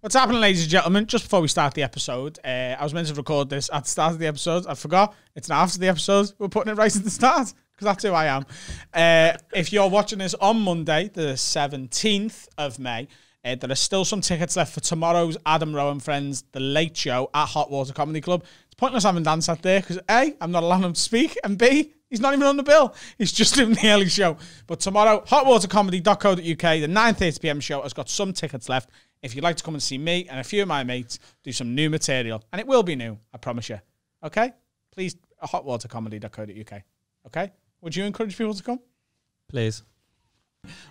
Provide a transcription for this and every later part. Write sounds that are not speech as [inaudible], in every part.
What's happening, ladies and gentlemen? Just before we start the episode, uh, I was meant to record this at the start of the episode. I forgot. It's now after the episode. We're putting it right at the start because that's who I am. Uh, if you're watching this on Monday, the 17th of May, uh, there are still some tickets left for tomorrow's Adam Rowe and Friends, The Late Show at Hot Water Comedy Club. It's pointless having Dan sat there because A, I'm not allowing him to speak, and B, he's not even on the bill. He's just doing the early show. But tomorrow, hotwatercomedy.co.uk, the 9.30pm show has got some tickets left. If you'd like to come and see me and a few of my mates do some new material, and it will be new, I promise you. Okay? Please, hotwatercomedy.co.uk. Okay? Would you encourage people to come? Please.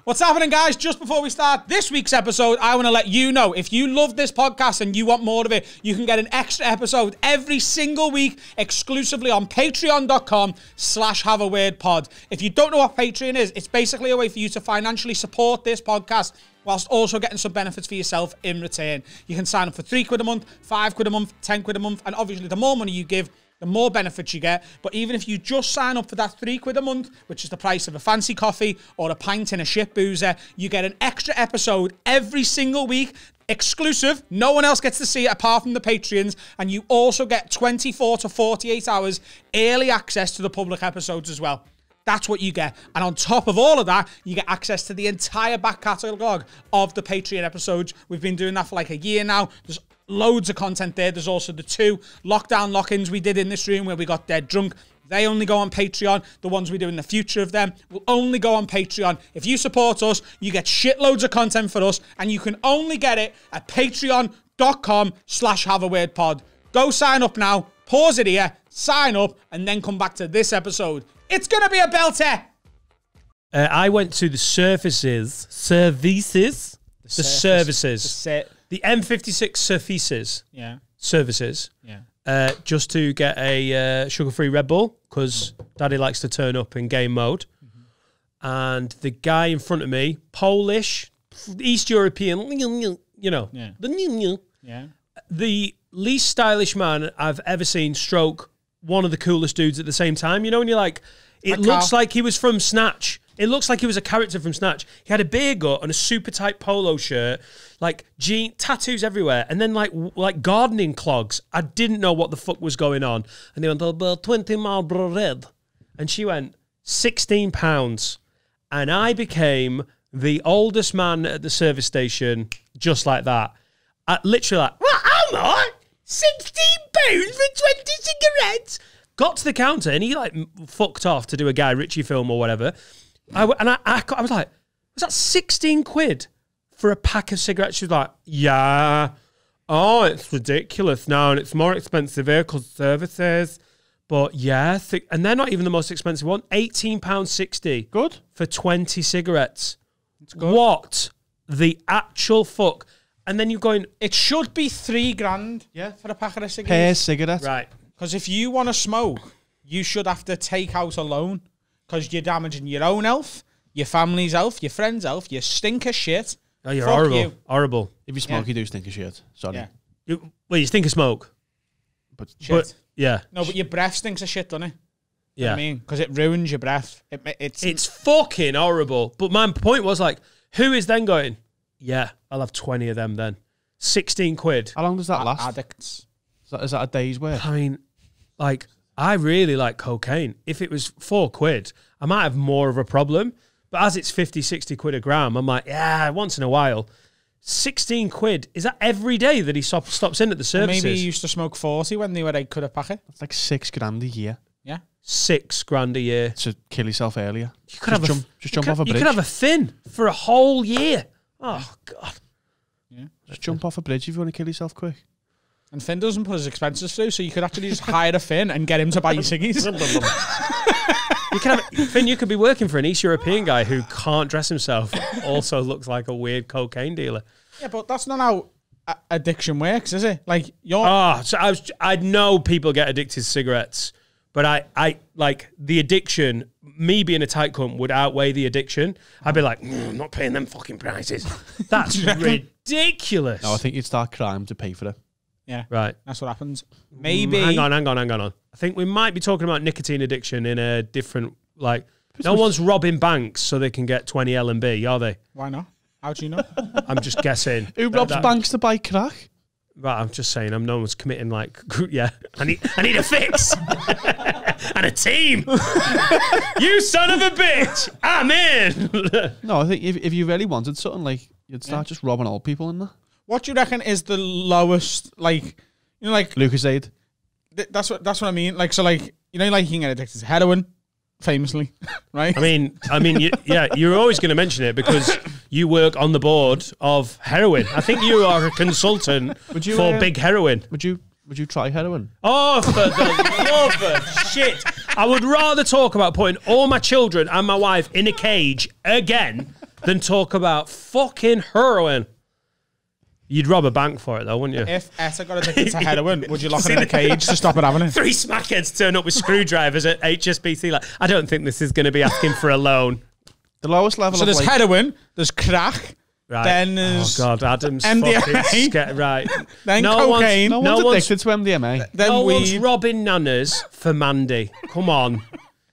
What's happening, guys? Just before we start this week's episode, I want to let you know if you love this podcast and you want more of it, you can get an extra episode every single week exclusively on patreon.com slash have a word pod. If you don't know what Patreon is, it's basically a way for you to financially support this podcast whilst also getting some benefits for yourself in return. You can sign up for three quid a month, five quid a month, ten quid a month, and obviously the more money you give, the more benefits you get. But even if you just sign up for that three quid a month, which is the price of a fancy coffee or a pint in a shit boozer, you get an extra episode every single week. Exclusive, no one else gets to see it apart from the Patreons, and you also get 24 to 48 hours early access to the public episodes as well. That's what you get. And on top of all of that, you get access to the entire back catalogue of the Patreon episodes. We've been doing that for like a year now. There's loads of content there. There's also the two lockdown lock ins we did in this room where we got dead drunk. They only go on Patreon. The ones we do in the future of them will only go on Patreon. If you support us, you get shitloads of content for us, and you can only get it at patreon.com slash have a word pod. Go sign up now, pause it here, sign up, and then come back to this episode. It's gonna be a belter. Uh, I went to the services, services, the, surface- services, the set- the M56 services, Yeah, services, yeah. uh, just to get a uh, sugar-free Red Bull because Daddy likes to turn up in game mode. And the guy in front of me, Polish, East European, you know, Yeah. the Yeah. the least stylish man I've ever seen stroke one of the coolest dudes at the same time. You know, when you're like, it looks like he was from Snatch. It looks like he was a character from Snatch. He had a beer gut and a super tight polo shirt, like jean tattoos everywhere, and then like like gardening clogs. I didn't know what the fuck was going on. And they went, oh, about 20 Marlboro Red. And she went, 16 pounds. And I became the oldest man at the service station just like that. I, literally like, what am I? 16 pounds for 20 cigarettes? Got to the counter and he like fucked off to do a Guy Ritchie film or whatever. I, w- and I, I, I was like, was that 16 quid for a pack of cigarettes? She was like, yeah. Oh, it's ridiculous now and it's more expensive here because services. But yeah, th- and they're not even the most expensive one. £18.60 Good. for 20 cigarettes. What the actual fuck? And then you're going, It should be three grand. Yeah. For a packet of cigarettes. Per cigarettes. cigarette. right. Because if you want to smoke, you should have to take out a loan. Because you're damaging your own health, your family's health, your friend's health. You stink of shit. Oh, you're Fuck horrible. you. Horrible. If you smoke, Yeah. you do stink of shit. Sorry. Yeah. You, well, you stink of smoke. But Shit. But yeah. no, but your breath stinks of shit, doesn't it? You Yeah. I mean, because it ruins your breath. It, ma- it's, It's fucking horrible. But my point was like, who is then going, yeah, I'll have 20 of them then. 16 quid. how long does that a- last? addicts. Is that, is that a day's work? I mean, like, I really like cocaine. If it was four quid, I might have more of a problem. But as it's 50, 60 quid a gram, I'm like, yeah, once in a while. 16 quid. Is that every day that he stop, stops in at the services? Maybe you used to smoke 40 when they were 8 quid a packet. It's like six grand a year Yeah. Six grand a year. to kill yourself earlier. You could just have a, jump, just jump you off a bridge. You could have a fin for a whole year. Oh, God. Yeah. Just jump off a bridge if you want to kill yourself quick. And Finn doesn't put his expenses through, so you could actually just hire a Finn and get him to buy you ciggies. [laughs] You can have, Finn, you could be working for an East European guy who can't dress himself, also looks like a weird cocaine dealer. yeah, but that's not how a- addiction works, is it? Like, you're. Ah, so I was, I know people get addicted to cigarettes, but I, I like the addiction. Me being a tight cunt would outweigh the addiction. I'd be like, "Mm, I'm not paying them fucking prices. [laughs] That's ridiculous. No, I think you'd start crime to pay for it. Yeah, right. that's what happens. Maybe. Mm, Hang on, hang on, hang on, hang on. I think we might be talking about nicotine addiction in a different like. No one's robbing banks so they can get 20 L and B, are they? Why not? How do you know? [laughs] I'm just guessing. Who robs That- banks to buy crack? Right, I'm just saying. I'm no one's committing like. [laughs] Yeah, I need. I need a fix [laughs] and a team. you son of a bitch! I'm in. No, I think if, if you really wanted something, like you'd start just robbing old people in there. What do you reckon is the lowest? Like, you know, like Lucozade. th- that's what that's what I mean. Like, so like you know, like you can get addicted to heroin, famously, [laughs] right? I mean, I mean, you, yeah, you're always going to mention it because you work on the board of heroin. I think you are a consultant Would you, for uh, big heroin. Would you would you try heroin? Oh, for the love of shit. I would rather talk about putting all my children and my wife in a cage again than talk about fucking heroin. You'd rob a bank for it, though, wouldn't you? if Etta got addicted to [laughs] heroin, would you lock her in a [laughs] cage to stop it happening? [laughs] Three smackheads turn up with screwdrivers at HSBC. Like, I don't think this is going to be asking for a loan. The lowest level So of there's like, heroin, there's crack, Right. then oh there's God, Adam's MDMA. fucking sca- right. then No one's- cocaine, no no one's one's- addicted to MDMA. then no one's robbing nanas for Mandy. Come on.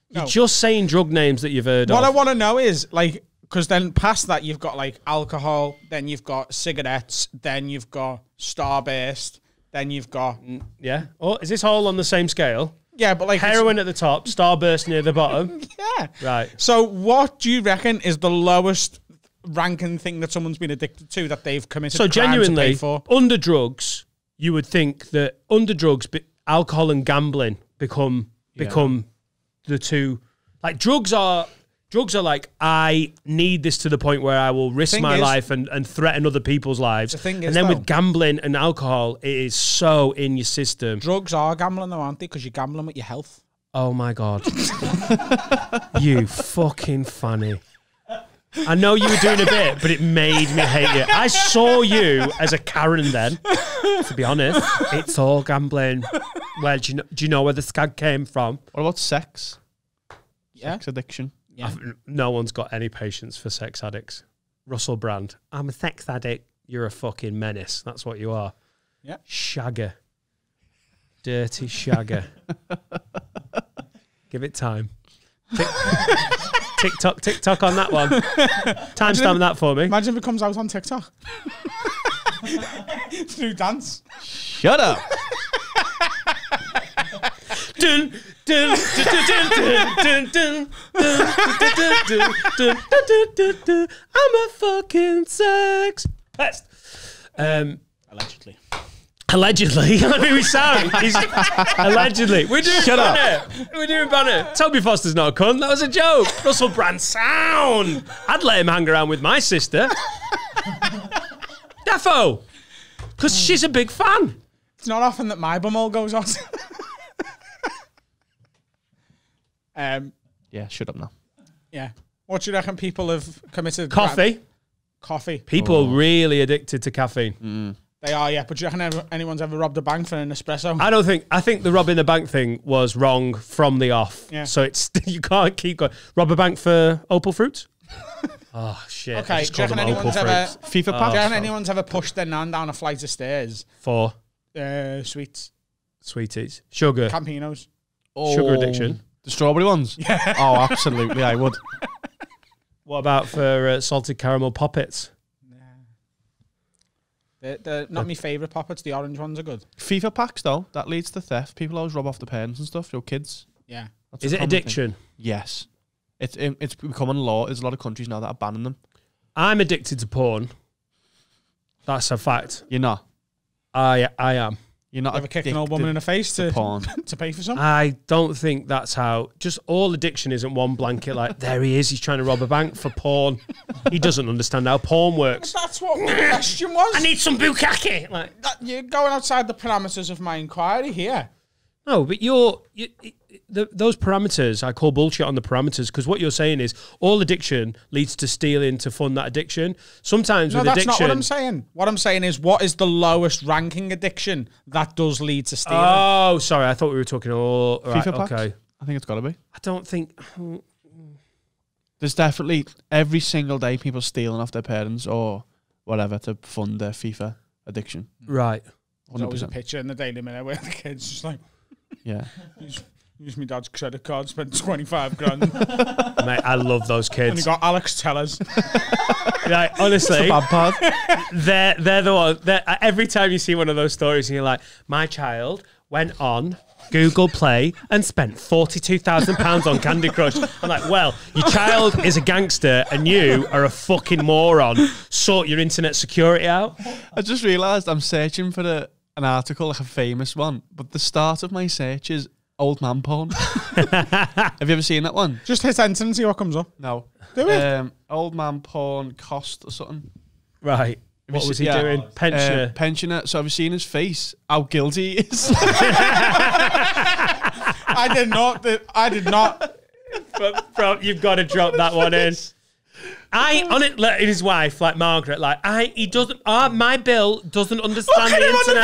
You're just saying drug names that you've heard of. What I want to know is like, because then past that you've got like alcohol, then you've got cigarettes, then you've got Starburst, then you've got mm, yeah. Oh, is this all on the same scale? yeah, but like Heroin at the top, Starburst near the bottom. [laughs] Yeah. Right. So what do you reckon is the lowest ranking thing that someone's been addicted to that they've committed So crime to pay genuinely, for? under drugs, you would think that under drugs, alcohol and gambling become become the two. Like drugs are drugs are like I need this to the point where I will risk my is- life and, and threaten other people's lives. The thing and then though- with gambling and alcohol, it is so in your system. Drugs are gambling though, aren't they? Because you're gambling with your health. Oh my god. [laughs] you fucking funny. I know you were doing a bit, but it made me hate you. I saw you as a Karen then. To be honest, it's all gambling. Well, do you know, do you know where the skag came from? What about sex? Yeah. Sex addiction. Yeah. I've- no one's got any patience for sex addicts. Russell Brand. I'm a sex addict. You're a fucking menace. That's what you are. Yeah. Shagger. Dirty shagger. [laughs] Give it time. Tick, TikTok, TikTok on that one. [laughs] Timestamp that for me. Imagine if it comes out on TikTok. [laughs] Through dance. Shut up. Dun, dun, dun, dun, dun, dun, dun, dun, dun, dun, dun, dun, dun, dun. I'm a fucking sex pest. Um, Allegedly. Allegedly, I mean, we sound. He's, allegedly, we're doing Shut up. We're doing banner. Toby Foster's not a cunt. That was a joke. Russell Brand sound. I'd let him hang around with my sister. Defo, because she's a big fan. It's not often that my bumhole goes on. Um, Yeah, shut up now. yeah. What do you reckon people have committed? Coffee. Coffee. People really addicted to caffeine. They are, yeah. But do you reckon ever, anyone's ever robbed a bank for an espresso? I don't think. I think the robbing the bank thing was wrong from the off. Yeah. So it's [laughs] you can't keep going. Rob a bank for opal fruits. [laughs] oh shit! Okay. just Do you called reckon anyone's ever? fruits. FIFA Do you pack. reckon anyone's ever pushed their nan down a flight of stairs? for Uh, sweets, sweeties, sugar, Campinos. sugar addiction. The strawberry ones? [laughs] Yeah. Oh, absolutely. I would. [laughs] What about for uh, salted caramel poppets? They're, they're not my favourite poppets. The orange ones are good. FIFA packs, though, that leads to theft. People always rob off the parents and stuff, your kids. Yeah. That's Is a it common thing. addiction? Yes. It's it, it's becoming law. There's a lot of countries now that are banning them. I'm addicted to porn. That's a fact. You're not. I I am. You're not Ever kicked an old woman in the face to, porn. [laughs] to pay for something. I don't think that's how. Just all addiction isn't one blanket. Like [laughs] there he is. He's trying to rob a bank for porn. He doesn't understand how porn works. That's what my question was. I need some bukkake. Like that, you're going outside the parameters of my inquiry here. No, but you're you, the, those parameters. I call bullshit on the parameters because what you're saying is all addiction leads to stealing to fund that addiction. Sometimes No, with that's addiction, not what I'm saying. What I'm saying is, what is the lowest ranking addiction that does lead to stealing? oh, sorry, I thought we were talking all. Right, FIFA packs? okay, I think it's got to be. I don't think. There's definitely every single day people stealing off their parents or whatever to fund their FIFA addiction. Right. There's always a picture in the Daily Mirror where the kid's just like, Yeah. [laughs] use, use my dad's credit card, spent 25 grand. [laughs] Mate, I love those kids. and you kids. got Alex Tellers. [laughs] Right, honestly, Bad part. they're they're the one. They're, uh, every time you see one of those stories, and you're like, my child went on Google Play and spent forty two thousand pounds on Candy Crush. I'm like, well, your child is a gangster, and you are a fucking moron. Sort your internet security out. I just realised I'm searching for a, an article, like a famous one, but the start of my search is old man porn. [laughs] [laughs] Have you ever seen that one? Just hit enter and see what comes up. No. Do it. Um, old man porn cost or something. Right. What you was se- he yeah. doing? Pensioner. Uh, pensioner. So have you seen his face? How guilty he is? [laughs] I did not. I did not. bro, bro, you've got to drop that one in. I on it like, his wife, like Margaret, like I he doesn't uh, my bill doesn't understand Look at the him on the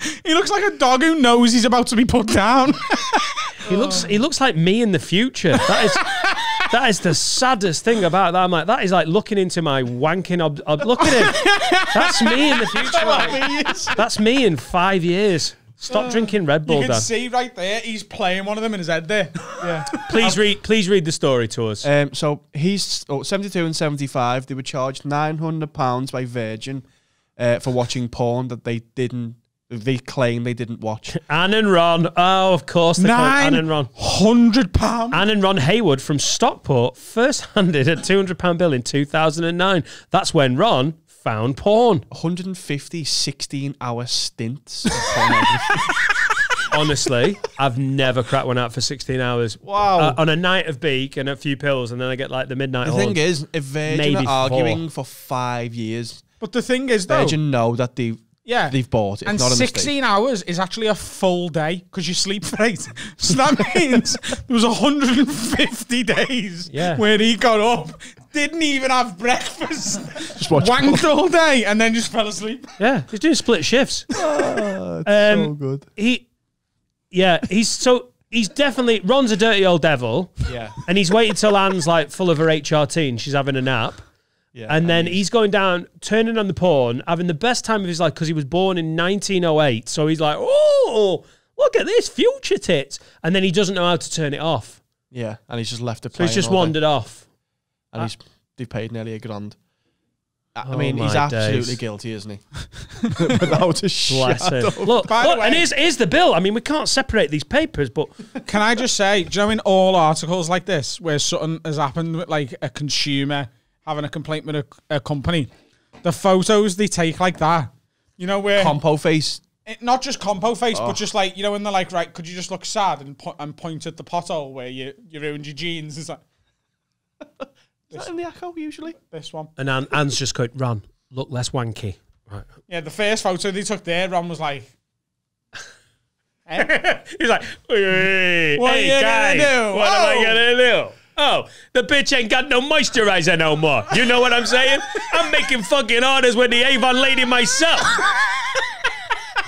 video. [laughs] he looks like a dog who knows he's about to be put down. He looks he looks like me in the future. That is that is the saddest thing about that. I'm like, that is like looking into my wanking ob, ob- look at him. That's me in the future. like. that's me in five years. Stop drinking Red Bull. you can Dan. see right there. He's playing one of them in his head there. [laughs] Yeah. Please read please read the story to us. um, so he's oh, 72 and 75. They were charged £900 by Virgin uh, for watching porn that they didn't, they claim they didn't watch. [laughs] Anne and Ron. Oh, of course they call it Anne Nine and Ron. hundred pounds. Anne and Ron Hayward from Stockport first handed a £200 bill in 2009. That's when Ron found porn. 150 16 hour stints of pornography. [laughs] Honestly, I've never cracked one out for 16 hours. Wow. Uh, on a night of beak and a few pills, and then I get like the midnight the horn. thing is, if Virgin Maybe are arguing for five years, But the thing is, though, Virgin know that they yeah, they've bought it. It's and not a mistake. 16 hours is actually a full day because you sleep [laughs] for eight. So that means there was 150 days Yeah. where he got up, didn't even have breakfast, Just watch wanked all day, and then just fell asleep. Yeah, he's doing split shifts. Oh, [laughs] it's Um, so good. He, yeah, he's so he's definitely Ron's a dirty old devil, Yeah. and he's waited till Anne's like full of her HRT and she's having a nap. Yeah. And then he's going down, turning on the porn, having the best time of his life because he was born in 1908. So he's like, oh, look at this, future tits. And then he doesn't know how to turn it off. Yeah, and he's just left it. So he's just all day. wandered off. and he's they've paid nearly a grand. I I Oh mean, he's absolutely days. guilty, isn't he? [laughs] Without a Bless shadow. him. Look, By the look and here's, here's the bill. I mean, we can't separate these papers, but [laughs] Can I just say, do you know in all articles like this where something has happened with like a consumer having a complaint with a, a company, the photos they take like that, you know where Compo face. it, not just compo face, Oh. but just like you know when they're like, right, could you just look sad and po- and point at the pothole where you you ruined your jeans? It's like Is that in the echo usually? this one. and Anne, Anne's just going, Ron, look less wanky. Right. Yeah, the first photo they took there, Ron was like, [laughs] eh? He's like, hey, What hey you gonna guys, do? what am I Oh." gonna do? Oh, the bitch ain't got no moisturizer no more. You know what I'm saying? I'm making fucking orders with the Avon lady myself.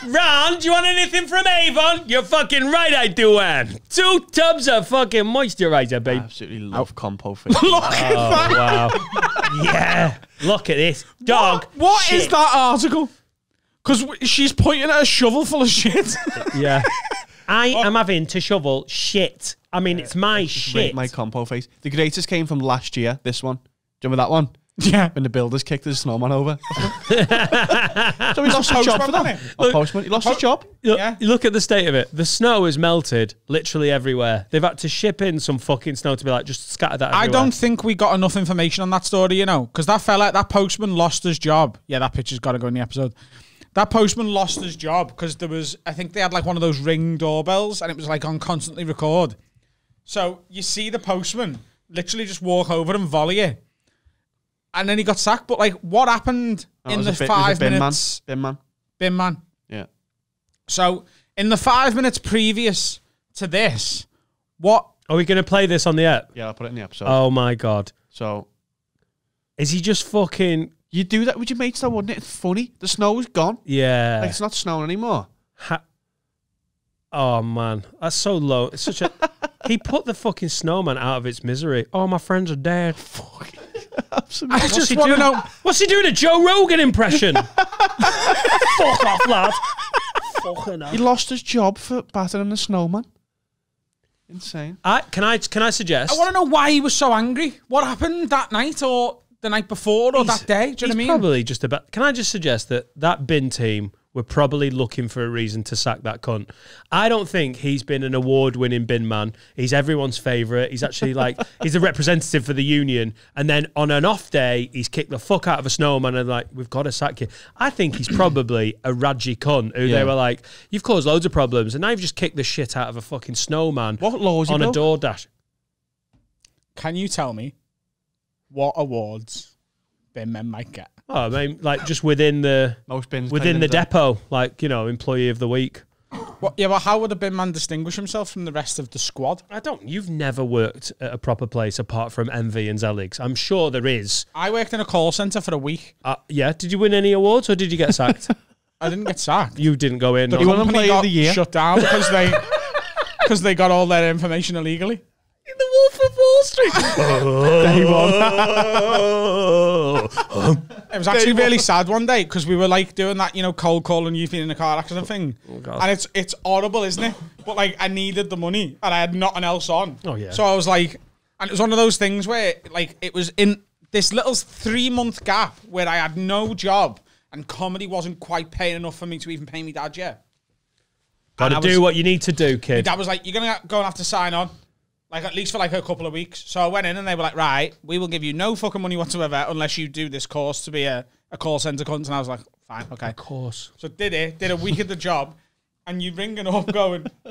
Ron, do you want anything from Avon? You're fucking right, I do, Ann. Two tubs of fucking moisturizer, babe. Absolutely love oh. compo [laughs] face. look at oh, that. Wow. yeah. Look at this. Dog. What is that article? Because she's pointing at a shovel full of shit. Yeah. [laughs] I oh. am having to shovel shit. I mean, it's my Rate shit. my compo face. The greatest came from last year. This one. Do you remember that one? yeah. When the builders kicked his snowman over. [laughs] so he lost his job for that. it? A postman. He lost his job. Look, Yeah. look at the state of it. The snow is melted literally everywhere. They've had to ship in some fucking snow to be like, just scatter that. I don't think we got enough information on that story, you know, because that fella, that postman lost his job. Yeah, that picture's got to go in the episode. That postman lost his job because there was, I think they had like one of those ring doorbells and it was like on constantly record. So you see the postman literally just walk over and volley it. And then he got sacked. But like, what happened No, it in the a bit- it was a five bin minutes? Man. Bin man. Bin man. Yeah. So in the five minutes previous to this, what Are we going to play this on the app? Yeah, I'll put it in the episode. Oh my god. So Is he just fucking. you do that with your mates, though, wouldn't it? It's funny. The snow's gone. Yeah. Like it's not snowing anymore. Ha- oh man. That's so low. It's such a. [laughs] he put the fucking snowman out of its misery. Oh, my friends are dead. [laughs] Absolutely. I What's just he want to doing? know. What's he doing? A Joe Rogan impression? [laughs] Fuck off, lad. Fucking hell. He lost his job for battering the snowman. Insane. I, can I can I suggest? I want to know why he was so angry. What happened that night or the night before or that day? Do you know what I mean? Probably just about. Can I just suggest that that bin team were probably looking for a reason to sack that cunt. I don't think he's been an award-winning bin man. He's everyone's favourite. He's actually like [laughs] he's a representative for the union. And then on an off day, he's kicked the fuck out of a snowman and like we've got to sack you. I think he's probably a radgy cunt who Yeah. they were like, you've caused loads of problems, and now you've just kicked the shit out of a fucking snowman What laws on a broke? door dash. Can you tell me what awards bin men might get? Oh, I mean, like just within the Most bins within the in day. depot, like you know, employee of the week. What, yeah, well, how would a bin man distinguish himself from the rest of the squad? I don't. You've never worked at a proper place apart from MV and Zeligs. I'm sure there is. I worked in a call centre for a week. Uh, yeah. Did you win any awards or did you get sacked? [laughs] I didn't get sacked. you didn't go in. The He won company Player of got the Year. shut down because they [laughs] because they got all their information illegally. The Wolf of Wall Street. [laughs] Day one. It was actually really sad one day because we were like doing that, you know, cold calling you've been in a car accident thing, Oh, God. and it's it's horrible, isn't it? But like, I needed the money and I had nothing else on. Oh, yeah. So I was like, and it was one of those things where like it was in this little three month gap where I had no job and comedy wasn't quite paying enough for me to even pay me dad yet. Got to do was- what you need to do, My kid. dad was like, "You're gonna go and have to sign on, like at least for like a couple of weeks." So I went in and they were like, "Right, we will give you no fucking money whatsoever unless you do this course to be a, a call center cunt." And I was like, "Fine, okay." Of course. So did it, did a week of the job, and you ringing up going, [laughs]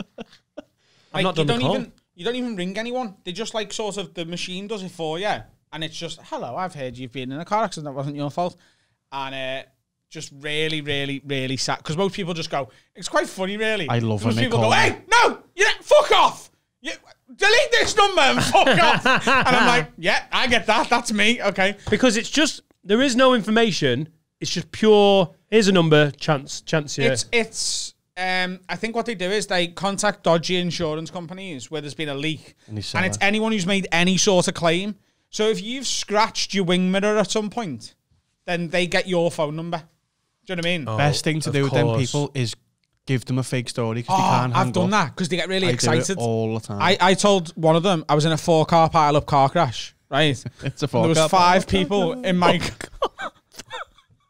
like, not you done the don't call. even you don't even ring anyone. They just like sort of the machine does it for you, and it's just, "Hello, I've heard you've been in a car accident. That wasn't your fault," and. uh just really, really, really sad because most people just go. It's quite funny, really. I love most when they people call go. Hey, no, you fuck off. You, delete this number and fuck off. And I'm [laughs] like, yeah, I get that. That's me. Okay. Because it's just there is no information. It's just pure. Here's a number. Chance. Chance. Yeah. It's it's. Um, I think what they do is they contact dodgy insurance companies where there's been a leak, And and, it's anyone who's made any sort of claim. So if you've scratched your wing mirror at some point, then they get your phone number. Do you know what I mean? Oh, Best thing to of do with them people is give them a fake story because Oh, can't I've done up. that because they get really I excited. do it all the time. I, I told one of them I was in a four car pile up car crash. Right, [laughs] it's a four. there was five people in my [laughs] oh,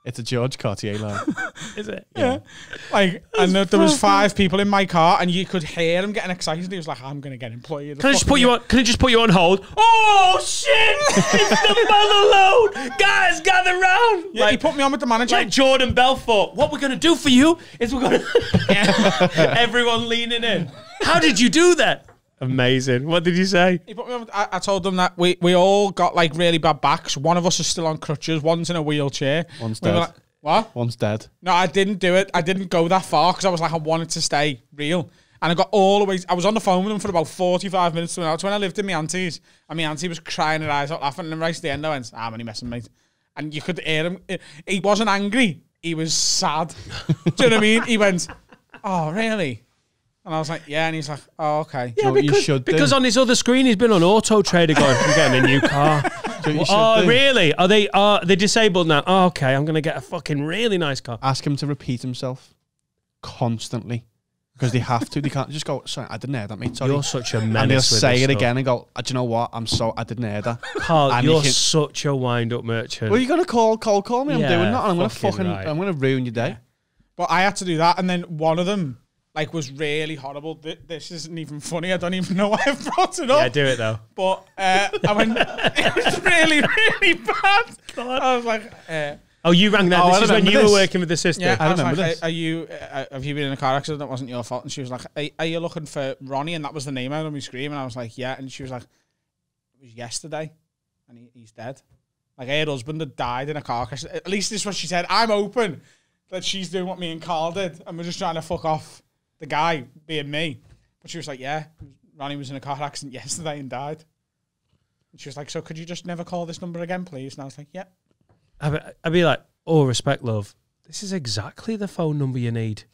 It's a George Cartier line. [laughs] is it? yeah, [laughs] like and there, there was five people in my car, and you could hear him getting excited. He was like, "I'm gonna get employed." Can I just put you on? Can I just put you on hold? Oh shit! [laughs] it's the mother load, guys, gather round. Yeah, he like, put me on with the manager. like Jordan Belfort. What we're gonna do for you is we're gonna everyone leaning in. How did you do that? Amazing. What did you say? He put me on. I, I told them that we, we all got like really bad backs. One of us is still on crutches. One's in a wheelchair. One's We were dead. like, what? One's dead. No, I didn't do it. I didn't go that far because I was like, I wanted to stay real. And I got all the way. I was on the phone with him for about forty-five minutes to an hour. It's when I lived in my auntie's, and my auntie was crying her eyes out, laughing. And then right at the end, I went, "Ah, I'm only messing, mate." And you could hear him. He wasn't angry. He was sad. [laughs] do you know what I mean? He went, "Oh, really?" And I was like, "Yeah." And he's like, "Oh, okay." know what you should do? because on his other screen he's been on Auto Trader going, I'm getting a new car. [laughs] Do what you should oh, do. really? Are they are they disabled now? Oh, okay, I'm gonna get a fucking really nice car. Ask him to repeat himself constantly because they have to. They can't just go. Sorry, I didn't hear that, mate. Sorry. You're such a menace. and they'll menace. with say this it stuff. again and go. "Ah, Do you know what? I'm so. I didn't hear that. Carl, And you you're can- such a wind-up merchant. well, you're gonna call, call, call me. I'm Yeah, doing that, and I'm gonna fucking fucking. right. I'm gonna ruin your day. But I had to do that, and then one of them like was really horrible. Th- This isn't even funny. I don't even know why I brought it up. yeah, do it though. But uh, I went. [laughs] it was really, really bad. I was like, uh, Oh, you rang that. Oh, I this is when remember you were working with the sister. yeah. I I, was remember like, this. Are, are you? Uh, have you been in a car accident that wasn't your fault? And she was like, Are, are you looking for Ronnie? And that was the name out of me screaming. And I was like, Yeah. And she was like, It was yesterday, and he, he's dead. Like her husband had died in a car crash. At least this is what she said. I'm open that she's doing what me and Carl did, and we're just trying to fuck off the guy being me. But she was like, Yeah, Ronnie was in a car accident [laughs] yesterday and died. And she was like, So could you just never call this number again, please? And I was like, Yeah. I'd, be, I'd be like, oh, respect, love. This is exactly the phone number you need. [laughs]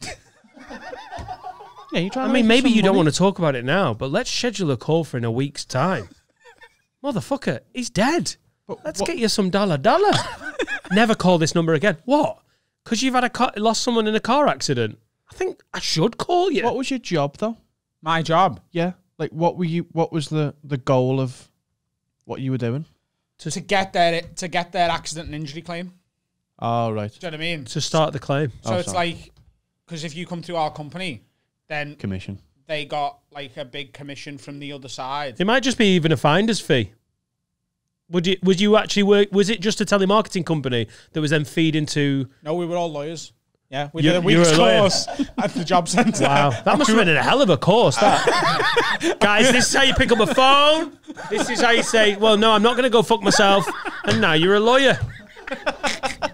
Yeah, you try. I mean, maybe you don't want to talk about it now, but let's schedule a call for in a week's time. [laughs] Motherfucker, he's dead. Let's get you some dollar dollar. Never call this number again. What? Because you've had a car, lost someone in a car accident. I think I should call you. What was your job though? My job. Yeah. Like, what were you? What was the the goal of what you were doing? to to get their to get their accident and injury claim. Oh, right. Do you know what I mean? To start the claim. So Oh, it's sorry. like because if you come through our company, then Commission. they got like a big commission from the other side. It might just be even a finder's fee. Would you would you actually work was it just a telemarketing company that was then feeding to No, we were all lawyers. Yeah, we You- did a you were week's a lawyer? course at the job centre. Wow, that must have been a hell of a course. That [laughs] guys, this is how you pick up a phone. This is how you say, "Well, no, I'm not going to go fuck myself." And now you're a lawyer. [laughs]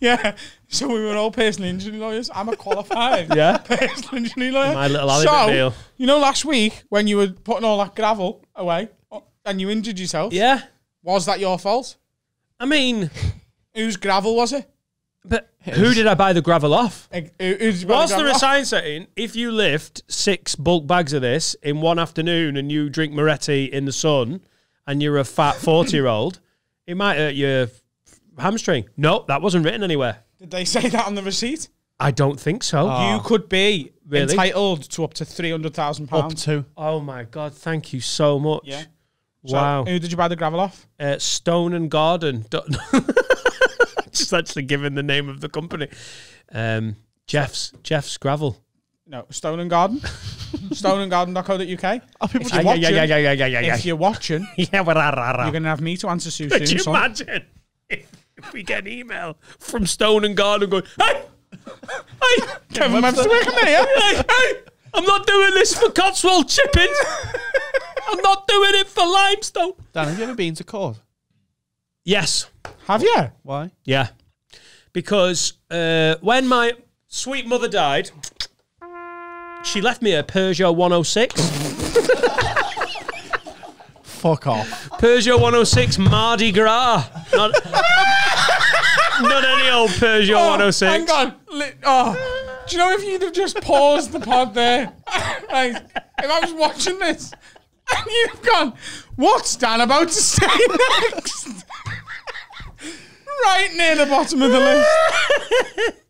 Yeah. So we were all personal injury lawyers. I'm a qualified [laughs] Yeah. personal injury lawyer. My little Ally so, McNeil. you know, last week when you were putting all that gravel away oh, and you injured yourself, Yeah, was that your fault? I mean, Whose gravel was it? But who did I buy the gravel off? Who- who did you buy the Was there a off? sign setting? If you lift six bulk bags of this in one afternoon and you drink Moretti in the sun and you're a fat 40 year old, [laughs] it might hurt your hamstring. No, that wasn't written anywhere. Did they say that on the receipt? I don't think so. You could be Really? entitled to up to £300,000. Up pounds. to. oh my God, thank you so much. Yeah. So, Wow. Who did you buy the gravel off? uh, Stone and Garden. [laughs] [laughs] Don't- [laughs] Just actually given the name of the company. Um, Jeff's Jeff's Gravel. No, Stone and Garden. [laughs] Stoneandgarden.co.uk. Oh, people just you're yeah, yeah, watching, yeah, yeah, yeah, yeah, yeah. if you're watching, [laughs] yeah, well, rah, rah, rah. you're going to have me to answer Sue Could soon. you son. imagine if, if we get an email from Stone and Garden going, hey, hey, Kevin Webster working there, yeah? hey, hey, I'm not doing this for Cotswold chippings. I'm not doing it for limestone. Dan, have you ever been to court? Yes. Have you? Why? Yeah. Because uh, when my sweet mother died, she left me a Peugeot 106. Fuck off. Peugeot 106 Mardi Gras. Not, not any old Peugeot 106. Hang on. Li- Oh, do you know if you'd have just paused the pod there? [laughs] like, if I was watching this and [laughs] you've gone, what's Dan about to say next? right near the bottom of the list. [laughs]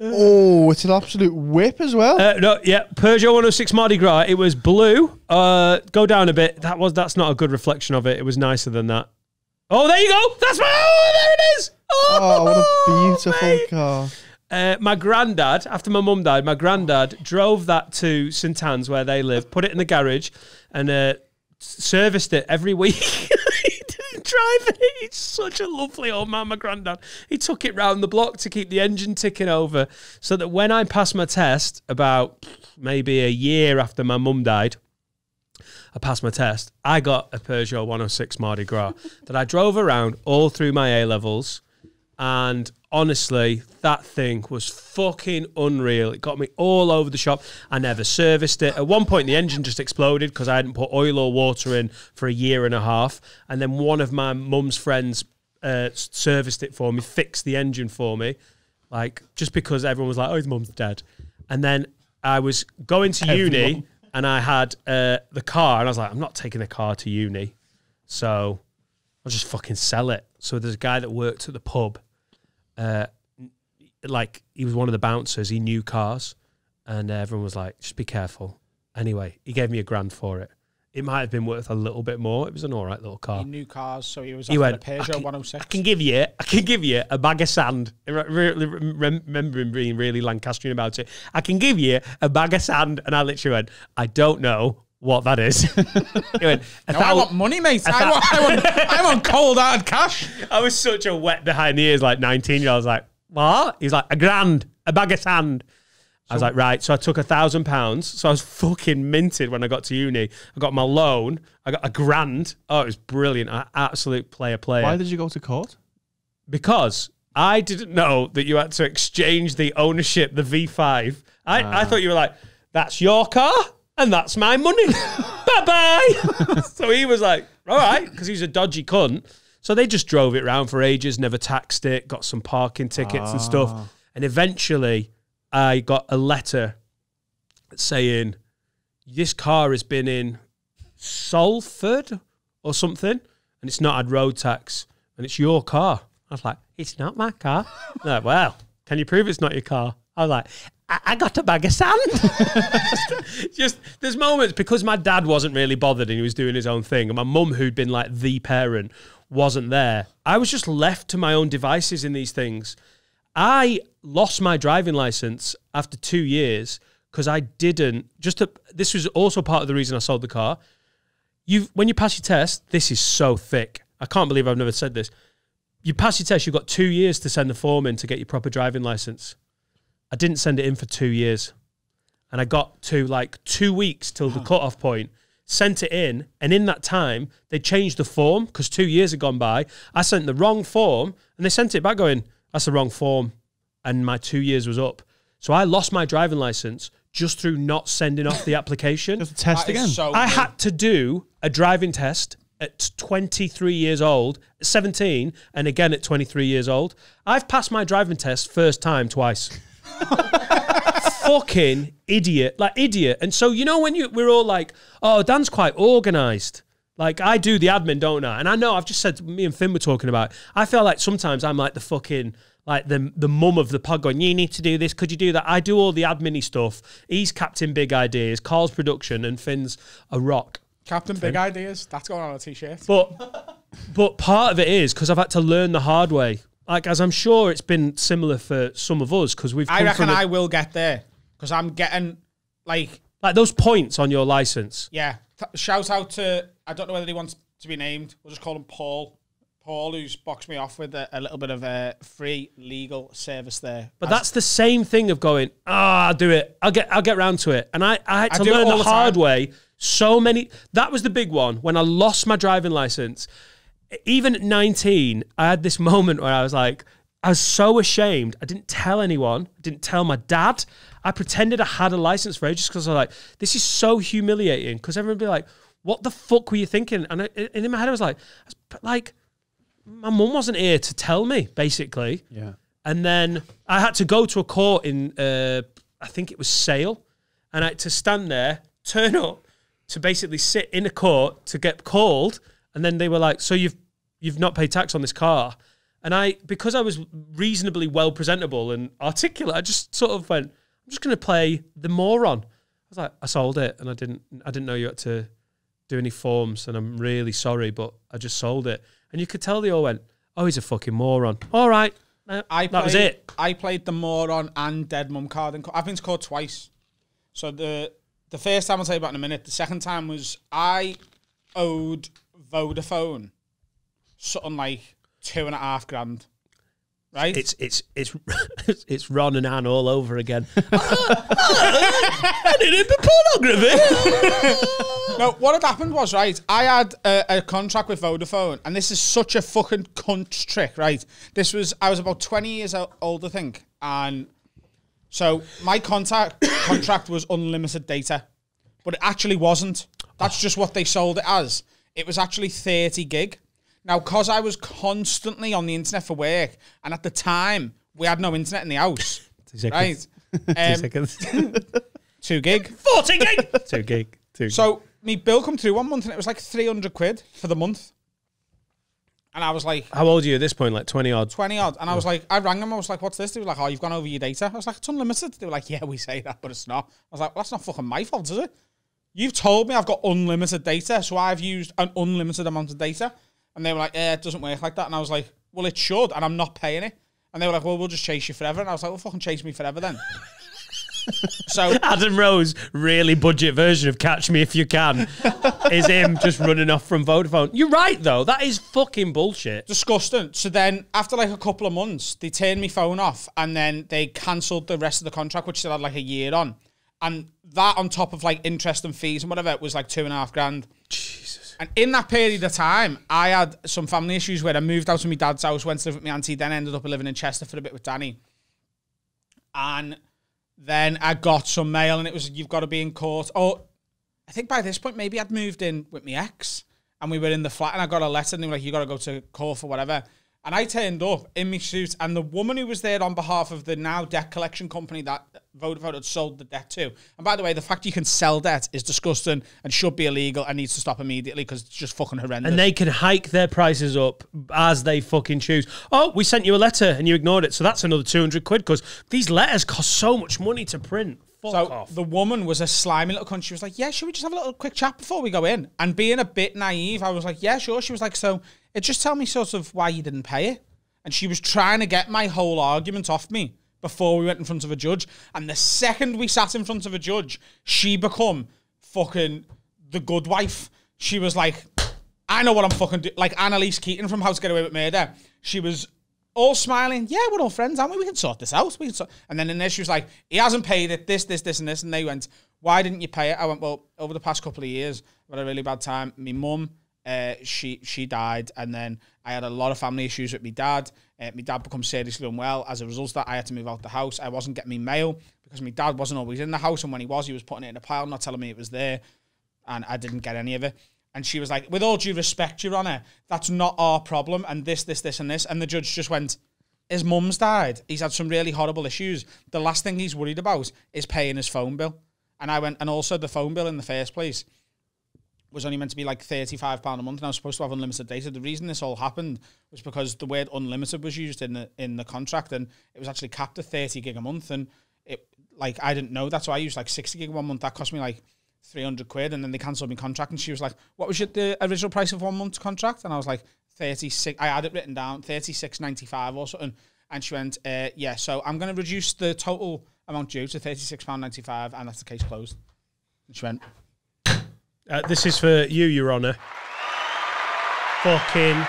Oh, it's an absolute whip as well. Uh, no, yeah, Peugeot 106 Mardi Gras. It was blue. Uh, go down a bit. That was that's not a good reflection of it. It was nicer than that. Oh, there you go. That's my. Oh, there it is. Oh, oh, what a beautiful mate. car. Uh, my granddad, after my mum died, my granddad drove that to St Anne's where they live, put it in the garage, and uh, serviced it every week. [laughs] he didn't drive it. He's such a lovely old man, my granddad. He took it round the block to keep the engine ticking over, so that when I passed my test, about maybe a year after my mum died, I passed my test. I got a Peugeot 106 Mardi Gras that I drove around all through my A levels. And honestly, that thing was fucking unreal. It got me all over the shop. I never serviced it. At one point, the engine just exploded because I hadn't put oil or water in for a year and a half. And then one of my mum's friends uh, serviced it for me, fixed the engine for me, like just because everyone was like, "Oh, his mum's dead." And then I was going to uni, and I had uh, the car, and I was like, "I'm not taking the car to uni," so I'll just fucking sell it. So there's a guy that worked at the pub. Uh, like he was one of the bouncers. He knew cars, and everyone was like, "Just be careful." Anyway, he gave me a grand for it. It might have been worth a little bit more. It was an all right little car. He knew cars, so he was He went, a Peugeot I can- 106. I can give you, I can give you a bag of sand. I re- re- re- remember him being really Lancastrian about it. I can give you a bag of sand, and I literally went, I don't know what that is. [laughs] he went, a No, I thou- want money, mate. I, want, I, want, I want cold hard cash. [laughs] I was such a wet behind the ears, like 19 year old. I was like, what? He's like, a grand, a bag of sand. I was like, right. So I took a thousand pounds. So I was fucking minted when I got to uni. I got my loan. I got a grand. Oh, it was brilliant. I absolute player player. Why did you go to court? because I didn't know that you had to exchange the ownership, the V5. I, I ah. thought you were like, that's your car and that's my money. [laughs] bye bye. [laughs] so he was like, all right, because he's a dodgy cunt. So they just drove it around for ages, never taxed it, got some parking tickets and stuff. Ah. And eventually I got a letter saying, this car has been in Salford or something, and it's not had road tax, and it's your car. I was like, it's not my car. Like, well, can you prove it's not your car? I was like, I, got a bag of sand. [laughs] just there's moments because my dad wasn't really bothered and he was doing his own thing, and my mum, who'd been like the parent, wasn't there. I was just left to my own devices in these things. I lost my driving license after two years because I didn't. Just to, this was also part of the reason I sold the car. You when you pass your test, this is so thick. I can't believe I've never said this. You pass your test, you've got two years to send the form in to get your proper driving license. I didn't send it in for two years. And I got to like two weeks till the cutoff point, sent it in, and in that time, they changed the form because two years had gone by. I sent the wrong form and they sent it back going, that's the wrong form. And my two years was up. So I lost my driving license just through not sending off the [laughs] application. Just test That is again. so I good. had to do a driving test at 23 years old, 17, and again at 23 years old. I've passed my driving test first time twice. Fucking idiot, like idiot. And so you know when you we're all like, oh, Dan's quite organised. Like I do the admin, don't I? And I know I've just said me and Finn were talking about. it. I feel like sometimes I'm like the fucking like the the mum of the pod going, you need to do this, could you do that? I do all the admin stuff. He's Captain Big Ideas, Carl's production, and Finn's a rock. Captain Big Ideas. That's going on a t-shirt. But but part of it is because I've had to learn the hard way. Like as I'm sure it's been similar for some of us because we've I reckon I will get there because I'm getting like like those points on your license. yeah. Shout out to I don't know whether he wants to be named. We'll just call him Paul. Paul, who's boxed me off with a, a little bit of a free legal service there. But that's the same thing of going, ah, I'll do it. I'll get I'll get round to it. And I, I had to it learn the the hard way. So many that was the big one. When I lost my driving license, even at 19, I had this [laughs] moment where I was like, I was so ashamed. I didn't tell anyone. I didn't tell my dad. I pretended I had a license for ages because I was like, this is so humiliating. Because everyone would be like, what the fuck were you thinking? And, I, and in my head, I was like, I was like, my mum wasn't here to tell me, basically. Yeah. And then I had to go to a court in, uh, I think it was Sale, and I had to stand there, turn up, to basically sit in a court to get called, and then they were like, "So you've you've not paid tax on this car," and I because I was reasonably well presentable and articulate, I just sort of went, "I'm just going to play the moron." I was like, "I sold it, and I didn't I didn't know you had to do any forms, and I'm really sorry, but I just sold it." And you could tell they all went, "Oh, he's a fucking moron." All right. Uh, I that was played- it. I played the moron and dead mum card. Co- I've been to court twice. So the the first time I'll tell you about in a minute. The second time was I owed Vodafone something like two and a half grand. Right? It's it's it's [laughs] it's Ron and Anne all over again. [laughs] [laughs] I did it for pornography. No, what had happened was right. I had a, a contract with Vodafone, and this is such a fucking cunt trick, right? This was I was about twenty years old, I think, and so my contact [coughs] contract was unlimited data, but it actually wasn't. That's just what they sold it as. It was actually thirty gig. Now, because I was constantly on the internet for work, and at the time we had no internet in the house, [laughs] right? [laughs] Um, seconds. [laughs] two gig. Forty gig. Two gig. Two. So me bill come through one month and it was like 300 quid for the month. And I was like, How old are you at this point? Like twenty odd. 20 odd. And I was like, I rang them. I was like, what's this? They were like, oh, you've gone over your data. I was like, it's unlimited. They were like, yeah, we say that, but it's not. I was like, well, that's not fucking my fault, is it? You've told me I've got unlimited data, so I've used an unlimited amount of data. And they were like, yeah, it doesn't work like that. And I was like, well, it should, and I'm not paying it. And they were like, well, we'll just chase you forever. And I was like, well, fucking chase me forever then. [laughs] so Adam Rowe's, really budget version of Catch Me If You Can, is him just running off from Vodafone. You're right though. That is fucking bullshit. disgusting. So then, after like a couple of months, they turned my phone off, and then they cancelled the rest of the contract, which still had like a year on, and that on top of like interest and fees and whatever, it was like two and a half grand. Jesus. And in that period of time, I had some family issues where I moved out of my dad's house, went to live with my auntie, then ended up living in Chester for a bit with Danny. And then I got some mail, and it was you've got to be in court. Oh, I think by this point maybe I'd moved in with my ex, and we were in the flat, and I got a letter, and they were like, "You got to go to court for whatever." And I turned up in my suit, and the woman who was there on behalf of the now debt collection company that Vodafone had sold the debt to. And by the way, the fact you can sell debt is disgusting and should be illegal and needs to stop immediately because it's just fucking horrendous. And they can hike their prices up as they fucking choose. Oh, we sent you a letter and you ignored it, so that's another two hundred quid because these letters cost so much money to print. Fuck So off. the woman was a slimy little cunt. She was like, "Yeah, should we just have a little quick chat before we go in?" And being a bit naive, I was like, "Yeah, sure." She was like, "So, it just tell me sort of why you didn't pay it." And she was trying to get my whole argument off me before we went in front of a judge. And the second we sat in front of a judge, she become fucking the good wife. She was like, "I know what I'm fucking do-. like." Annalise Keating from How to Get Away with Murder. She was all smiling. Yeah, we're all friends, aren't we? We can sort this out. We can sort. And then she was like, he hasn't paid it. This, this, this, and this. And they went, why didn't you pay it? I went, well, over the past couple of years, I've had a really bad time. My mum, uh, she she died, and then I had a lot of family issues with my dad. Uh, my dad became seriously unwell. As a result of that, I had to move out the house. I wasn't getting my mail because my dad wasn't always in the house, and when he was, he was putting it in a pile, not telling me it was there, and I didn't get any of it. And she was like, with all due respect, Your Honour, that's not our problem, and this, this, this, and this. And the judge just went, his mum's died. He's had some really horrible issues. The last thing he's worried about is paying his phone bill. And I went, and also the phone bill in the first place was only meant to be like £35 a month and I was supposed to have unlimited data. The reason this all happened was because the word unlimited was used in the in the contract and it was actually capped at 30 gig a month and it like I didn't know that so I used like 60 gig one month that cost me like 300 quid and then they cancelled my contract and she was like what was your, the original price of one month's contract and I was like 36 I had it written down 36.95 or something and she went uh, yeah so I'm going to reduce the total amount due to £36.95 and that's the case closed and she went Uh, this is for you, Your Honour. Fucking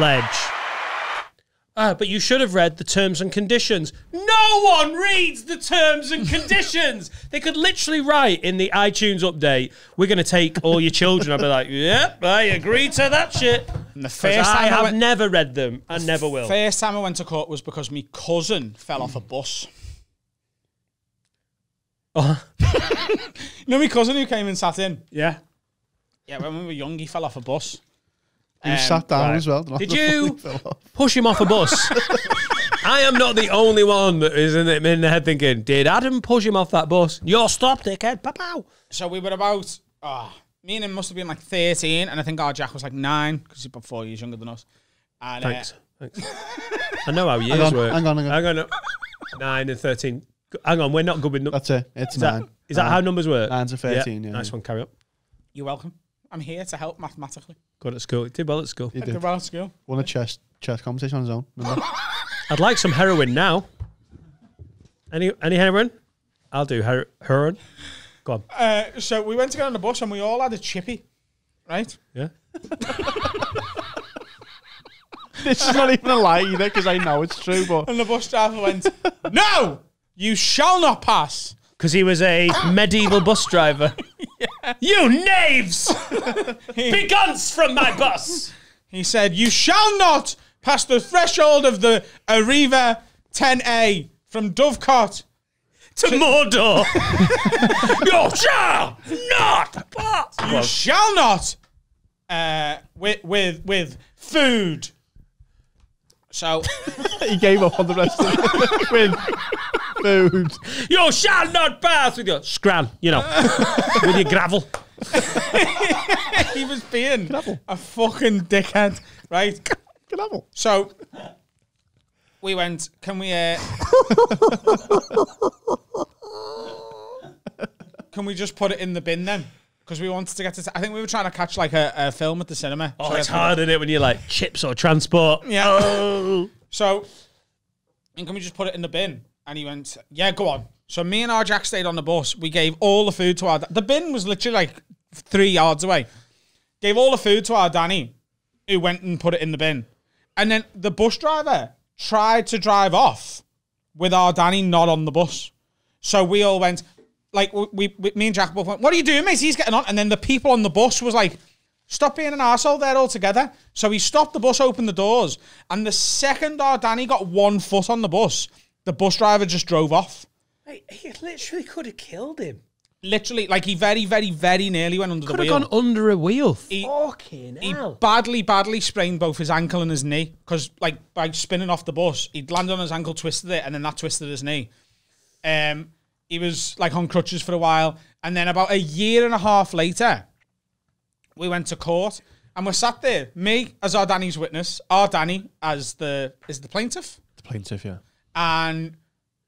ledge. Ah, but you should have read the terms and conditions. No one reads the terms and [laughs] conditions. they could literally write in the iTunes update, "We're going to take all your children." I'd be like, "Yep, I agree to that shit." and the first I time I have went, never read them and never will. First time I went to court was because my cousin fell off a bus. Oh, [laughs] [laughs] You know my cousin who came and sat in? yeah. Yeah, when we were young, he fell off a bus. You Um, sat down right. as well. Did [laughs] you push him off a bus? [laughs] I am not the only one that is in, in the head thinking, did Adam push him off that bus? You're stop, dickhead. Pow, pow. So we were about, ah, me and him must have been like 13, and I think our Jack was like nine, because he's about four years younger than us. And, uh, Thanks. Thanks. I know how [laughs] years on, work. hang on, hang on. Hang on. no. Nine and 13. Hang on, we're not good with numbers. That's it. It's Is that, nine. is that how numbers work? Nines are 13, yeah, Nice yeah. one, carry on. you're welcome. I'm here to help mathematically. Good at school. Did well at school. You Good did. about school. Won a chess chess competition on his own. Remember? [laughs] I'd like some heroin now. Any any heroin? I'll do her- heroin. Go on. Uh, so we went to get on the bus, and we all had a chippy, right? Yeah. [laughs] this is not even a lie either because I know it's true. But And the bus driver went, No, you shall not pass. Because he was a medieval bus driver. [laughs] You knaves! [laughs] Begone from my bus! [laughs] He said, You shall not pass the threshold of the Arriva 10A from Dovecot. To Mordor! you shall not pass! You shall not uh, with, with, with food. So, he gave up on the rest of it with food. You shall not pass with your scran, you know, with your gravel. [laughs] he was being a fucking dickhead, right? Gravel. So, we went, Can we, uh, [laughs] can we just put it in the bin then? Because we wanted to get to. I think we were trying to catch like a, a film at the cinema. Oh, So we it's had to- hard, isn't it, when you're like chips or transport? Yeah. Oh. So, and can we just put it in the bin? And he went, yeah, go on. So me and our Jack stayed on the bus. We gave all the food to our. The bin was literally like three yards away. Gave all the food to our Danny, who went and put it in the bin. And then the bus driver tried to drive off with our Danny not on the bus. So we all went, like, we, we me and Jack both went, what are you doing, mate? He's getting on. And then the people on the bus was like, stop being an arsehole there altogether. So he stopped the bus, opened the doors. And the second our Danny got one foot on the bus, the bus driver just drove off. He literally could have killed him. Literally, like he very, very, very nearly went under Could the have gone under a wheel. He- Fucking he hell. badly, badly sprained both his ankle and his knee because, like, by spinning off the bus, he'd landed on his ankle, twisted it, and then that twisted his knee. Um, he was like on crutches for a while, and then about a year and a half later, we went to court, and we're sat there, me as our Danny's witness, our Danny as the is the plaintiff, The plaintiff, yeah. And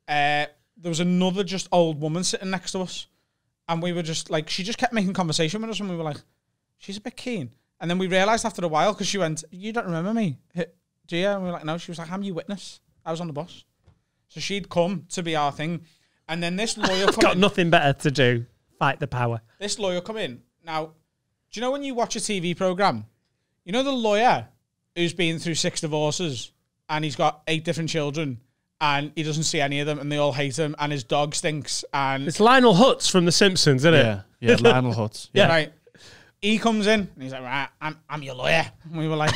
uh, there was another just old woman sitting next to us, and we were just like, she just kept making conversation with us, and we were like, she's a bit keen, and then we realized after a while because she went, "You don't remember me, do you?" And we were like, "No." She was like, "I'm your witness. I was on the bus." So she'd come to be our thing, and then this lawyer [laughs] come Got in. nothing better to do. Fight the power. This lawyer come in. Now, do you know when you watch a TV program, you know the lawyer who's been through six divorces and he's got eight different children and he doesn't see any of them and they all hate him and his dog stinks and It's Lionel Hutz from The Simpsons, isn't it? Yeah, yeah, [laughs] Lionel Hutz. Yeah. right. He comes in and he's like, right, I'm, I'm your lawyer. And we were like,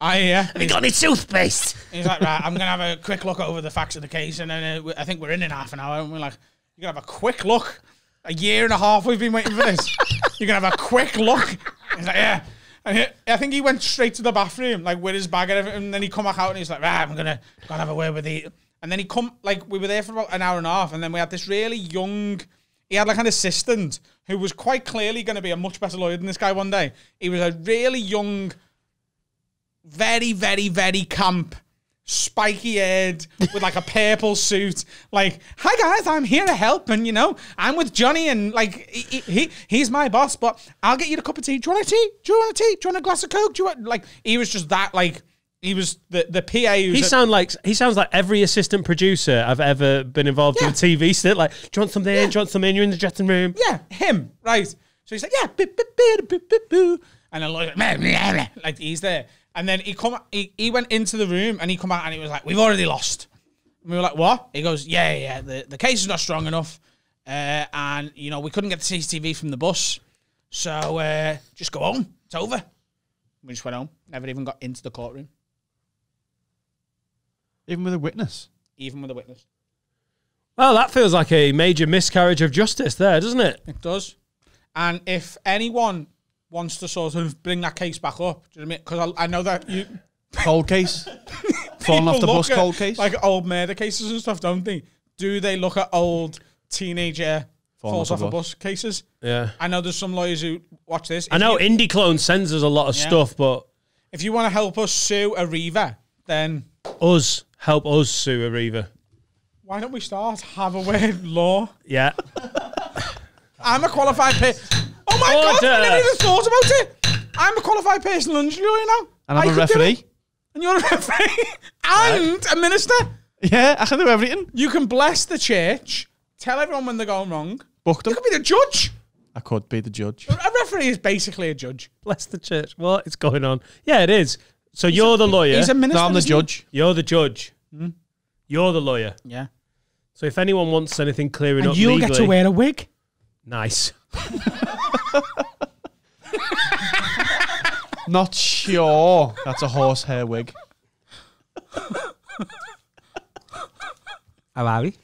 I yeah. [laughs] Have you got any toothpaste? He's like, right, I'm gonna have a quick look over the facts of the case, and then uh, I think we're in in half an hour. And we're like, you're gonna have a quick look. A year and a half we've been waiting for this. you're gonna have a quick look. He's like, yeah. And he, I think he went straight to the bathroom, like with his bag and everything. And then he come back out and he's like, right, I'm gonna go and have a word with the. And then he come like we were there for about an hour and a half, and then we had this really young. He had like an assistant who was quite clearly going to be a much better lawyer than this guy one day. He was a really young very, very, very camp, spiky head with like a purple suit. Like, hi guys, I'm here to help, and you know, I'm with Johnny, and like, he, he he's my boss, but I'll get you a cup of tea. Do you want a tea? Do you want a tea? Do you want a glass of coke? Do you want like? He was just that like. He was the the PA. Who's He sound like he sounds like every assistant producer I've ever been involved in a TV set. Like, do you want something? Do you want something? You're in the dressing room. Yeah, him, right. So he's like, yeah, boo, boo, boo, boo, boo, boo. and then like, like he's there. And then he come, he, he went into the room and he come out and he was like, we've already lost. And we were like, what? He goes, yeah, yeah, yeah, the, the case is not strong enough. Uh, and, you know, we couldn't get the CCTV from the bus. So uh, just go home. It's over. We just went home. Never even got into the courtroom, Even with a witness. even with a witness. Well, that feels like a major miscarriage of justice, there, doesn't it? It does. And if anyone wants to sort of bring that case back up, do you know what I mean? Because I, I know that you [laughs] Cold case. [laughs] Falling off the bus at, cold case. like old murder cases and stuff, don't they? Do they look at old teenager Falling falls off off a a bus cases? Yeah. I know there's some lawyers who watch this. I know you- Indie Clone sends us a lot of Yeah. stuff, but if you want to help us sue Arriva, then us help us sue Arriva. why don't we start have a word law? Yeah. [laughs] I'm a qualified person. My god! I Order. never even thought about it. I'm a qualified personal injury lawyer now. and I'm I a could do referee. And you're a [laughs] referee and a minister. Yeah, I can do everything. You can bless the church, tell everyone when they're going wrong. Booked You could be the judge. I could be the judge. A referee is basically a judge. Bless the church. What is going on? Yeah, it is. So you're the lawyer. He's a minister. No, I'm the isn't he? judge. you're the judge. Hmm? You're the lawyer. Yeah. So if anyone wants anything clearing And up you'll legally, get to wear a wig. nice. Not sure. That's a horsehair wig. How are we?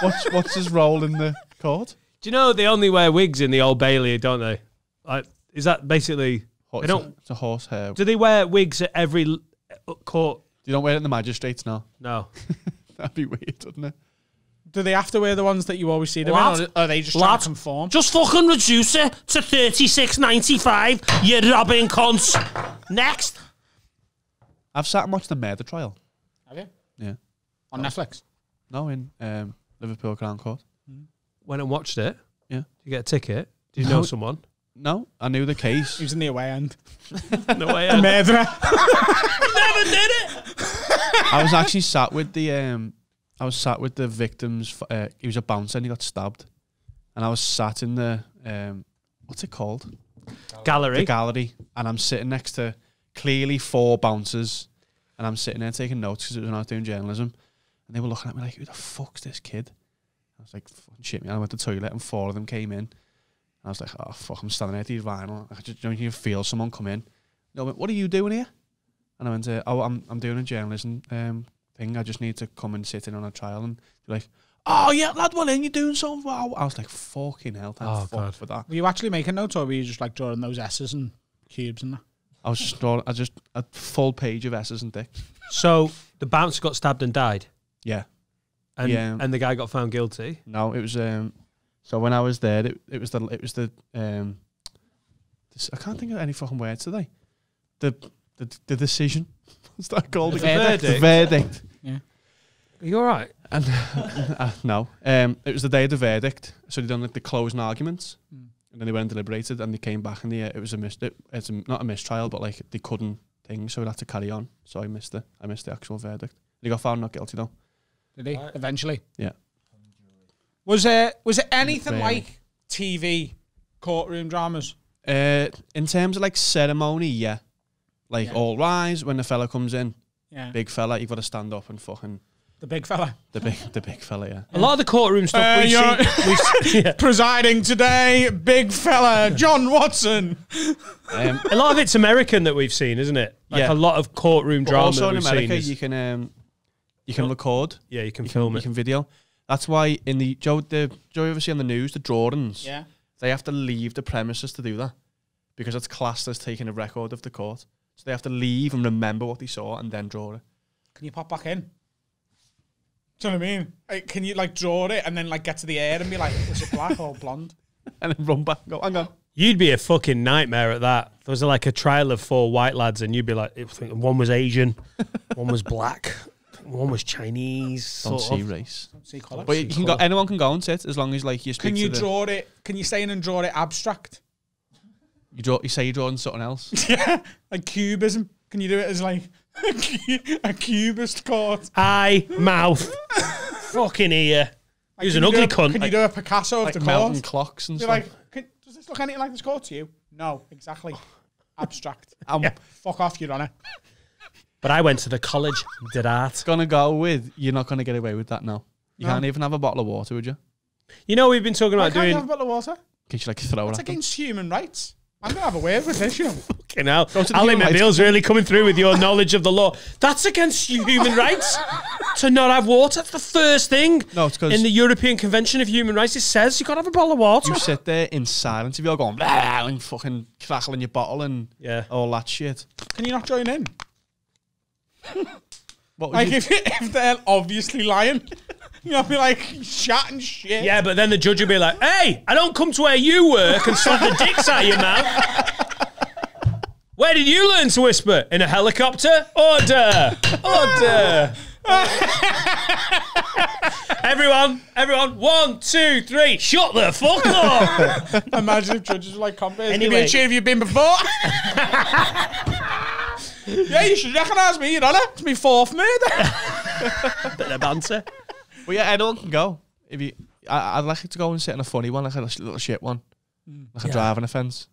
What's what's his role in the court? Do you know they only wear wigs in the Old Bailey, don't they? Like, is that basically? Ho- They It's don't. it's a horsehair. Do they wear wigs at every l- uh, court? You don't wear it in the magistrates now. No. [laughs] That'd be weird, wouldn't it? Do they have to wear the ones that you always see them Lad. in, or are they just trying Lad. to conform? Just fucking reduce it to thirty six ninety five. You robbing cons. Next. I've sat and watched the murder trial. Have you? Yeah. On Netflix. No, in um, Liverpool Crown Court. Went and watched it. Yeah. Did you get a ticket? Do you No. know someone? No, I knew the case. He was in the away end. [laughs] the way. end. Murderer. [laughs] never did it. I was actually sat with the um, I was sat with the victims. Uh, he was a bouncer and he got stabbed, and I was sat in the um, what's it called? The Gallery. gallery, and I'm sitting next to clearly four bouncers, and I'm sitting there taking notes because it was when I was doing journalism, and they were looking at me like, "Who the fuck's this kid?" I was like, "Fucking shit me!" I went to the toilet, and four of them came in. And I was like, "Oh fuck!" I'm standing there at the vinyl. I just don't you feel someone come in. They went, "What are you doing here?" And I went, uh, "Oh, I'm I'm doing a journalism um, thing. I just need to come and sit in on a trial." And they're like, "Oh yeah, lad, well then you're doing so well." I was like, "Fucking hell, thank Oh, fuck for that." Were you actually making notes or were you just like drawing those S's and cubes and that? I was just drawing, I just a full page of S's and dicks. So the bouncer got stabbed and died. Yeah. and Yeah. and the guy got found guilty. No, it was um. So when I was there, it, it was the it was the um. This, I can't think of any fucking words today. The the the decision. [laughs] What's that called? The again? verdict. The verdict. Are you all right? And [laughs] uh, no, um, it was the day of the verdict. So they done like the closing arguments, Mm. and then they went and deliberated, and they came back, and they, uh, it was a mis- it, it's a, not a mistrial, but like they couldn't thing, so we had to carry on. So I missed it. I missed the actual verdict. He got found not guilty though. Did he? Right. Eventually. Yeah. Was there was it anything Really? like TV courtroom dramas? Uh, in terms of like ceremony, yeah, like Yeah. all rise when the fella comes in, Yeah. big fella, you've got to stand up and fucking The big fella. the big the big fella, yeah. A lot of the courtroom stuff Uh, we've seen. We've, [laughs] yeah. Presiding today, big fella, John Watson. Um, A lot of it's American that we've seen, isn't it? Like Yeah. a lot of courtroom but drama. also in we've America, seen you can um, you can record. yeah, you can you film can, it. You can video. That's why in the Joe the Joe you ever see on the news the drawings, Yeah. they have to leave the premises to do that because it's classed as taking a record of the court. So they have to leave and remember what they saw and then draw it. Can you pop back in? Do you know what I mean? Like, can you like draw it and then like get to the air and be like, is it black or blonde? [laughs] And then run back and go, hang on. You'd be a fucking nightmare at that. There was like a trial of four white lads, and you'd be like, one was Asian, [laughs] one was black, one was Chinese. Don't see of. race. See colour. But you can go anyone can go and sit as long as like you speak Can you to the, draw it? Can you stay in and draw it abstract? You draw you say you're drawing something else. [laughs] yeah, like cubism. Can you do it as like a, [laughs] cu- a cubist court? Eye, mouth, fucking ear. He was an ugly a- cunt. Can you do a Picasso of like the melting court? clocks and You're stuff. like, can, does this look anything like this court to you? No, exactly. [laughs] Abstract. I'm Yeah. Fuck off, Your Honour. but I went to the college, did art. gonna go with you're not gonna get away with that now. You No. can't even have a bottle of water, would you? You know, we've been talking Why about can't you doing. have a bottle of water? Can you like throw That's it at them? against human rights. I'm going to have a word with this, you know. Fucking hell. Ally McBeal's really coming through with your knowledge of the law. That's against human rights [laughs] to not have water. That's the first thing. No, it's 'cause- in the European Convention of Human Rights, it says you got to have a bottle of water. You sit there in silence if you're going and fucking crackling your bottle and Yeah. all that shit. Can you not join in? [laughs] What Like, you, if, [laughs] if they're obviously lying, [laughs] you know, be like shot and shit. Yeah, but then the judge will be like, "Hey, I don't come to where you work and slap the dicks out of your mouth." [laughs] Where did you learn to whisper? In a helicopter? Order! Order! [laughs] everyone, everyone, one, two, three, shut the fuck up! Imagine if judges were like, compares. Anyway. Anyway. Which have you been before? yeah, you should recognise me, you know? It's my fourth murder. Bit of banter. Well, yeah, anyone can go. If you, I, I'd like you to go and sit in a funny one, like a little shit one, mm. like a Yeah. driving offence.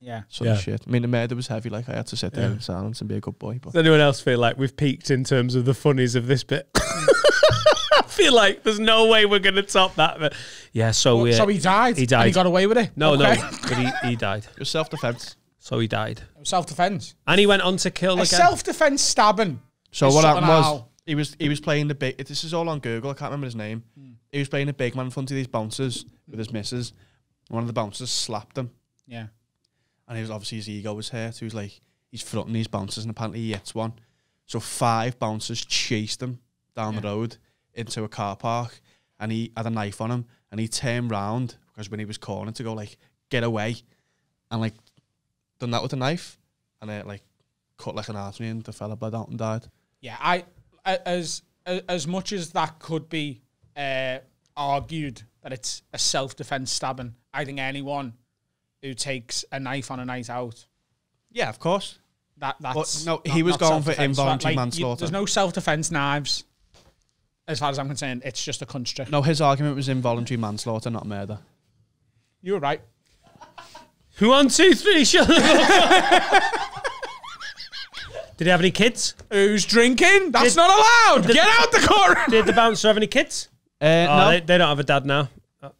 Yeah. Sort Yeah. of shit. I mean, the murder was heavy. Like I had to sit there Yeah. in silence and be a good boy. But Does anyone else feel like we've peaked in terms of the funnies of this bit? [laughs] I feel like there's no way we're going to top that. But yeah, so we. So he died. He And died. he got away with it. no, Okay. no, but he, he died. [laughs] it was self defence. So he died. Self defence. And he went on to kill A again. self defence stabbing. So what something happened was how- he was he was playing the big. This is all on Google. I can't remember his name. Hmm. He was playing a big man in front of these bouncers with his missus. One of the bouncers slapped him, Yeah. and he was obviously his ego was hurt. He was like he's fronting these bouncers, and apparently he hits one. So five bouncers chased him down the road into a car park, and he had a knife on him, and he turned round because when he was cornered to go like get away, and like done that with a knife, and it like cut like an artery, and the fella bled out and died. Yeah. I as as much as that could be uh, argued that it's a self defence stabbing, I think anyone who takes a knife on a night out Yeah, of course. that that's no, not- he was not going for involuntary Like, you- manslaughter. there's no self defence knives, as far as I'm concerned. It's just a construct. No, his argument was involuntary manslaughter, not murder. You were right. One, two, three, shut the fuck up. Did he have any kids? Who's drinking? That's Did- not allowed. did- Get out the courtroom. Did the bouncer have any kids? Uh, Oh, no, they, they don't have a dad now. Oh.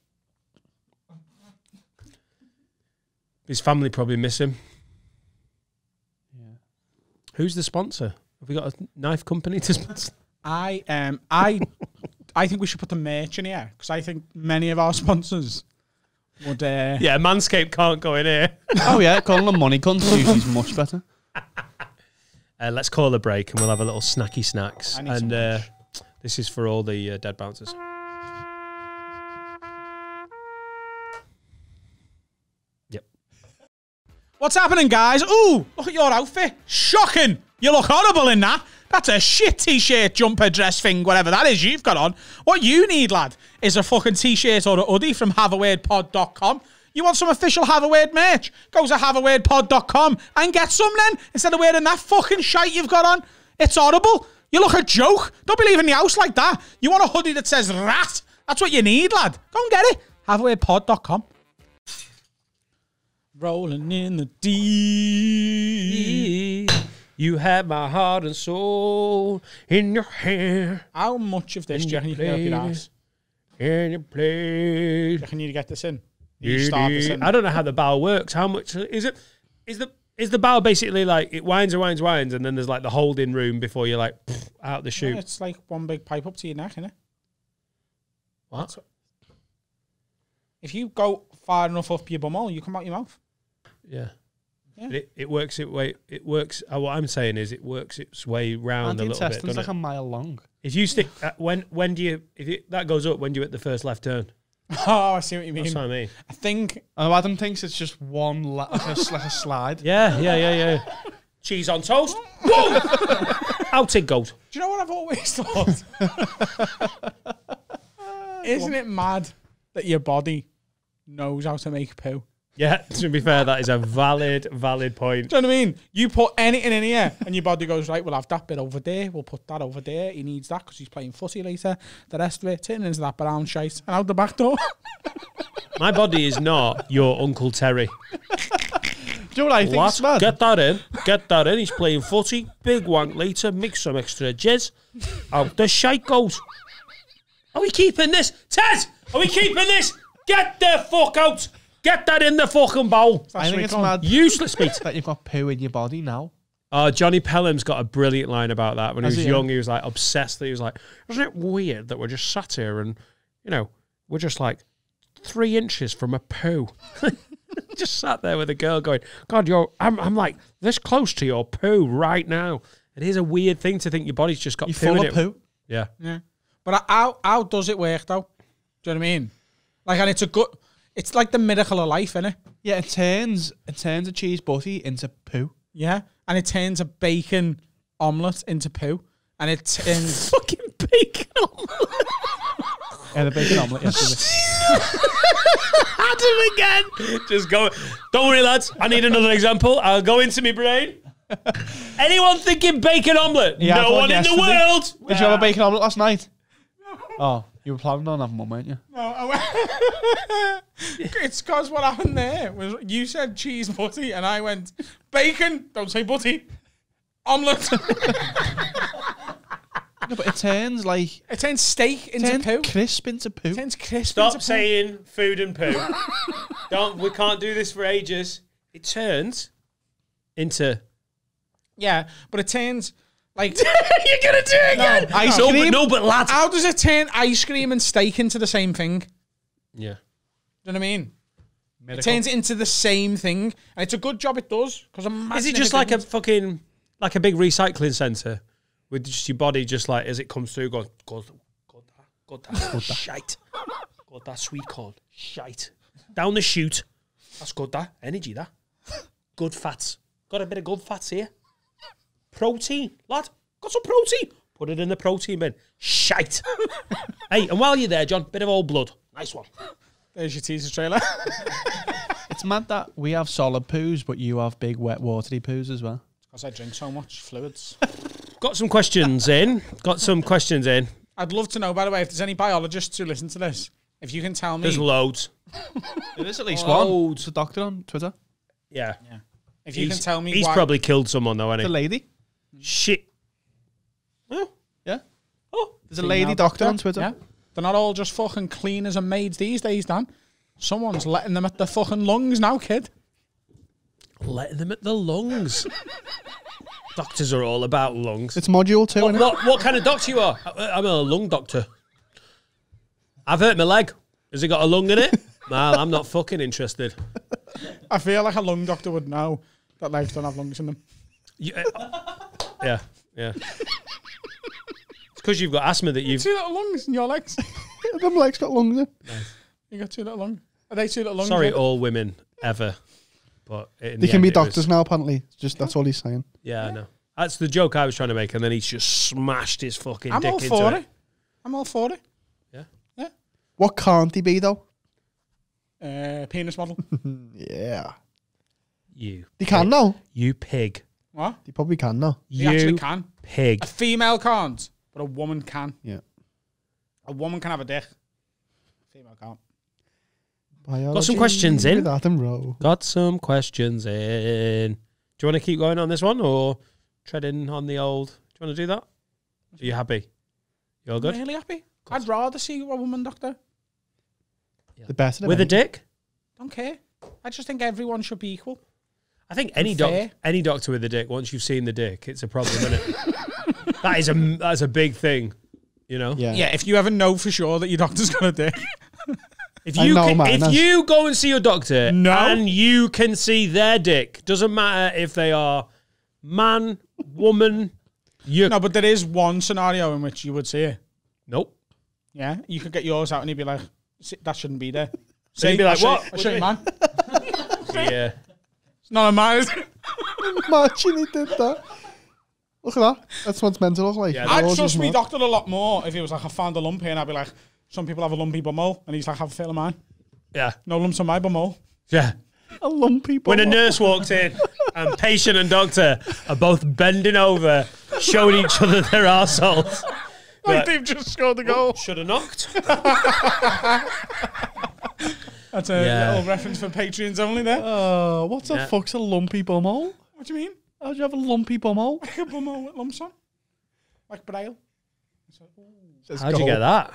His family probably miss him. Yeah. Who's the sponsor? Have we got a knife company to sponsor? I um I I think we should put the merch in here because I think many of our sponsors would. Uh, Yeah, Manscaped can't go in here. oh yeah, calling him money cunt [laughs] usually is much better. Uh, let's call a break and we'll have a little snacky snacks. And uh. This is for all the uh, dead bouncers. Yep. What's happening, guys? Ooh, look at your outfit. Shocking. You look horrible in that. That's a shit t-shirt, jumper, dress thing, whatever that is you've got on. What you need, lad, is a fucking t-shirt or a hoodie from haveawordpod.com. You want some official Have a Word merch? Go to haveawordpod.com and get some then, instead of wearing that fucking shite you've got on. It's horrible. You look a joke. Don't be leaving the house like that. You want a hoodie that says rat? That's what you need, lad. Go and get it. Haveawordpod.com. Rolling in the deep. You had my heart and soul in your hand, How much of this do you reckon you can your ass? Can you played. Do you reckon you get this in? You start. I don't know how the bow works. How much is it? Is the is the bow basically like it winds and winds, winds, and then there's like the holding room before you're like pff, out the Yeah, it's like one big pipe up to your neck, isn't it? What? If you go far enough up your bumhole, you come out your mouth. Yeah. Yeah. It, it works it way it works uh, what I'm saying is it works its way round And a the little bit. intestines doesn't like it? a mile long. If you stick uh, when when do you if it, that goes up when do you hit the first left turn? [laughs] Oh, I see what you mean. That's what I mean. I think Oh, Adam thinks it's just one la- like, a, s- like a slide. Yeah, yeah, yeah, yeah. Cheese on toast. [laughs] Whoa! Out it goes. Do you know what I've always thought? [laughs] Isn't it mad that your body knows how to make poo? Yeah, [laughs] to be fair, that is a valid, valid point. Do you know what I mean? You put anything in here, and your body goes right. We'll have that bit over there. We'll put that over there. He needs that because he's playing footy later. The rest of it turn into that brown shite and out the back door. [laughs] My body is not your Uncle Terry. Do you know what I think, man? Get that in. Get that in. He's playing footy. Big wank later. Mix some extra jizz. Out the shite goes. Are we keeping this? Ted! Are we keeping this? Get the fuck out! Get that in the fucking bowl. I think it's Sweet mad Useless [laughs] meat. that you've got poo in your body now. Uh, Jonny Pelham's got a brilliant line about that. When he Has was he? young, he was like obsessed. That he was like, "Isn't it weird that we're just sat here and, you know, we're just like three inches from a poo." [laughs] just sat there with a girl going, "God, you're I'm I'm like this close to your poo right now." It is a weird thing to think your body's just got You're poo full in of it. poo. Yeah, Yeah. But how how does it work though? Do you know what I mean? Like, and it's a good. It's like the miracle of life, innit? Yeah, it turns it turns a cheese butty into poo. Yeah, and it turns a bacon omelette into poo, and it turns. [laughs] fucking bacon. omelette. Yeah, the bacon [laughs] omelette yesterday. [laughs] Adam again. Just go. Don't worry, lads. I need another example. I'll go into my brain. Anyone thinking bacon omelette? Yeah, no thought one in the world. Did you have a bacon omelette last night? Oh, you were planning on having one, weren't you? No, I went- [laughs] it's because what happened there was you said cheese butty, and I went bacon. Don't say butty. Omelette. No, but it turns like it turns steak into turns poo. crisp into poo. It turns crisp Stop into poo. saying food and poo. [laughs] Don't. We can't do this for ages. It turns into. Yeah, but it turns like. [laughs] You're gonna do it again. No, Ice no, cream? but no, but lads. How does it turn ice cream and steak into the same thing? Yeah. Do you know what I mean? It turns it into the same thing, and it's a good job it does. Because Is it just like a fucking like a big recycling center with just your body just like as it comes through going God, God that, God that, God that, shite, God that sweet corn, shite down the chute. That's good. That energy. That good fats. Got a bit of good fats here. Protein, lad. Got some protein. Put it in the protein bin. Shite. [laughs] hey, and while you're there, John, bit of old blood. Nice one. There's your teaser trailer. [laughs] It's mad that we have solid poos, but you have big wet watery poos as well. Because I drink so much fluids. [laughs] Got some questions in. Got some questions in. I'd love to know, by the way, if there's any biologists who listen to this, if you can tell me, There's loads. There is at least Loads. one. It's a doctor on Twitter. Yeah. if you can tell me, He's why, probably killed someone though, The hasn't he? lady. Shit. Oh, Yeah. oh. There's a female lady doctor on Twitter. Yeah, they're not all just fucking cleaners and maids these days, Dan. Someone's letting them at the fucking lungs now, kid. Letting them at the lungs. [laughs] Doctors are all about lungs. It's module two, What, innit? what, what kind of doctor you are? I- I'm a lung doctor. I've hurt my leg. Has it got a lung in it? [laughs] Man, I'm not fucking interested. I feel like a lung doctor would know that legs don't have lungs in them. You- uh, yeah, yeah. It's because you've got asthma that you've. Two little lungs in your legs. [laughs] Them legs got lungs in. You got two little lungs. Are they two little lungs? Sorry, yeah? all women ever, but in They the can end be it was- doctors now, apparently. It's just that's all he's saying. Yeah, I know. That's the joke I was trying to make, and then he's just smashed his fucking I'm dick all into for it. it. I'm all for it. Yeah. Yeah. What can't he be though? Uh, penis model. [laughs] Yeah, You, he can now. you pig, what? He probably can now. He you actually can. pig. A female can't, but a woman can. Yeah. A woman can have a dick. Female can't. Biology Got some questions in? with Adam Rowe. Got some questions in. Do you want to keep going on this one or treading on the old? Do you want to do that? Are you happy? You're good. Really happy. I'd rather see a woman doctor. The best of With a them. dick? Don't care. I just think everyone should be equal. I think any doc, any doctor with a dick. Once you've seen the dick, it's a problem, isn't it? [laughs] that is a that's a big thing. You know. Yeah. Yeah, if you ever know for sure that your doctor's got a dick. [laughs] If you know, can, man, if that's- you go and see your doctor No. and you can see their dick, doesn't matter if they are man, woman, you no, but there is one scenario in which you would see it. nope. Yeah, you could get yours out and he'd be like, "That shouldn't be there." [laughs] So he'd be like, "What? You, I'll What show do you, you man. Yeah. It's not a man. is it? Imagine he did that. Look at that. That's what's meant to look like. Yeah, I'd trust me doctor a lot more if he was like, "I found a lump here," and I'd be like, "Some people have a lumpy bumhole," and he's like, "Have a feel of mine. Yeah. No lumps on my bumhole." Yeah. A lumpy bum. When a nurse walked in and patient and doctor are both bending over, showing each other their arseholes. Like Right. they've just scored a goal. Should have knocked. [laughs] That's a Yeah. little reference for Patreons only. There. Oh, what the Yeah. fuck's a lumpy bumhole? what do you mean? How'd you have a lumpy bumhole? [laughs] Like a bumhole with lumps on, like braille. Says How'd you get that?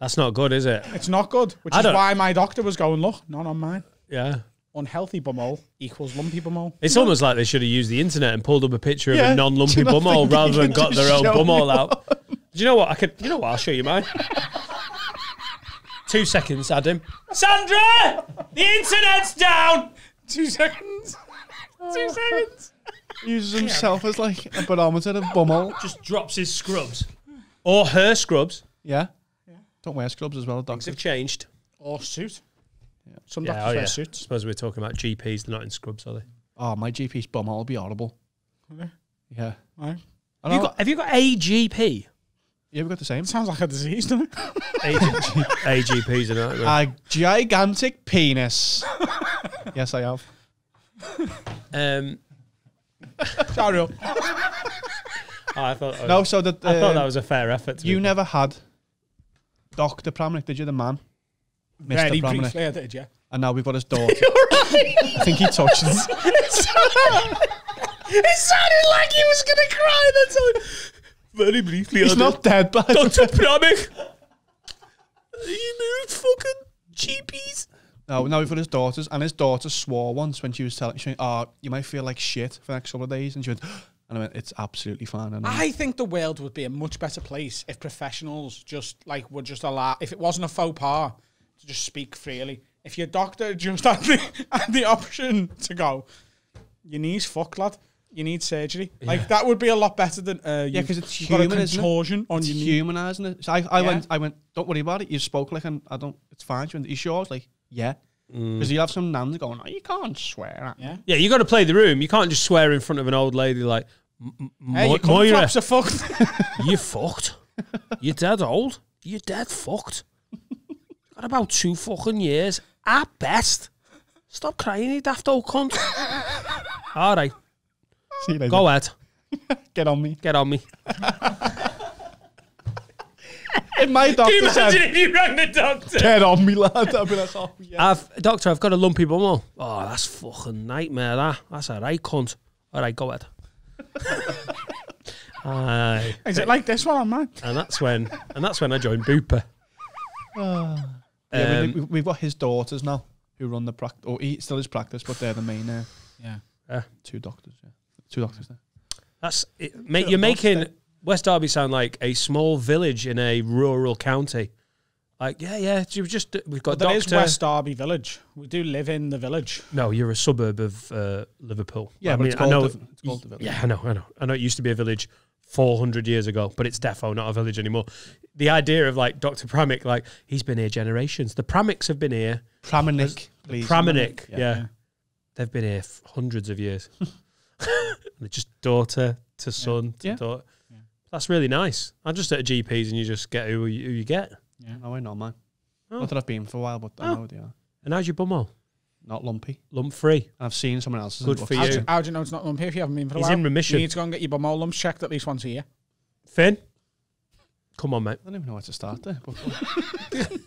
That's not good, is it? It's not good, which I is don't- why my doctor was going, "Look, not on mine. Yeah. Unhealthy bumhole equals lumpy bumhole." It's almost like they should have used the internet and pulled up a picture of Yeah. a non-lumpy Do you not bumhole think they rather than could got just their own show bumhole out. Do you know what? I could. You know what? I'll show you mine. [laughs] Two seconds, Adam. Sandra, the internet's down. Two seconds. [laughs] Two seconds. Uses himself as like a barometer of bumhole. Just drops his scrubs or her scrubs. Yeah. Don't wear scrubs as well, Things doctor. have changed. Or suit. Some Yeah, doctors oh wear yeah. suits. suppose we're talking about GPs. They're not in scrubs, are they? Oh, my GP's bumhole will be horrible. Okay. Yeah. Right. Have you got? Have you got a GP? You ever got the same? Sounds like a disease, doesn't it? AGPs are not. A gigantic penis. yes, I have. Um, Sorry. oh, I thought. No, so that I thought um, that was a fair effort. To you be- never had Doctor Pramnick, did you? The man, Mr. Very Pramnick, briefly, I did, yeah. and now we've got his [laughs] daughter. I think he touched it. [laughs] It sounded like he was gonna cry. That's all. Very briefly. He's not dead, but Doctor Pramik. You know, fucking GPs. no, now we've got his daughters, and his daughter swore once when she was telling, she went, "Oh, you might feel like shit for the next couple of days," and she went, [gasps] and I went, "It's absolutely fine." And I think the world would be a much better place if professionals just like would just allow if it wasn't a faux pas to just speak freely. If your doctor just had the [laughs] had the option to go, your knees fucked, lad. You need surgery. Like that would be a lot better than uh, Yeah, 'cause it's you've got a human, isn't it? on it's your knee. humanizing it. So I, I Yeah. went, I went, don't worry about it. You spoke like an, I don't, it's fine. She went, you sure? I was like, yeah. Mm. Because you have some nans going, oh, you can't swear. at Yeah. Yeah, you got to play the room. You can't just swear in front of an old lady like, "M- M- Hey, Mo- your cum Moira, flaps are fucked. [laughs] you fucked. You're dead old. You're dead fucked. Got about two fucking years at best. Stop crying, you daft old cunt. [laughs] All right, See you later. go ahead. Get on me. Get on me. And my doctor said, if you rang the doctor? get on me, lad. I'd be like, oh, yeah. I've, doctor, I've got a lumpy bumhole. Oh, that's fucking nightmare, that. That's a right cunt. All right, go ahead. [laughs] Aye. Is it like this one on mine? And that's when, and that's when I joined Bupa. [sighs] yeah Um, we, we've got his daughters now who run the practice. Or he still is practice, but they're the main uh, Yeah. Yeah. two doctors. Yeah. Two doctors there. That's it, mate. You're making West Derby sound like a small village in a rural county. Like, yeah, yeah. You just we've got But there is doctor. West Derby Village. We do live in the village. No, you're a suburb of uh, Liverpool. Yeah, I but mean, it's I know. the- it's called the village. Yeah, I know, I know. I know. It used to be a village 400 years ago, but it's defo, not a village anymore. The idea of like Dr. Pramik, like he's been here generations. The Pramiks have been here. Pramanik, please. Pramanik, yeah. Yeah. They've been here f- hundreds of years. [laughs] They're [laughs] just daughter to son to Yeah. daughter. That's really nice. I'm just at a GP's and you just get who you, who you get. No, oh, I know, man. Oh. Not that I've been for a while, but I Oh. know they are. And how's your bumhole? Not lumpy. Lump free. I've seen someone else's. Good and it for you. How, do, how do you know it's not lumpy if you haven't been for a He's while? in remission. You need to go and get your bumhole lumps checked at least once a year. Finn? Come on, mate. I don't even know where to start there. But [laughs]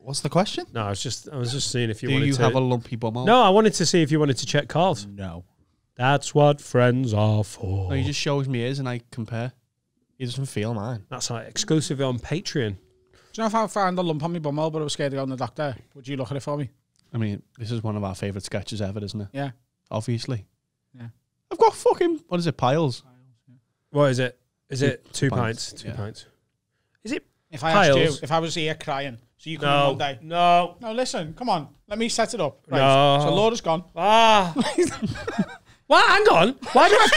What's the question? No, I was just I was just seeing if you Do wanted you to have a lumpy bumhole? No, I wanted to see if you wanted to check Carl's. No. That's what friends are for. No, he just shows me his and I compare. He doesn't feel mine. That's like exclusively on Patreon. Do you know if I found a lump on my bumhole but I was scared to go to the doctor? Would you look at it for me? I mean, this is one of our favourite sketches ever, isn't it? Yeah. Obviously. Yeah. I've got fucking, what is it, piles? What is it? Is Two- it two two pints? pints, Two yeah. pints. Is it? If I asked you, if I was here crying, so you come in all No. day. No. No, listen, come on. Let me set it up. Right. No. So Laura's gone. Ah. [laughs] [laughs] what? Hang on. Why do I have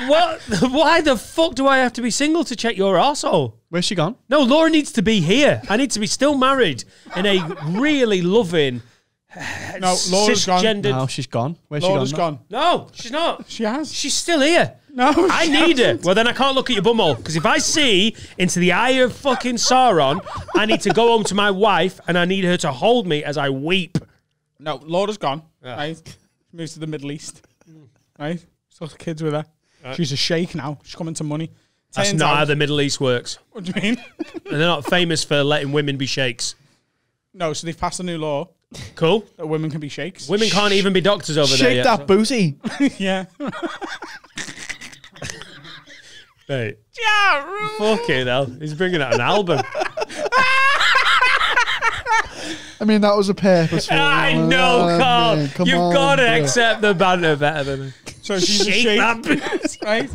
to? [laughs] what? Why the fuck do I have to be single to check your arsehole? Where's she gone? No, Laura needs to be here. I need to be still married in a really loving, [sighs] No, Laura's gone. cisgendered. No, she's gone. Where's Laura's she gone? gone. No, she's not. She has. She's still here. No, I she need her. hasn't. Well, then I can't look at your bumhole because if I see into the eye of fucking Sauron, I need to go home to my wife and I need her to hold me as I weep. No, Laura's gone. Yeah. Right. She moves to the Middle East. Mm. Right. She's got the kids with her. She's a sheikh now. She's coming to money. That's Turns not how out- the Middle East works. What do you mean? [laughs] And they're not famous for letting women be sheikhs. no, so they've passed a new law Cool. that women can be sheikhs. Women can't even be doctors over there Shake yet. that booty. [laughs] yeah. [laughs] Hey, yeah. fucking hell. He's bringing out an album. I mean, that was a purposeful. [laughs] I know, Oh, Carl. man, come You've on, got to bro. accept the banter better than me. So she's a Shake sheikh. [laughs] that booty. Right.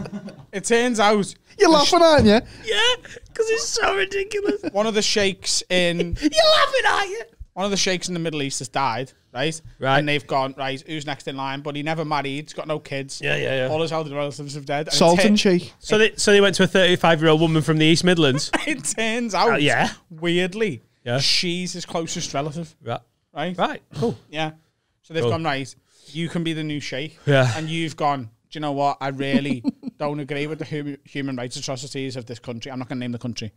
It turns out You're laughing, aren't you? Yeah, because it's so ridiculous. one of the sheikhs in [laughs] You're laughing, are you? one of the sheikhs in the Middle East has died. Right. Right. And they've gone right. Who's next in line? But he never married. He's got no kids. Yeah, yeah, yeah. All his elderly relatives have dead. And it Salt tur- and shake. So they, so they went to a 35 year old woman from the East Midlands. It turns out, Uh, yeah. weirdly, Yeah. she's his closest relative, right. right? Right. Cool. Yeah. So they've Cool. gone, right, you can be the new sheikh. Yeah. And you've gone, do you know what? I really [laughs] don't agree with the hum- human rights atrocities of this country. I'm not going to name the country.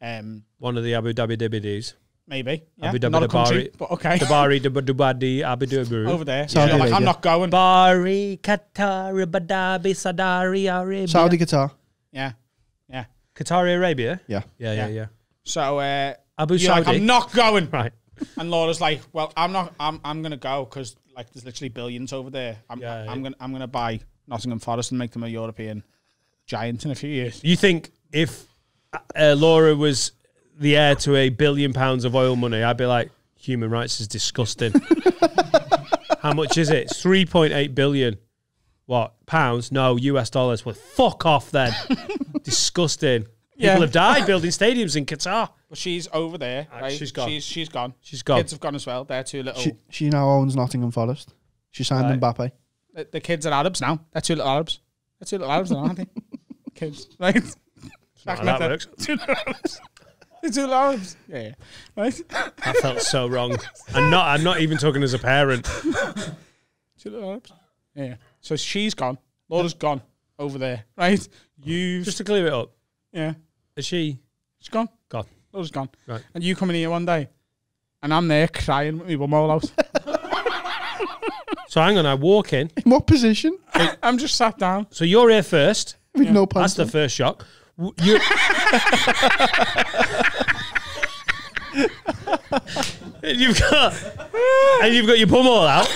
Um, One of the Abu Dhabi Dibbidies. maybe. Yeah. Abu Dhabi Not a country, Dabari. but okay. Dabari Dubadi Abu Dhabi. [laughs] Over there. Saudi Yeah, like, I'm Arabia. not going. Bari, Qatar, Abu Dhabi, Sadari Arabia. Saudi guitar. yeah. Yeah. Qatari Arabia? Yeah. Yeah, yeah, Yeah. yeah. So, uh, Abu you're like, I'm not going. Right. And Laura's like, "Well, I'm not. I'm. I'm gonna go because like there's literally billions over there. I'm. Yeah, I'm yeah. gonna. I'm gonna buy Nottingham Forest and make them a European giant in a few years. You think if uh, Laura was the heir to a billion pounds of oil money, I'd be like, human rights is disgusting. [laughs] How much is it? 3.8 billion. What? Pounds? No, US dollars. Well, fuck off then. [laughs] disgusting. People Yeah. have died [laughs] building stadiums in Qatar. But she's over there. Ah, Right? she's gone. She's she's gone. She's gone. Kids have gone as well. They're too little. She, she now owns Nottingham Forest. She signed Right. Mbappe. the, the kids are Arabs now. They're two little Arabs. They're two little Arabs now, aren't they? [laughs] kids, [laughs] right? Back how that then. works. Two little Arabs. They're two little Arabs. Yeah, yeah. Right. I felt so wrong. I'm not. I'm not even talking as a parent. Two little Arabs. Yeah. yeah. So she's gone. Laura's gone over there. Right. You've Just to clear it up, yeah. is she She's gone. gone? Laura's gone. Right. And you come in here one day, and I'm there crying with my bum all out. [laughs] So hang on. I walk in. In what position? [laughs] I'm just sat down. So you're here first. With no That's pants. the first shock. You, and [laughs] you've got and you've got your bum all out.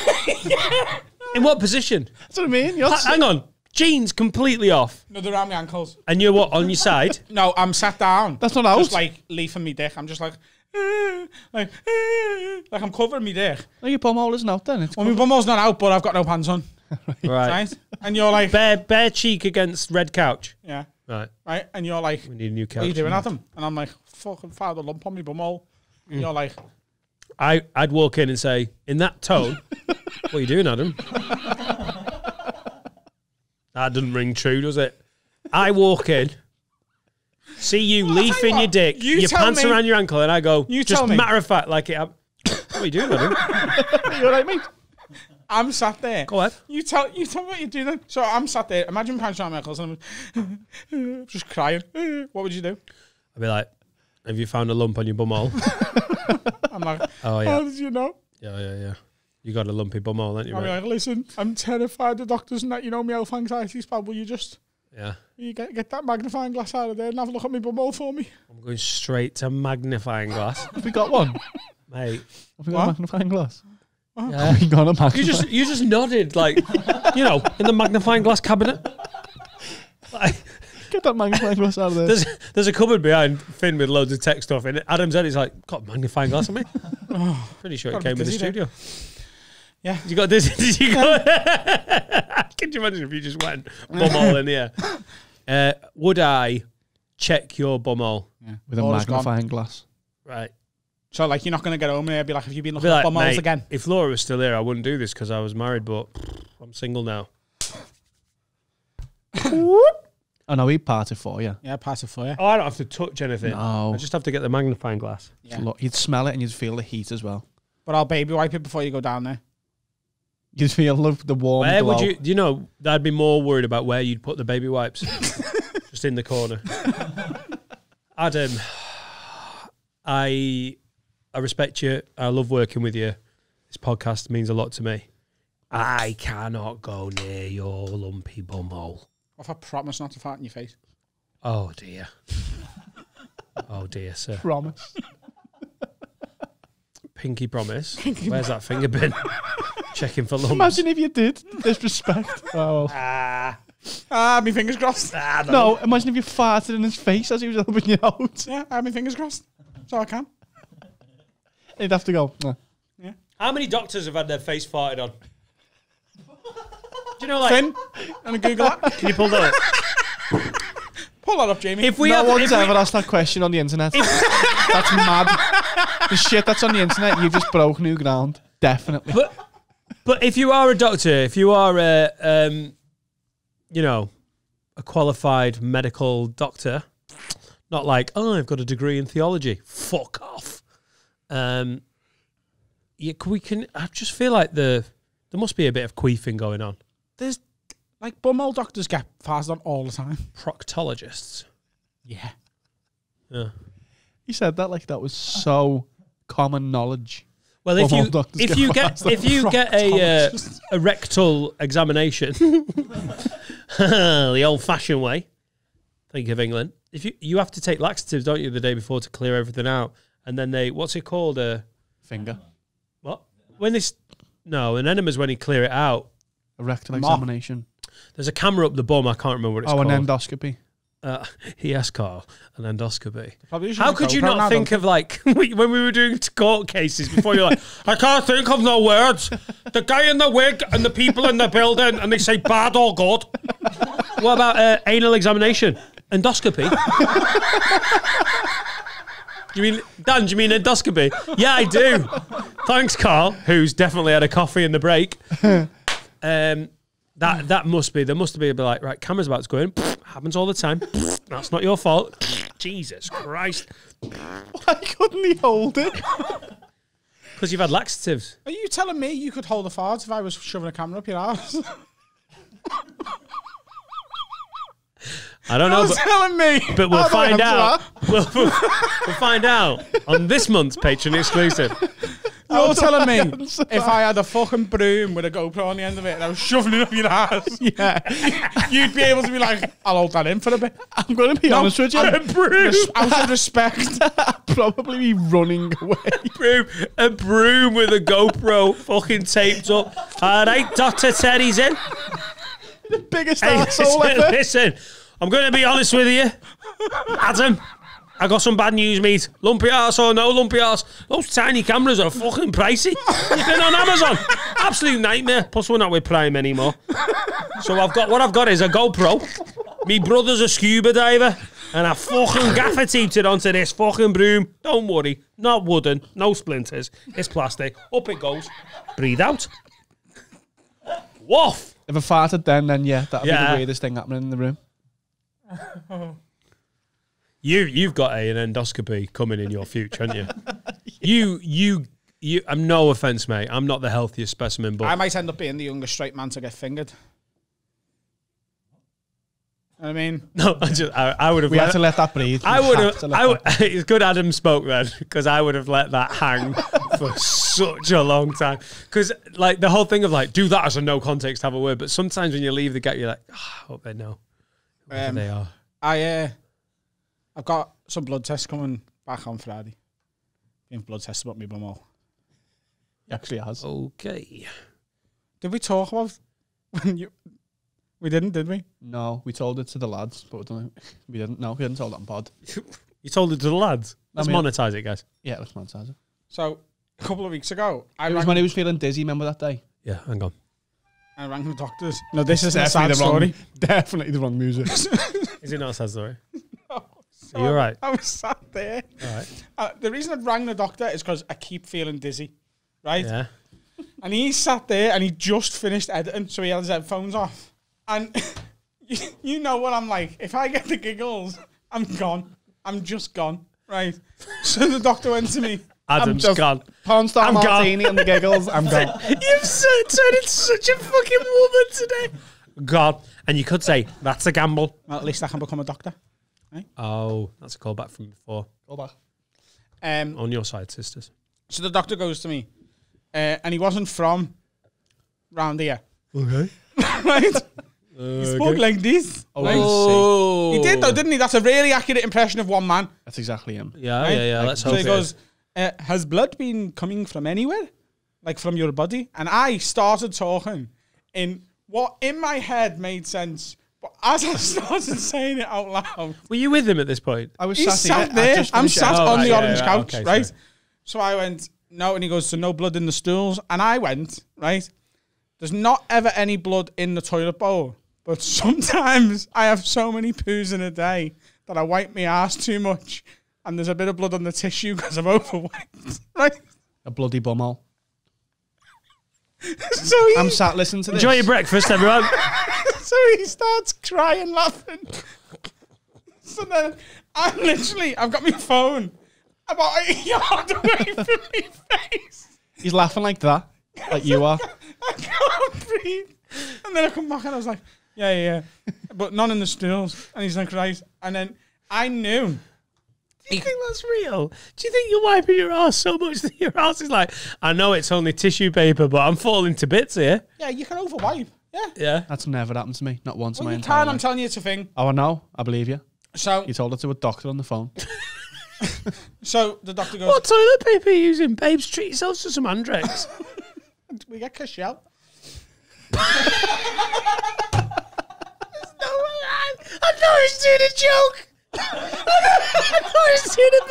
In what position? That's what I mean. You're Ha- hang on, jeans completely off, No, they're around my ankles. and you're what on your side? [laughs] No, I'm sat down. That's not out. Just like leafing me dick. I'm just like, "Eh," like, "Eh," like I'm covering me dick. no, your bumhole isn't out then. It's Well, my bumhole's not out, but I've got no pants on. [laughs] Right, Right? And you're like, bare bare cheek against red couch. yeah, Right, right. And you're like, we need a new couch. what are you doing, Adam? And I'm like, fucking found a lump on my bumhole. And you're like, I I'd walk in and say in that tone, [laughs] "What are you doing, Adam?" That doesn't ring true, does it? I walk in, see you leafing what, your dick, you your pants me- around your ankle, and I go, You just me. matter of fact, like it. hap- what are you doing, Adam? [laughs] you alright, mate? I'm sat there. Go ahead. You tell you tell me what you do then. So I'm sat there. Imagine punching on Michaels and I'm [laughs] just crying. What would you do? I'd be like, have you found a lump on your bumhole? [laughs] I'm like, Oh, yeah. how did you know? yeah, yeah, yeah. You got a lumpy bumhole, haven't you, I'm mate? like, listen, I'm terrified. The doctors and that you know me health anxiety spell. Will you just Yeah. you get get that magnifying glass out of there and have a look at me bumhole for me? I'm going straight to magnifying glass. Have we got one? [laughs] mate. Have we got What? a magnifying glass? Yeah. Have we got a magnifying You just you just nodded like you know in the magnifying glass cabinet. Like, Get that magnifying glass out of there. there's there's a cupboard behind Finn with loads of tech stuff in it. Adam's head is like got a magnifying glass on me. [laughs] Oh. Pretty sure it Gotta be came with the busy then. studio. Yeah. You got this? [laughs] Did you go? [laughs] Can you imagine if you just went bumhole in the air? [laughs] Uh, would I check your bumhole? With a Laura's gone. magnifying glass. Right. So like you're not gonna get home and I'd be like, have you been I'd looking be at like, bumholes again? if Laura was still here, I wouldn't do this because I was married, but I'm single now. Oh no, he parted for you. Yeah, pass it for you. Oh, I don't have to touch anything. No. I just have to get the magnifying glass. Yeah. Look, You'd smell it and you'd feel the heat as well. But I'll baby wipe it before you go down there. You'd feel the, the warm Where glow. would you? Do you know? I'd be more worried about where you'd put the baby wipes. [laughs] Just in the corner. Adam, I I respect you. I love working with you. This podcast means a lot to me. I cannot go near your lumpy bumhole. If I promise not to fart in your face. Oh dear. Oh dear, sir. Promise. Pinky promise. [laughs] Where's that finger been? [laughs] Checking for lumps. Imagine if you did. Disrespect. [laughs] oh. Ah, Ah, my fingers crossed. ah, no. No, imagine if you farted in his face as he was helping you out. Yeah, I have my fingers crossed. So I can. He'd have to go. "Nah." How many doctors have had their face farted on? Do you know, like, Finn, and Google that. can you pull that up? Pull that up, Jamie. If we no have, one's if we- ever asked that question on the internet. [laughs] that's mad. The shit that's on the internet, you've just broke new ground. Definitely. but but if you are a doctor, if you are a um, you know, a qualified medical doctor, not like oh, I've got a degree in theology. Fuck off. Um, yeah, we can. I just feel like the there must be a bit of queefing going on. There's like bumhole doctors get farted on all the time. Proctologists. Yeah. Yeah. He said that like that was so common knowledge. Well, if you if get you [laughs] get if you get a uh, a rectal examination, [laughs] the old-fashioned way, think of England. If you you have to take laxatives, don't you, the day before to clear everything out, and then they what's it called? Uh, Finger. what when this? No, an enemas when you clear it out. A rectal Mop. examination. There's a camera up the bum. I can't remember what it's oh, called. [laughs] an endoscopy. uh, yes, Carl, an endoscopy. How could you not think of like [laughs] when we were doing court cases before? You're like, I can't think of no words. The guy in the wig and the people in the building, and they say bad or good. [laughs] What about uh, anal examination, endoscopy? you mean Dan? Do you mean endoscopy? Yeah, I do. Thanks, Carl, who's definitely had a coffee in the break. Um, that that must be there must be a bit like right. Camera's about to go in. Happens all the time. That's not your fault. Jesus Christ. [laughs] Why couldn't he hold it? Because you've had laxatives. Are you telling me you could hold a fart if I was shoving a camera up your ass? [laughs] I don't know, You're but, telling me. but we'll How do I find out. We'll, we'll, we'll find out on this month's Patreon exclusive. You're telling me if I had a fucking broom with a GoPro on the end of it and I was shoving it up your ass, [laughs] yeah. you'd be able to be like, I'll hold that in for a bit. I'm going to be honest with you. A broom, Res- out of respect. [laughs] I'd probably be running away. broom, a broom with a GoPro fucking taped up. All right, Doctor Teddy's in. the biggest Hey, asshole listen, ever. listen, I'm going to be honest with you, Adam. I got some bad news, mate. Lumpy ass or no lumpy ass, those tiny cameras are fucking pricey. You've been on Amazon, absolute nightmare. Plus, we're not with Prime anymore. So I've got what I've got is a GoPro. Me brother's a scuba diver, and I fucking gaffer taped it onto this fucking broom. Don't worry, not wooden, no splinters. It's plastic. Up it goes. Breathe out. Woof. If I farted then, then yeah, that'd be the weirdest thing happening in the room. [laughs] You you've got a, an endoscopy coming in your future, haven't you? [laughs] You you you. I'm no offense, mate. I'm not the healthiest specimen, but I might end up being the youngest straight man to get fingered. I mean, [laughs] no, I just I, I would have. We let, had to let that breathe. I would had have. to I it's good Adam spoke then because I would have let that hang for such a long time. Because like the whole thing of like do that as a no context have a word, but sometimes when you leave the gate, you're like, "Ah, I hope they know whoever Um, they are. I uh, I've got some blood tests coming back on Friday. Getting blood tests about me bumhole. He actually has. Okay. Did we talk about [laughs] when you? We didn't, did we? No, we told it to the lads, but we don't- we didn't. No, we didn't tell it on pod. You told it to the lads. Let's I mean- monetize it, guys. Yeah, let's monetize it. So a couple of weeks ago, I It was rang, when he was feeling dizzy. Remember that day? Yeah, hang on. I rang the doctors. No, this is a sad Definitely the wrong- story. [laughs] Definitely the wrong music. [laughs] Is it not a sad story? [laughs] So Are you all right? I was sat there. All right. Uh, the reason I rang the doctor is because I keep feeling dizzy, right? Yeah. And he sat there and he just finished editing, so he had his headphones off. And you, you know what I'm like. If I get the giggles, I'm gone. I'm just gone, right? So the doctor went to me. Adam's just- gone. Porn star I'm gone. and the giggles. [laughs] I'm gone. [laughs] You've so, turned into such a fucking woman today. God. And you could say, that's a gamble. Well, at least I can become a doctor. Oh, that's a callback from before. Go back. Um, On your side, sisters. so the doctor goes to me, uh, and he wasn't from round here, Okay. [laughs] right? he spoke like this. right? Oh. He did though, didn't he? That's a really accurate impression of one man. That's exactly him. Yeah, Right? yeah, yeah. Let's So hope he goes, is. Uh, "Has blood been coming from anywhere, like from your body?" And I started talking in what in my head made sense, but as I [laughs] started saying it out loud, Were you with him at this point? I was he's sat, sat here. I there. I'm sat. Oh, on right, the yeah, orange yeah, couch, okay, right? sorry. So I went no, and he goes, "So no blood in the stools," and I went right. There's not ever any blood in the toilet bowl, but sometimes I have so many poos in a day that I wipe my ass too much, and there's a bit of blood on the tissue because I'm [laughs] overweight, Right. A bloody bumhole. [laughs] So he, I'm sat listening to this. Enjoy your breakfast, everyone. [laughs] so he starts crying, laughing. So then I'm literally, I've got my phone about a yard away from my face. He's laughing like that, like you are. I can't breathe. And then I come back and I was like, yeah, yeah, yeah. But none in the stools. And he's like, right. And then I knew. Do you think that's real? Do you think you're wiping your ass so much that your ass is like, I know it's only tissue paper, but I'm falling to bits here? Yeah, you can overwipe. Yeah. Yeah. That's never happened to me. Not once in my you entire can. I'm life. telling you, it's a thing. Oh, I know. I believe you. So, You told it to a doctor on the phone. [laughs] so the doctor goes, What toilet paper are you using? Babes, treat yourselves to some Andrex. [laughs] we get Cushelle. [laughs] no, I, I know he's doing a joke. I he's doing a.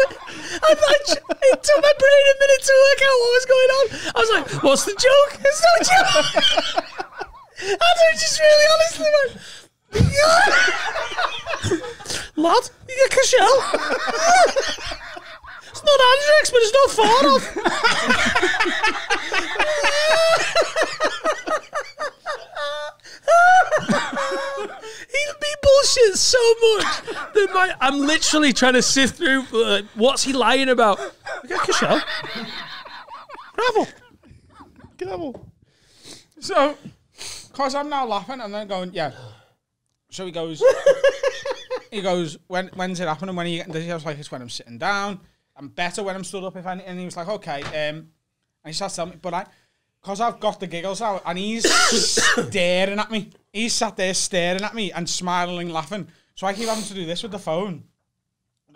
I thought it took my brain a minute to work out what was going on. I was like, "What's the joke?" It's no joke. [laughs] Adam just really honestly went, "Lad, you get Cushelle." It's not Andrex, but it's not far [laughs] off. [laughs] He'll be bullshit so much that my I'm literally trying to sift through uh, what's he lying about. Got Cushelle. Gravel. Gravel. So, because I'm now laughing and then going, yeah. So he goes, he goes, when when's it happening? When are you getting dizzy? I was like, it's when I'm sitting down. I'm better when I'm stood up. If any, and he was like, okay. Um, and he starts telling me, but I, because I've got the giggles out, and he's [coughs] staring at me. He's sat there staring at me and smiling laughing. So I keep having to do this with the phone.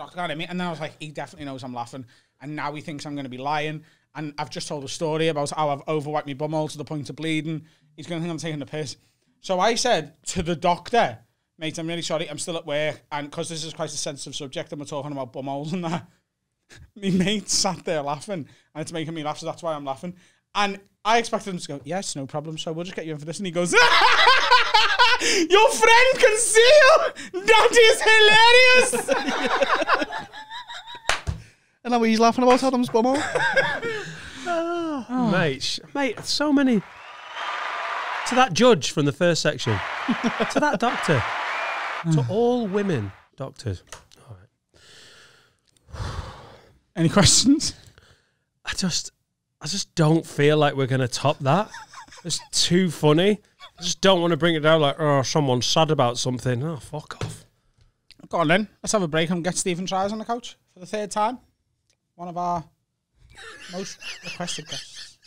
Doctor can't me. And then I was like, he definitely knows I'm laughing. And now he thinks I'm going to be lying. And I've just told a story about how I've overwiped my bumhole to the point of bleeding. He's going to think I'm taking the piss. So I said to the doctor, mate, I'm really sorry. I'm still at work. And because this is quite a sensitive subject and we're talking about bumholes and that, [laughs] my mate sat there laughing. And it's making me laugh. So that's why I'm laughing. And I expected him to go, yes, no problem. So we'll just get you in for this. And he goes, [laughs] your friend can see you. That is hilarious. [laughs] And now he's laughing about Adam's bumhole. [laughs] Mate, sh- mate, so many. To that judge from the first section, to that doctor, to [sighs] all women doctors. Any questions? I just, I just don't feel like we're gonna top that. [laughs] It's too funny. I just don't want to bring it down like, oh, someone's sad about something. Oh, fuck off. Go on then. Let's have a break and get Stephen Tries on the couch for the third time. One of our most requested guests.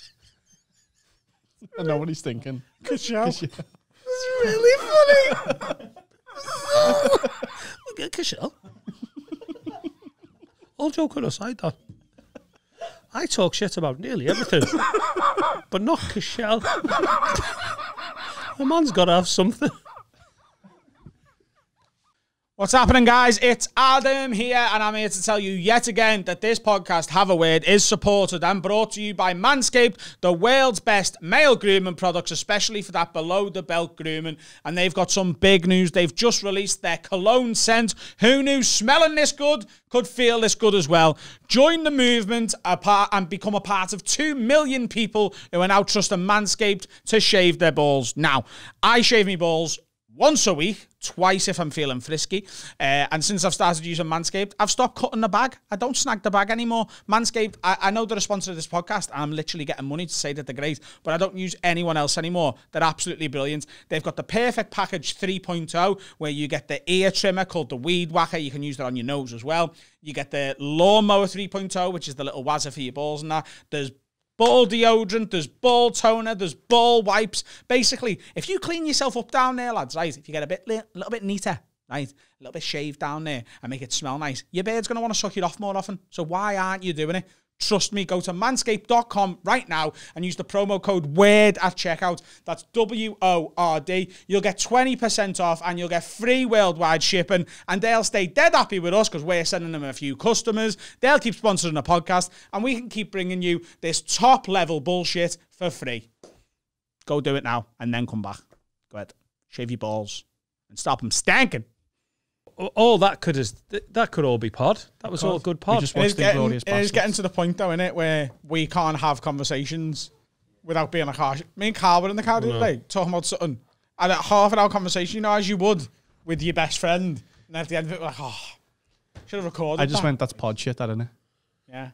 I know what he's thinking. Good show. really funny. Cushelle. All joking aside, though, I talk shit about nearly everything, but not Cushelle. [laughs] The man's got to have something. What's happening, guys? It's Adam here, and I'm here to tell you yet again that this podcast, Have a Word, is supported and brought to you by Manscaped, the world's best male grooming products, especially for that below the belt grooming. And they've got some big news. They've just released their cologne scent. Who knew smelling this good could feel this good as well? Join the movement apart and become a part of 2 million people who are now trusting Manscaped to shave their balls. Now, I shave my balls once a week, twice if I'm feeling frisky. Uh, and since I've started using Manscaped, I've stopped cutting the bag. I don't snag the bag anymore. Manscaped, I, I know they're a sponsor of this podcast. I'm literally getting money to say that they're great, but I don't use anyone else anymore. They're absolutely brilliant. They've got the perfect package 3.0 where you get the ear trimmer called the Weed Whacker. You can use that on your nose as well. You get the Lawnmower 3.0, which is the little wazzer for your balls and that. There's ball deodorant, there's ball toner, there's ball wipes. Basically, if you clean yourself up down there, lads, right, if you get a bit, li- little bit neater, right, a little bit shaved down there and make it smell nice, your beard's going to want to suck it off more often. So why aren't you doing it? Trust me, go to manscaped.com right now and use the promo code WORD at checkout. That's W O R D. You'll get 20% off and you'll get free worldwide shipping. And they'll stay dead happy with us because we're sending them a few customers. They'll keep sponsoring the podcast and we can keep bringing you this top level bullshit for free. Go do it now and then come back. Go ahead. Shave your balls and stop them stanking. All that could is that could all be pod. That was all good pod. just It is, the getting, glorious it is getting to the point though, innit, where we can't have conversations without being like harsh. Me and Carl were in the car the other day talking about something. And at half an hour conversation, you know, as you would with your best friend. And at the end of it, we're like, oh, should have recorded. I just that. went, that's pod shit, that, isn't it? Yeah.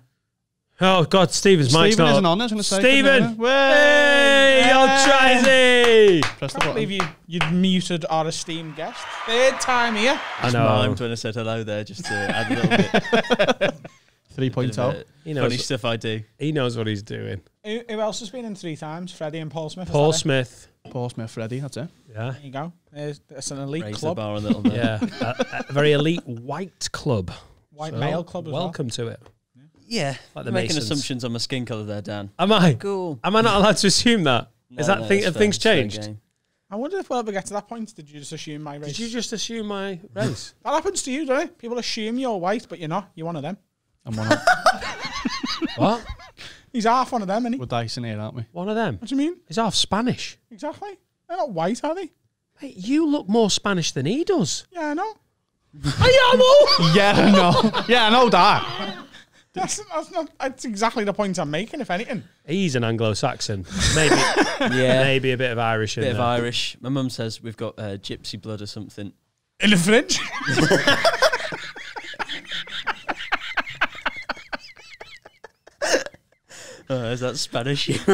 Oh God, Stephen's mic's Stephen not isn't up. on, I was going to say. Stephen! Hey, Hey! old Trizzy! Press the I can't believe you, you'd muted our esteemed guest. Third time here. I know. mimed when I said hello there, just to add a little bit, [laughs] bit 3.0. of, uh, He knows. funny stuff I do. He knows what he's doing. Who, who else has been in three times? Freddie and Paul Smith. is Paul that it? Smith. Paul Smith, Freddie, that's it. Yeah. There you go. There's, that's an elite Raise club. the bar a little bit. Yeah. a, a very elite white club. White So, male club as well. Welcome to it. Yeah. Like the Making Masons. assumptions on my skin colour there, Dan. Am I? Cool. Am I not allowed to assume that? Is No, that no, thing? it's Have fair, things it's fair changed? game. I wonder if we'll ever get to that point. Did you just assume my race? Did you just assume my race? [laughs] That happens to you, doesn't it? People assume you're white, but you're not. You're one of them. I'm one of, [laughs] what? He's half one of them, isn't he? we're dicing here, aren't we? One of them? What do you mean? He's half Spanish. Exactly. They're not white, are they? Mate, you look more Spanish than he does. Yeah, I know. [laughs] yeah, I know. yeah, I know that. That's, that's not. That's exactly the point I'm making. If anything, He's an Anglo-Saxon. Maybe, [laughs] Yeah. maybe a bit of Irish in Bit of there. Irish. My mum says we've got uh, gypsy blood or something. in the fridge. [laughs] Oh, is that Spanish? [laughs]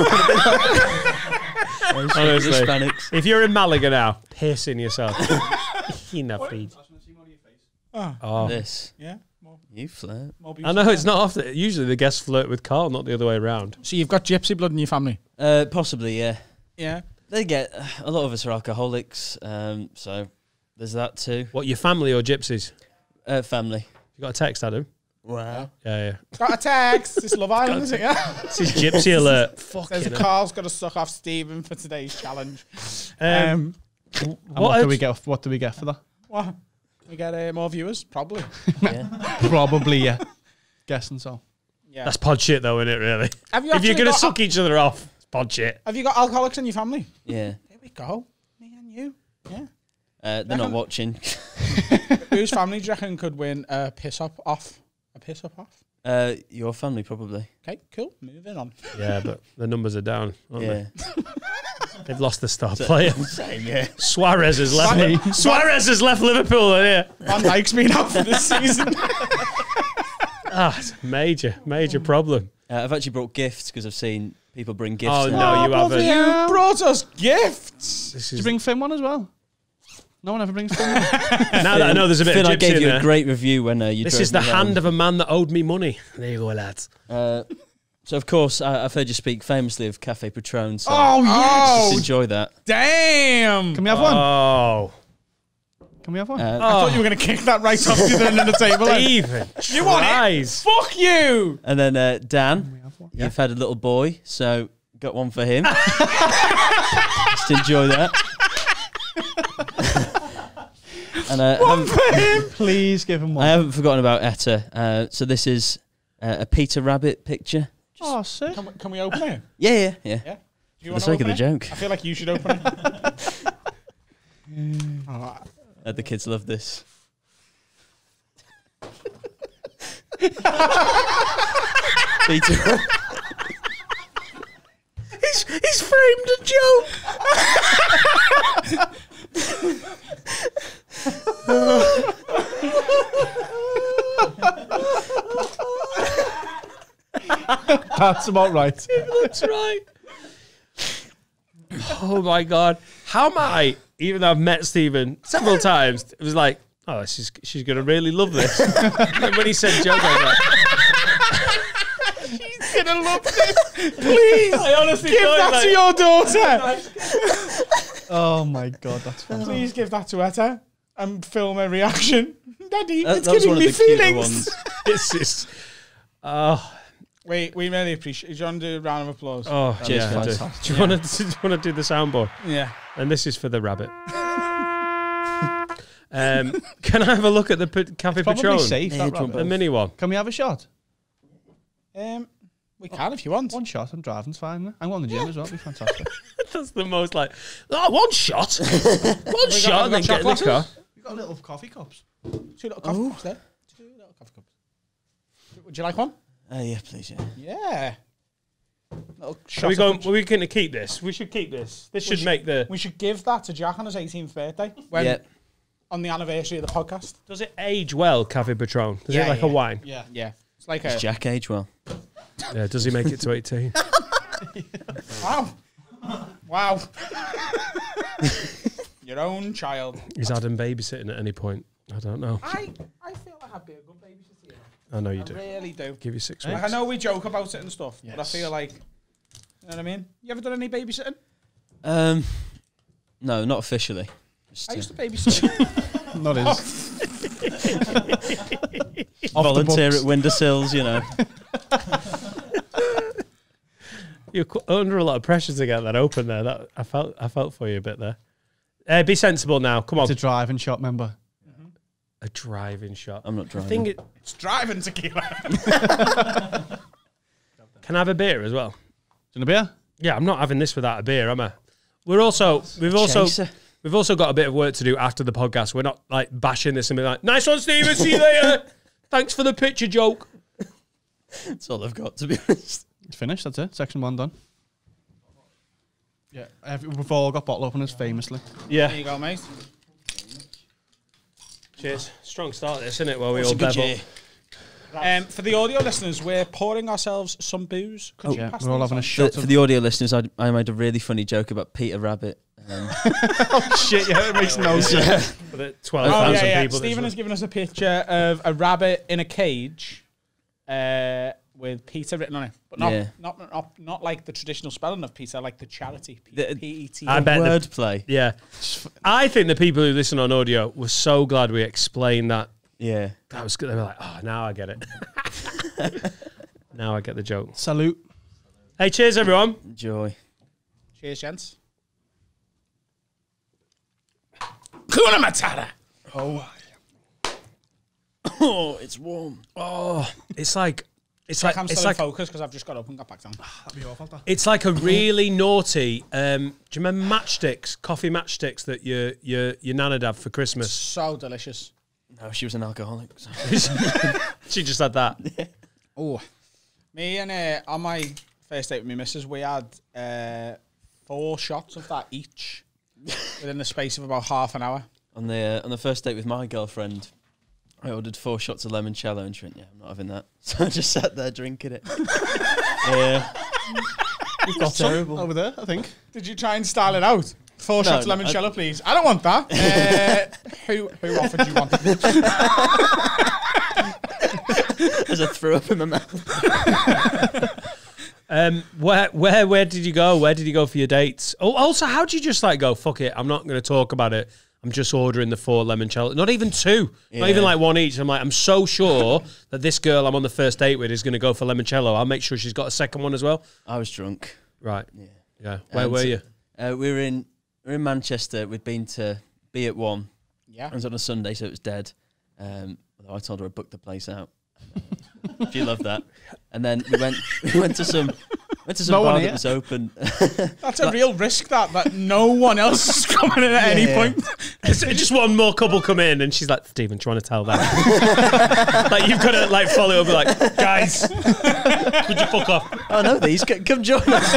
Honestly. Hispanics. If you're in Malaga now, pissing yourself. you know, feed. Oh. This. yeah. More, You flirt. more I know it's not often. Usually the guests flirt with Carl, not the other way around. So you've got gypsy blood in your family. Uh, possibly, yeah. Yeah. They get a lot of us are alcoholics, um, so there's that too. What, your family or gypsies? Uh, family. You got a text, Adam? Wow. Yeah, yeah. Got a text. It's Love Island, is it? Yeah. [laughs] This is gypsy alert. Says Fucking hell. Carl's got to suck off Stephen for today's challenge. Um, Um, And What what, do we get? What do we get for that? what? We get uh, more viewers, probably. [laughs] Yeah. [laughs] Probably, yeah. Guessing so. Yeah. that's pod shit, though, isn't it, really? have you If you're going to got- suck each other off, it's pod shit. Have you got alcoholics in your family? yeah. Here we go. Me and you. Yeah. Uh, they're not watching. [laughs] Whose family do you reckon could win a piss up off? A piss up off? Uh, your family probably. Okay, cool. Moving on. Yeah, but the numbers are down, aren't Yeah. [laughs] They've lost the star player. [laughs] Same, yeah. Suarez has left. Suarez has left Liverpool. Yeah. Van Dijk's been out for this season. [laughs] Ah, it's a major, major problem. Uh, I've actually brought gifts because I've seen people bring gifts. Oh, now. no, you haven't. You brought us gifts. This Did you bring Finn one as well? No one ever brings Finn one. [laughs] now that I know there's a bit Finn, of I gave in you there. a great review when uh, you. this drove is the me home. hand of a man that owed me money. There you go, lads. Uh, so of course, I, I've heard you speak famously of Cafe Patron. So Oh, just yes. enjoy that. Damn. Can we have one? Oh, Can we have one? Uh, I thought you were going to kick that right off the end of the table. even. You want it? tries. Fuck you. And then uh, Dan, you've had a little boy, so got one for him. [laughs] Just enjoy that. [laughs] and uh, I, haven't, [laughs] Please give him one. I haven't forgotten about Etta. Uh, so this is uh, a Peter Rabbit picture. oh, sick. Can we, can we open it? Yeah, yeah, yeah. Yeah. Do you For the wanna sake of open the it? joke, I feel like you should open it. [laughs] Oh, uh, the kids love this. [laughs] Peter. He's, he's framed a joke. That's about right. That's right. Oh my god! How am I? Even though I've met Stephen several times, it was like, oh, she's she's gonna really love this. and when he said joke, I was like, She's gonna love this. Please, I honestly give that like- to your daughter. [laughs] Oh my god, that's oh. fun. Please give that to Etta and film a reaction. [laughs] Daddy, That, it's that giving me feelings. ones. [laughs] This is. Oh, Wait, we really appreciate. Do you want to do a round of applause? oh, Cheers, yeah. Do. Do you want to? Do you want to do the soundboard? Yeah. And this is for the rabbit. [laughs] um, can I have a look at the P- Cafe Probably Patron? safe. Yeah, that do you want rabbit. The mini one. Can we have a shot? Um, we can if you want. One shot. I'm driving's fine. I'm on the gym as well. It'd be fantastic. That's the most like, oh, one shot, one shot, and then have we got get in the car. We've got little coffee cups. Two little coffee cups there. Two little coffee cups. Would you like one? Uh, yeah, please, yeah. Yeah. Little Are we going? Are we going to keep this? We should keep this. This should should- make the. We should give that to Jack on his 18th birthday when yeah. on the anniversary of the podcast. Does it age well, Cafe Patron? Does Yeah, it like a wine? Yeah. Yeah. It's like It's a Jack Agewell. Yeah. Does he make it to eighteen? [laughs] wow. Wow. [laughs] Your own child. Is Adam babysitting at any point? I don't know. I I feel like I'd be a good babysitter. you. I know you I do. I really do. Give you six Like, I know we joke about it and stuff, but I feel like, you know what I mean? You ever done any babysitting? Um, no, not officially. Just, I uh, used to babysit. [laughs] Not his. [laughs] [laughs] volunteer at windowsills, you know. You're under a lot of pressure to get that open there. That I felt. I felt for you a bit there. Uh, be sensible now. Come on. It's a driving shot, member. A driving shot. I'm not driving. I driving. think it. it's driving tequila. [laughs] Can I have a beer as well? Do you want a beer? Yeah, I'm not having this without a beer, am I? We're also. We've also. Chaser. We've also got a bit of work to do after the podcast. We're not like bashing this and being like, "Nice one, Steven. See you later. [laughs] Thanks for the picture joke." That's all I've got, to be honest. It's finished. That's it. Section one done. Yeah. Every, we've all got bottle openers, famously. Yeah. there you go, mate. Cheers. Strong start, this, isn't it? While we It's all bevel. Um, for the audio listeners, we're pouring ourselves some booze. Could you Yeah. pass We're all having a on? For, shot for of the audio listeners, I, I made a really funny joke about Peter Rabbit. Um, [laughs] shit. [laughs] Yeah, it makes no sense. For the Oh, yeah, yeah. people. Stephen that's- has given us a picture of a rabbit in a cage uh, with Peter written on it. But not, Yeah. not, not, not like the traditional spelling of Peter, like the charity. P- The- P-E-T. I bet the- wordplay. Yeah. I think the people who listen on audio were so glad we explained that. Yeah. That was good. They were like, oh, now I get it. [laughs] now I get the joke. Salute. Hey, cheers, everyone. Joy. Cheers, gents. Kuna Matata. Oh, oh, it's warm. Oh, it's like, it's Like like, I'm it's still like, in focus because I've just got up and got back down. [sighs] That'd be your fault. that. it's like a really naughty. Um, do you remember matchsticks, coffee matchsticks that your your your nana had for Christmas? So delicious. No, she was an alcoholic. so- [laughs] she just had that. [laughs] Oh, me and uh, on my first date with my missus, we had uh, four shots of that each [laughs] within the space of about half an hour. On the uh, on the first date with my girlfriend, I ordered four shots of limoncello, and she went, "Yeah, I'm not having that." [laughs] So I just sat there drinking it. [laughs] yeah, We've got terrible. over there, I think. Did you try and style it out? Four No, shots of no, limoncello, please. I don't want that. [laughs] Uh, who who offered you one? as I threw up in my mouth. Um, where where where did you go? Where did you go for your dates? Oh, also, how did you just like go? Fuck it, I'm not going to talk about it. I'm just ordering the four limoncello. Not even two. Not even like one each. I'm like, I'm so sure [laughs] that this girl I'm on the first date with is going to go for limoncello. I'll make sure she's got a second one as well. I was drunk. Right. Yeah. Yeah. Where And were you? Uh, we were in we were in Manchester. We'd been to be at one. Yeah. It was on a Sunday, so it was dead. Um, I told her I booked the place out. [laughs] she loved that. And then we went [laughs] we went to some went to some No one bar here. that was open. [laughs] That's a real risk that that no one else is [laughs] coming in at any Yeah. point. [laughs] Just, just one more couple come in, and she's like, "Stephen, trying to tell that." like you've got to like follow up, like, "Guys, could you fuck off?" oh no, these c- come join us.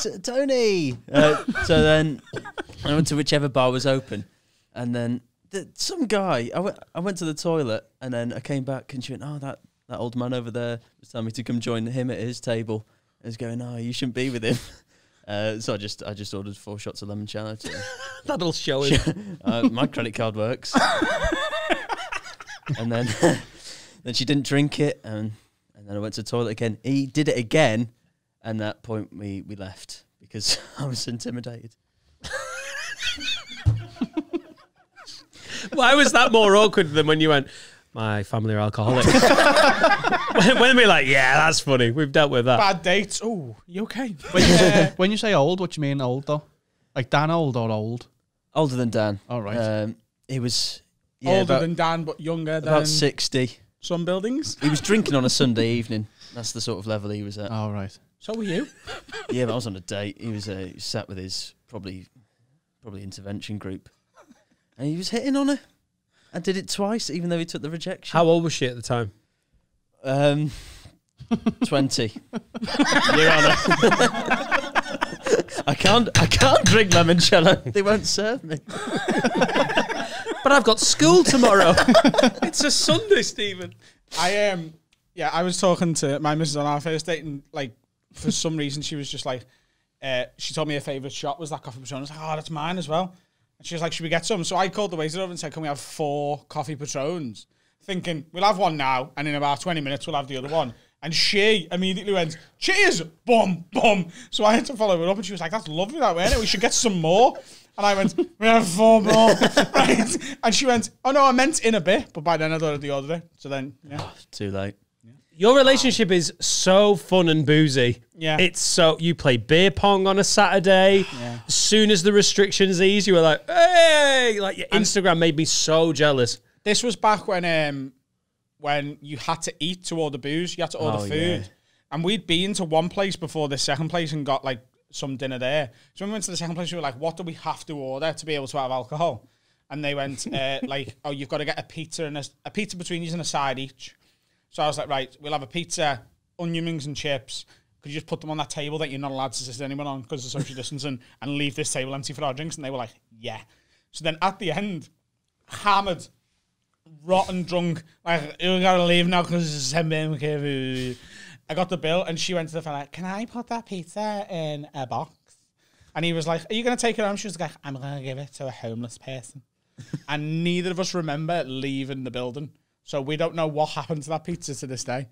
T- Tony. Uh, so then I went to whichever bar was open, and then th- some guy. I went. I went to the toilet, and then I came back, and she went, "Oh, that that old man over there was telling me to come join him at his table." I was going, "Oh, you shouldn't be with him." [laughs] Uh, so I just I just ordered four shots of limoncello. To [laughs] That'll show him. [laughs] uh, my credit card works. and then then she didn't drink it, and and then I went to the toilet again. He did it again, and that point we we left because I was intimidated. Why was that more awkward than when you went? My family are alcoholics. [laughs] when, when we're like, yeah, that's funny. We've dealt with that. Bad dates. Oh, you okay? [laughs] When you, say, when you say old, what do you mean old though? Like Dan old or old? Older than Dan. All right. Um, he was yeah, Older about, than Dan, but younger than about sixty. some buildings. He was drinking on a [laughs] Sunday evening. That's the sort of level he was at. All right. So were you. Yeah, but I was on a date. He was uh, sat with his probably probably intervention group, and he was hitting on her. I did it twice, even though he took the rejection. How old was she at the time? Um, [laughs] twenty. Your Honour. I can't. I can't drink limoncello. They won't serve me. [laughs] But I've got school tomorrow. [laughs] it's a Sunday, Stephen. I um yeah, I was talking to my missus on our first date, and like for some reason she was just like, uh, she told me her favorite shot was that coffee patron. I was like, oh, that's mine as well. And she was like, should we get some? So I called the waiter over and said, can we have four coffee patrons? Thinking we'll have one now, and in about twenty minutes we'll have the other one. And she immediately went, cheers, boom, boom. So I had to follow her up, and she was like, that's lovely, that way? We should get some more. And I went, we have four more, [laughs] right? And she went, oh no, I meant in a bit, but by then I'd already ordered it. So then, yeah. Oh, too late. Your relationship is so fun and boozy. Yeah. It's so you play beer pong on a Saturday. Yeah. As soon as the restrictions ease, you were like, hey, like your Instagram made me so jealous. This was back when um when you had to eat to order booze, you had to order Oh, food. yeah. And we'd been to one place before the second place and got like some dinner there. So when we went to the second place, we were like, what do we have to order to be able to have alcohol? And they went, uh, [laughs] like, oh, you've got to get a pizza and a, a pizza between you and a side each. So I was like, right, we'll have a pizza, onion rings and chips. Could you just put them on that table that you're not allowed to sit anyone on because of social [laughs] distancing and leave this table empty for our drinks? And they were like, yeah. So then at the end, hammered, rotten drunk, like, you gotta leave now because it's 10 p.m. I got the bill and she went to the fella, can I put that pizza in a box? And he was like, are you going to take it home? She was like, I'm going to give it to a homeless person. [laughs] and neither of us remember leaving the building. So we don't know what happened to that pizza to this day.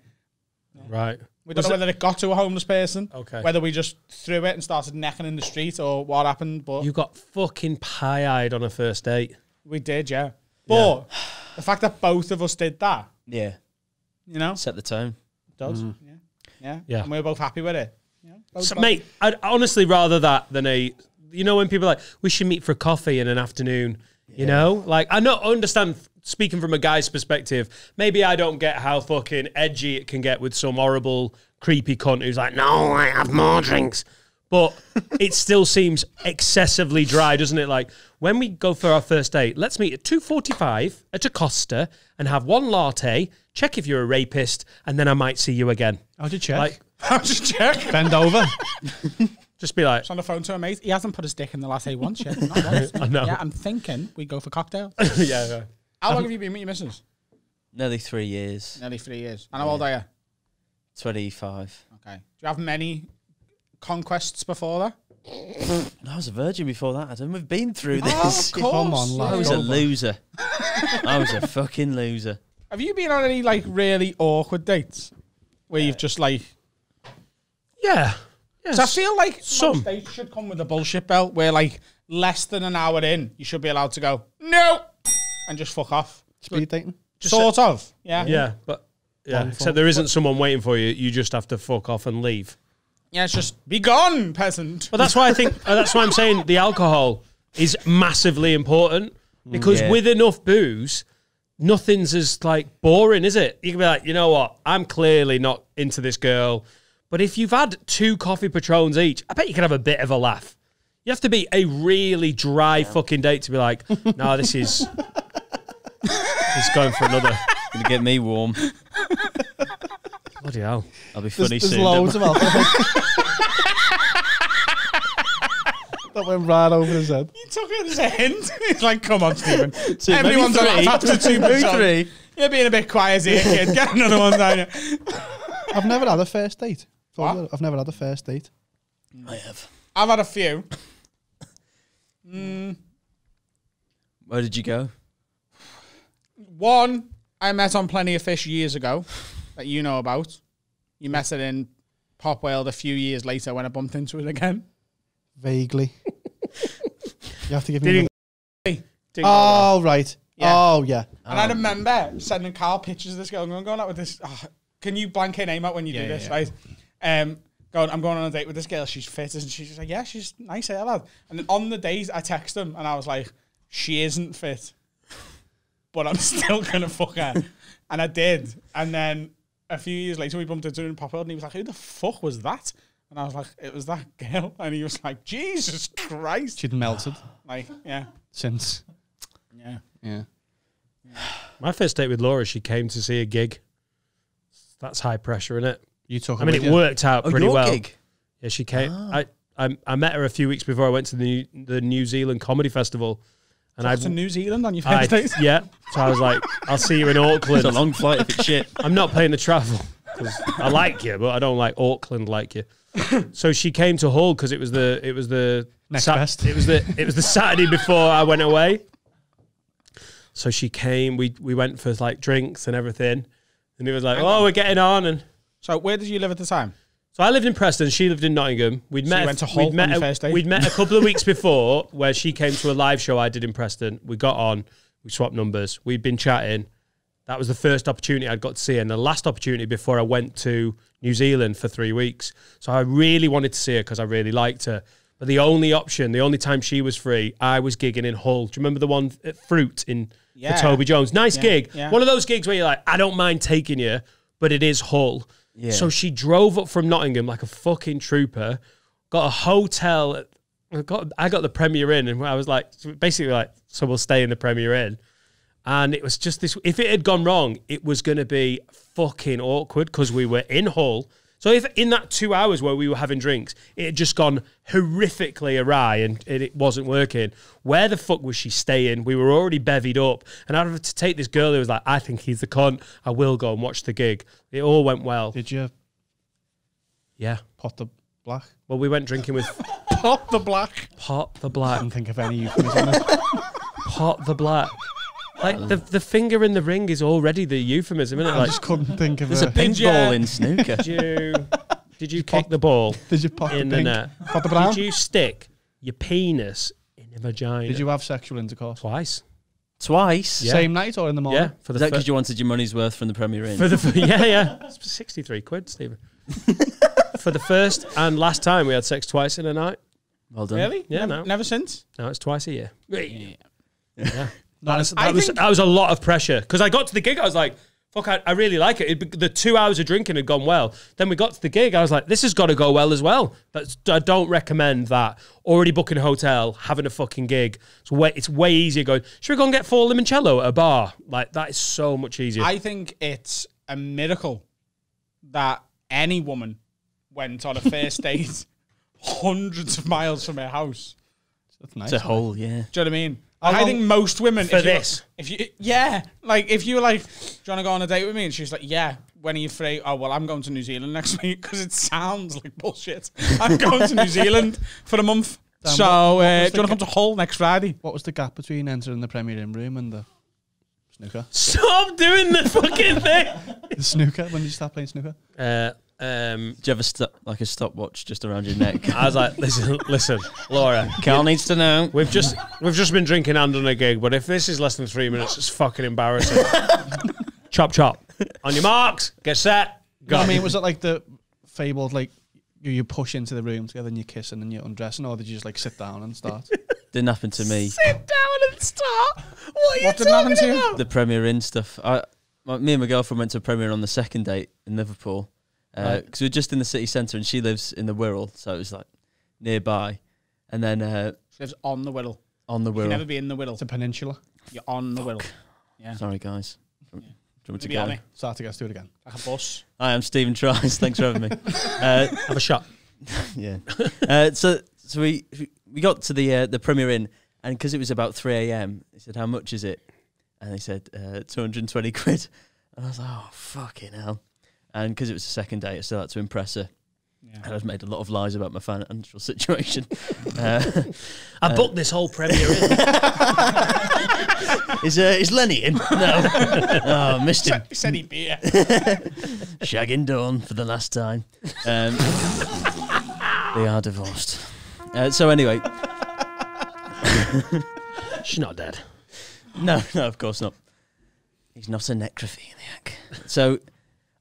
Right. We don't Was know whether it got to a homeless person, Okay. whether we just threw it and started necking in the street or what happened. But You got fucking pie eyed on a first date. we did, yeah. But the fact that both of us did that, Yeah. you know, Set the tone. does. Mm. Yeah. yeah. Yeah. And we were both happy with it. Yeah. Both- So, mate, I'd honestly rather that than a. You know, when people are like, we should meet for coffee in an afternoon. You know, like I know, I understand. Speaking from a guy's perspective, maybe I don't get how fucking edgy it can get with some horrible, creepy cunt who's like, "No, I have more drinks." But it still seems excessively dry, doesn't it? Like when we go for our first date, let's meet at two forty-five at Acosta and have one latte. Check if you're a rapist, and then I might see you again. How'd you check? Like [laughs] I'll just check. Bend over. [laughs] Just be like, Just on the phone to a mate. He hasn't put his dick in the last eight once yet. [laughs] Not once. I know. Yeah, I'm thinking we go for cocktails. yeah, yeah. How long have you been with your missus? Nearly three years. Nearly three years. And how old are you? 25. Okay. Do you have many conquests before that? I was a virgin before that, Adam. We've been through Oh, this. of [laughs] course. Come on, I was a loser. I was a fucking loser. Have you been on any like really awkward dates where you've just like? Yeah. Cause I feel like Some. most dates should come with a bullshit belt where like less than an hour in you should be allowed to go no and just fuck off. Speed dating. sort of. Yeah. Yeah, but yeah, Long except form. there isn't someone waiting for you. You just have to fuck off and leave. Yeah. It's just be gone, peasant. But that's why I think uh, that's why I'm saying the alcohol is massively important because Yeah. with enough booze, nothing's as like boring, is it? You can be like, you know what? I'm clearly not into this girl, but if you've had two coffee patrons each, I bet you can have a bit of a laugh. You have to be a really dry fucking date to be like, no, this is. He's going for another. Gonna get me warm. Bloody hell. I'll be funny there's soon. loads of alcohol. [laughs] that went right over his head. You took it as a hint. It's like, come on, Stephen. Two, maybe Everyone's three. allowed after two, maybe three. You're being a bit quiet here, kid. Get another one down here. [laughs] I've never had a first date. What? I've never had a first date. Mm. I have. I've had a few. Where did you go? One I met on Plenty of Fish years ago that you know about. You met it in Popworld a few years later when I bumped into it again. Vaguely. you have to give me. Didn't- didn't. Oh right. Yeah. Oh yeah. And I remember sending Carl pictures of this girl going, going out with this. oh, can you blank her name out when you Yeah, do this, yeah. right? Um, going, I'm going on a date with this girl. She's fit, and she's like, yeah, she's nice, eh, lad. And then on the days, I text him, and I was like, she isn't fit, but I'm [laughs] still gonna fuck her. and I did. And then a few years later, we bumped into her in Popworld, and he was like, who the fuck was that? And I was like, it was that girl. [laughs] And he was like, Jesus Christ. She'd melted Like, yeah, since. yeah. Yeah. My first date with Laura, she came to see a gig. That's high pressure, isn't it? You took. I mean, it worked out Oh, pretty your well. gig. Yeah, she came. Ah. I, I I met her a few weeks before I went to the New, the New Zealand Comedy Festival, and I to New Zealand on your I first date. yeah. So I was like, I'll see you in Auckland. It's a long flight if it's shit. I'm not paying the travel because I like you, but I don't like Auckland like you. so she came to Hull because it was the it was the Next best. It was the it was the Saturday before I went away. So she came. We we went for like drinks and everything, and it was like, oh, we're getting on. And So where did you live at the time? So I lived in Preston. She lived in Nottingham. We'd met. you a- went to Hull we'd met on a- first date? We'd met a [laughs] couple of weeks before where she came to a live show I did in Preston. We got on. We swapped numbers. We'd been chatting. That was the first opportunity I'd got to see her, and the last opportunity before I went to New Zealand for three weeks. So I really wanted to see her because I really liked her. But the only option, the only time she was free, I was gigging in Hull. Do you remember the one at Fruit in Yeah. for Toby Jones? Nice gig. yeah. One of those gigs where you're like, I don't mind taking you, but it is Hull. Yeah. So she drove up from Nottingham like a fucking trooper, got a hotel. I got I got the Premier Inn, and I was like, basically like, so we'll stay in the Premier Inn. And it was just this. If it had gone wrong, it was going to be fucking awkward because we were in Hull. So if in that two hours where we were having drinks, it had just gone horrifically awry and it, it wasn't working, where the fuck was she staying? We were already bevied up, and out of to take this girl who was like, I think he's the cunt. I will go and watch the gig. It all went well. Did you Yeah. pot the black? Well, we went drinking with [laughs] Pop the black. Pot the I Black. can't think of any euphemism. Pot the Black. Like the the finger in the ring is already the euphemism, isn't it? I Like, just couldn't think of There's a a. ping ball in snooker. did you did you kick the ball Did you pot in the the pink? net? Pot the brown? Did you stick your penis in a vagina? Did you have sexual intercourse? twice? Twice. Yeah. Same night or in the morning? Yeah, for Is that fir- because you wanted your money's worth from the Premier Inn? for the fir- [laughs] yeah yeah It's sixty three quid, Stephen. [laughs] for the first and last time we had sex twice in a night. well done. Really? Yeah, never, no. never since. Now it's twice a year. Yeah. That Not was, as- that, I was, think- that was a lot of pressure because I got to the gig. I was like, fuck, I, I really like it. It- The two hours of drinking had gone well. Then we got to the gig. I was like, this has got to go well as well. That's, I don't recommend that. Already booking a hotel, having a fucking gig. It's way, it's way easier going, should we go and get four limoncello at a bar? Like, that is so much easier. I think it's a miracle that any woman went on a first date [laughs] hundreds of miles from her house. That's nice. It's a isn't hole, yeah. Do you know what I mean? How I think most women For if this? if you, yeah, like if you were like, "Do you want to go on a date with me?" and she's like, "Yeah." When are you free? Oh well, I'm going to New Zealand next [laughs] week because it sounds like bullshit. [laughs] I'm going to New Zealand for a month. Dan, so, what- what uh, do you the want to come to Hull next Friday? What was the gap between entering the Premier Inn room and the snooker? Stop doing the fucking thing. [laughs] the snooker? When did you start playing snooker? Uh, um, Do you have a st- like a stopwatch just around your neck? [laughs] I was like, listen, listen, Laura. Carl needs to know. We've just we've just been drinking and on a gig, but if this is less than three minutes, it's fucking embarrassing. [laughs] chop chop. On your marks, get set, go. I mean, was it like the fabled like you, you push into the room together and you kiss and then you're undressing, or did you just like sit down and start? [laughs] Didn't happen to me. sit down and start. What are you What didn't happen talking to you? about? The Premier Inn stuff. I, my, me and my girlfriend went to a Premier on the second date in Liverpool because Right. we're just in the city centre and she lives in the Wirral, so it was like nearby. And then uh, She lives on the Wirral. on the Wirral. You can never Wirral. be in the Wirral. it's a peninsula. You're on the Wirral. Yeah. Sorry, guys. Do you want me to Maybe on go? it, Start to get do it again. like a bus. Hi, I'm Stephen Tries. Thanks for having me. [laughs] Uh, Have a shot. [laughs] yeah. Uh, so so we we got to the uh, the Premier Inn, and because it was about three a.m., he said, "How much is it?" And they said, uh, 220 quid." And I was like, "Oh fucking hell!" And because it was the second date, I still had to impress her. Yeah. And I've made a lot of lies about my financial [laughs] situation. [laughs] uh, I booked this whole Premier Inn. [laughs] is uh, is Lenny in? No. oh, missed him. He said he'd be here. shagging Dawn for the last time. Um, they are divorced. Uh, so anyway, She's not dead. no, no, of course not. He's not a necrophiliac. So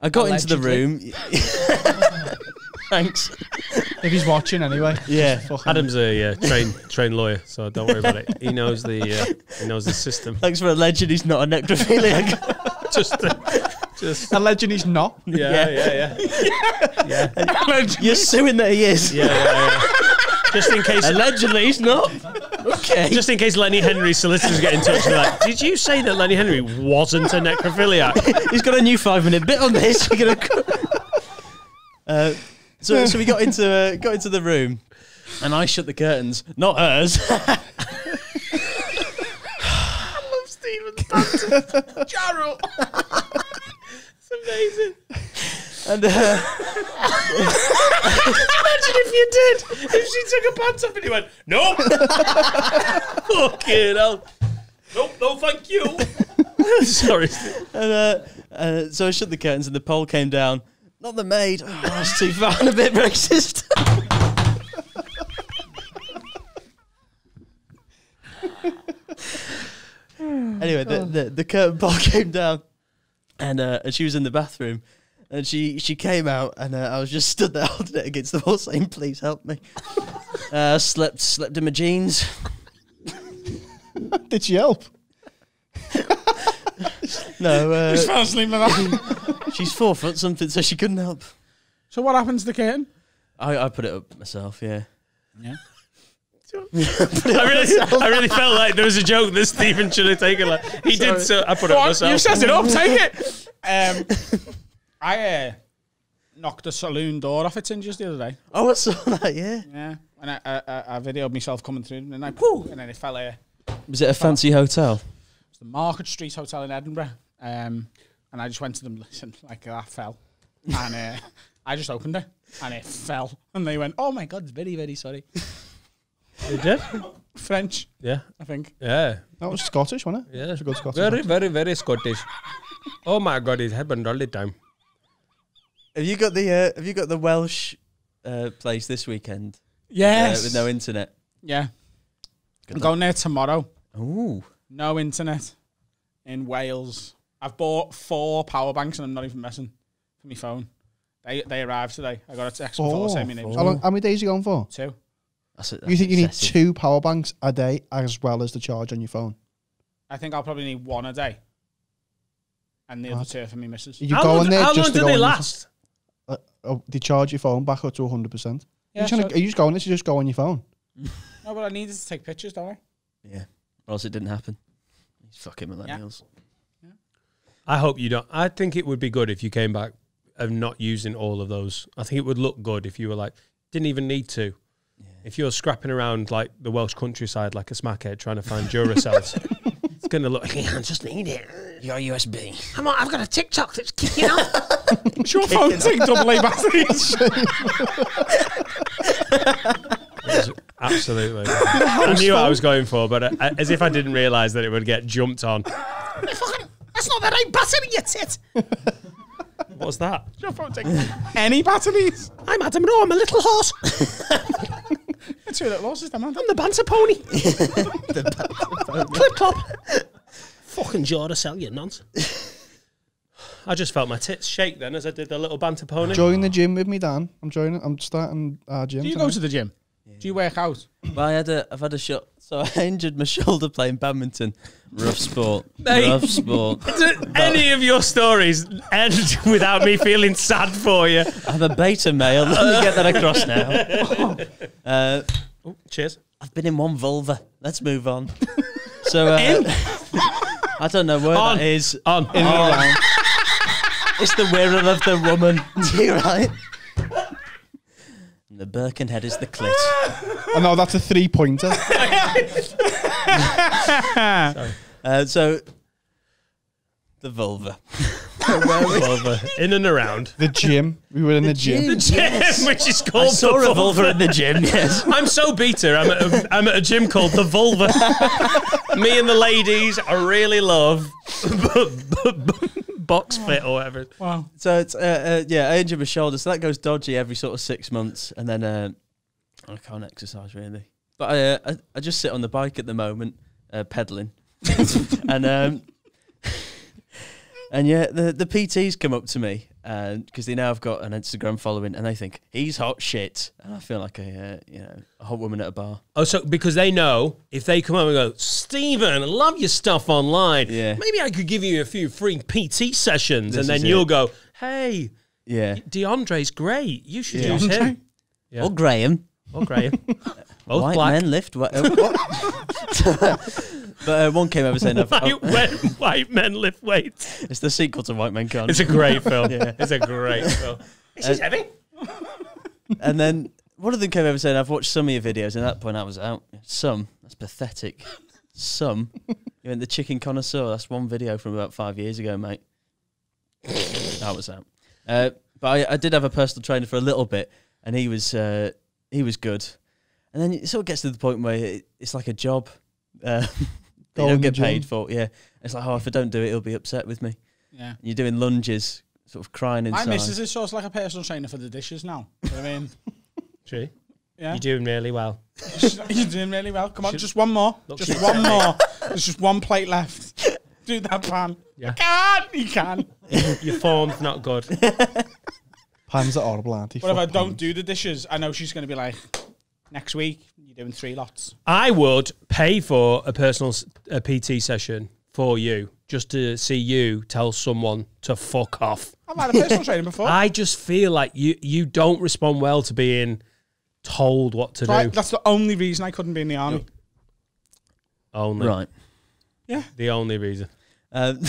I got into the room. [laughs] Thanks. If he's watching anyway, Yeah. fucking Adam's a uh, trained trained lawyer, so don't worry about it. He knows the uh, he knows the system. Thanks for alleging he's not a necrophiliac. [laughs] Just, uh, just a legend he's not. yeah, yeah, yeah, [laughs] yeah, You're suing that he is. yeah, yeah, yeah. Just in case, Allegedly, he's not. Okay. just in case Lenny Henry's solicitors get in touch, and like, did you say that Lenny Henry wasn't a necrophiliac? he's got a new five minute bit on this. We're gonna. Uh, so, [laughs] so we got into uh, got into the room, and I shut the curtains, not hers. [laughs] I love Stephen's [laughs] banter. Jarrell. It's amazing. And uh, Imagine if you did. If she took her pants off and he went, nope. [laughs] Fucking hell. Nope, no thank you. [laughs] Sorry. And uh, uh, so I shut the curtains, and the pole came down. Not the maid. Oh, that's too far and a bit racist. [laughs] anyway, the, the the curtain pole came down, and uh, and she was in the bathroom, and she she came out, and uh, I was just stood there [laughs] holding it against the wall, saying, "Please help me." [laughs] Uh, slept slept in my jeans. [laughs] Did she help? No, uh, Just fell asleep like that. she's four foot something, so she couldn't help. So what happens to the curtain? I, I put it up myself, yeah. Yeah. I really, I really felt like there was a joke that Stephen should have taken. Like he did, so I put it Go up myself. you set it up. Take it. Um, I uh, knocked a saloon door off its hinges the other day. Oh, I saw that, yeah. Yeah, and I, I, I, I videoed myself coming through, and I whoo, and then it fell here. Was it a fancy hotel? It's the Market Street Hotel in Edinburgh. Um, and I just went to them, listen, like that fell. And uh, I just opened it and it fell. And they went, oh my God, it's very, very sorry. You did? French, Yeah, I think. yeah, That was Scottish, wasn't it? yeah. It's a good Scottish. Very, one. very, very Scottish. Oh my God, it happened all the time. Have you got the uh, Have you got the Welsh uh, place this weekend? Yes. Uh, with no internet. yeah. Good I'm going there tomorrow. Ooh. No internet in Wales. I've bought four power banks and I'm not even messing for my phone. They they arrived today. I got a text before Four. saying my name How, long, how many days are you going for? two. That's a, You think you need excessive. two power banks a day as well as the charge on your phone? I think I'll probably need one a day. And the other two are for me missus. You how going long, there how just long to do go they on your last? Phone? Oh, they charge your phone back up to 100%. Yeah, are, you trying so- to, are you just going there to just go on your phone? no, but I needed to take pictures, don't I? Yeah. Or else it didn't happen. These fucking millennials. I hope you don't. I think it would be good if you came back of not using all of those. I think it would look good if you were like didn't even need to. If you're scrapping around like the Welsh countryside like a smackhead trying to find Duracells, [laughs] it's gonna look. [laughs] I just need it. Your USB. I'm on, I've got a TikTok that's kicking [laughs] off. Does your phone take double A batteries? Absolutely. [laughs] I knew what I was going for, but uh, as if I didn't realise that it would get jumped on. That's not the right battery, you tit. What's that? Your phone take any batteries? I'm Adam No, I'm a little horse. It's two little horses, then, man. I'm the banter pony. [laughs] Clip clop. Fucking Duracell, you nonsense. [sighs] I just felt my tits shake then as I did the little banter pony. Join the gym with me, Dan. I'm joining. I'm starting our gym. Do you go tonight. to the gym? Do you work out? Well, I had a, I've had a shot. So [laughs] I injured my shoulder playing badminton. Rough sport. Mate. Rough sport. [laughs] Do any of your stories end [laughs] without me feeling sad for you? I'm a beta male. Let me get that across now. Uh, Cheers. I've been in one vulva. Let's move on. So uh, I don't know where On. that is. On. In or around. It's the wearer of the woman. You're right. And the Birkenhead is the clit. [laughs] oh, no, that's a three pointer. [laughs] [laughs] Uh, so the vulva. The vulva. In and around. the gym. We were in the, gym. The gym, [laughs] which is called I called saw the a vulva in the gym. Yes. [laughs] I'm so beta. I'm at, a, I'm at a gym called the Vulva. Me and the ladies, I really love [laughs] box fit or whatever. Wow. So it's uh, uh, yeah, I injured my shoulder, so that goes dodgy every sort of six months, and then uh, I can't exercise really. But I, uh, I I just sit on the bike at the moment, uh, pedaling, and um, and yeah, the the PTs come up to me because they know I've got an Instagram following, and they think he's hot shit, and I feel like a uh, you know a hot woman at a bar. Oh, so because they know if they come up and go, Stephen, I love your stuff online. Yeah. Maybe I could give you a few free PT sessions, This and then is you'll it. go, Hey, Yeah, DeAndre's great. You should Yeah. use him. Yeah. or Graham. Oh, Graham. [laughs] Both White black. men lift. Wha- uh, what? [laughs] but uh, one came over saying, I've, White, men, white men lift weights. "It's the sequel to White Men Can't." It's a great film. [laughs] Yeah. It's a great film. This is heavy. And then one of them came over said, I've watched some of your videos. And at that point, I was out. Some? That's pathetic. Some? You meant the chicken connoisseur? That's one video from about five years ago, mate. that was out. Uh, but I, I did have a personal trainer for a little bit, and he was uh, he was good. And then it sort of gets to the point where it, it's like a job. Uh, [laughs] that you Go in don't get paid gym. for. Yeah, it's like, oh, if I don't do it, he'll be upset with me. Yeah. You're doing lunges, sort of crying My inside. missus is sort of like a personal trainer for the dishes now. You know I mean? [laughs] Gee, Yeah. you're doing really well. You're doing really well. Come on, just one more. Just she's one more. There's just one plate left. [laughs] Do that pan. Yeah. can't. you can. Your form's not good. Pans are horrible, aren't they? But if I Fuck don't pans. do the dishes, I know she's going to be like, next week you're doing three lots. I would pay for a personal s- a PT session for you just to see you tell someone to fuck off. I've had a personal [laughs] trainer before. I just feel like you you don't respond well to being told what to Right, do. that's the only reason I couldn't be in the army. Only right. Yeah. the only reason. Um,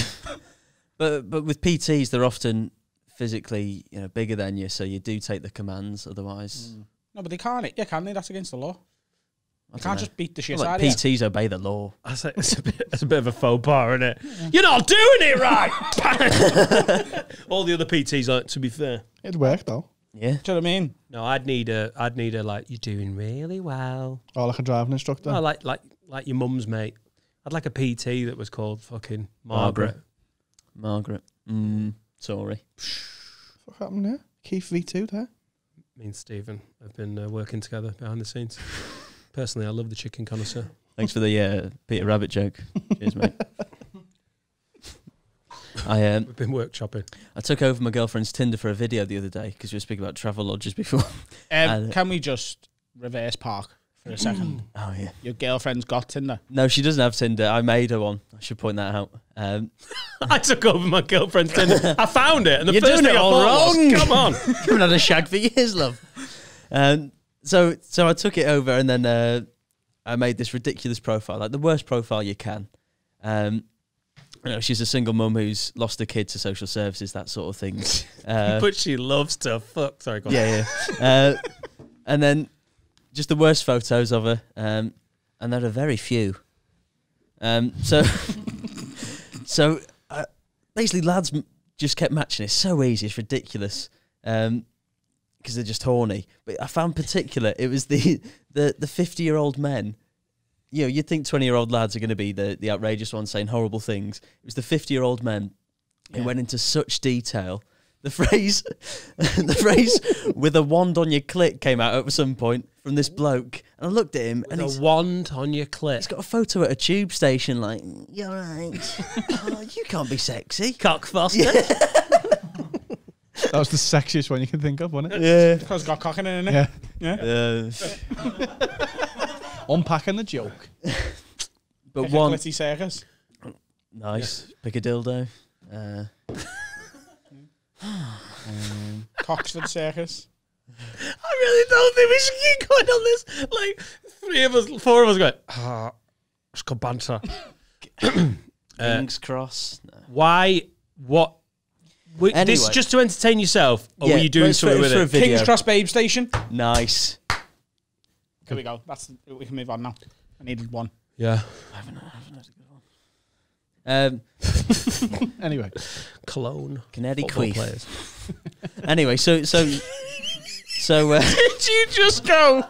[laughs] but but with PTs, they're often physically you know bigger than you, so you do take the commands. Otherwise, No, but they can't. Yeah, can they? That's against the law. I can't know. just beat the shit Well, out like of you. PTs obey the law. That's a, it's a bit, it's a bit of a faux pas, isn't it? You're not doing it right. [laughs] All the other PTs aren't. To be fair, It worked though. Yeah. Do you know what I mean? no. I'd need a. I'd need a like. You're doing really well. Oh, like a driving instructor. Oh, like like like your mum's mate. I'd like a PT that was called fucking Margaret. Margaret. Mm, sorry. what happened there? Keith V2 there. Me and Stephen have been uh, working together behind the scenes. [laughs] Personally, I love the chicken connoisseur. Thanks for the uh, Peter Rabbit joke. Cheers, mate. [laughs] I um, We've been workshopping. I took over my girlfriend's Tinder for a video the other day because we were speaking about travel lodges before. Um, [laughs] Uh, can we just reverse park for a second? Oh yeah. Your girlfriend's got Tinder. No, she doesn't have Tinder. I made her one. I should point that out. Um, [laughs] I took over my girlfriend's Tinder. [laughs] I found it, and the You're first doing thing it I all thought wrong. was, "Come on." you haven't had a shag for years, love. Um, so so I took it over and then uh, I made this ridiculous profile, like the worst profile you can. Um, you know, she's a single mum who's lost a kid to social services, that sort of thing. [laughs] Uh, but she loves to fuck. Sorry, go on. yeah, yeah. Uh, and then just the worst photos of her, um, and there are very few. Um, so, [laughs] so uh, basically, lads m- just kept matching. It's so easy, it's ridiculous, because they're just horny. But I found particular, it was the the the fifty year old men. You know, you'd think twenty year old lads are going to be the the outrageous ones saying horrible things. It was the fifty year old men who went into such detail. The phrase, [laughs] the phrase "with a wand on your clit" came out at some point from this bloke, and I looked at him, and With he's, a wand on your he's clit. got a photo at a tube station. Like, you're right. [laughs] oh, you can't be sexy. Cock Foster. [laughs] That was the sexiest one you can think of, wasn't it? Yeah. Because it's got cock in it, innit? Yeah. Yeah. Uh, [laughs] Unpacking the joke. but Pick a one glitty circus. nice, pick a dildo. Uh, um, Cocks circus. I really don't think we should keep going on this. Like three of us, four of us going. Ah, it's called banter. [coughs] Uh, King's Cross. No. Why? What? Wait, This is just to entertain yourself, or Yeah, were you doing but it's for- something it's with for a it? video. King's Cross Babe Station. Nice. Here we go. That's we can move on now. I needed one. Yeah, Um, [laughs] Anyway, cologne. Canary Football Queef. players. [laughs] Anyway, so so [laughs] so uh, [laughs] Did you just go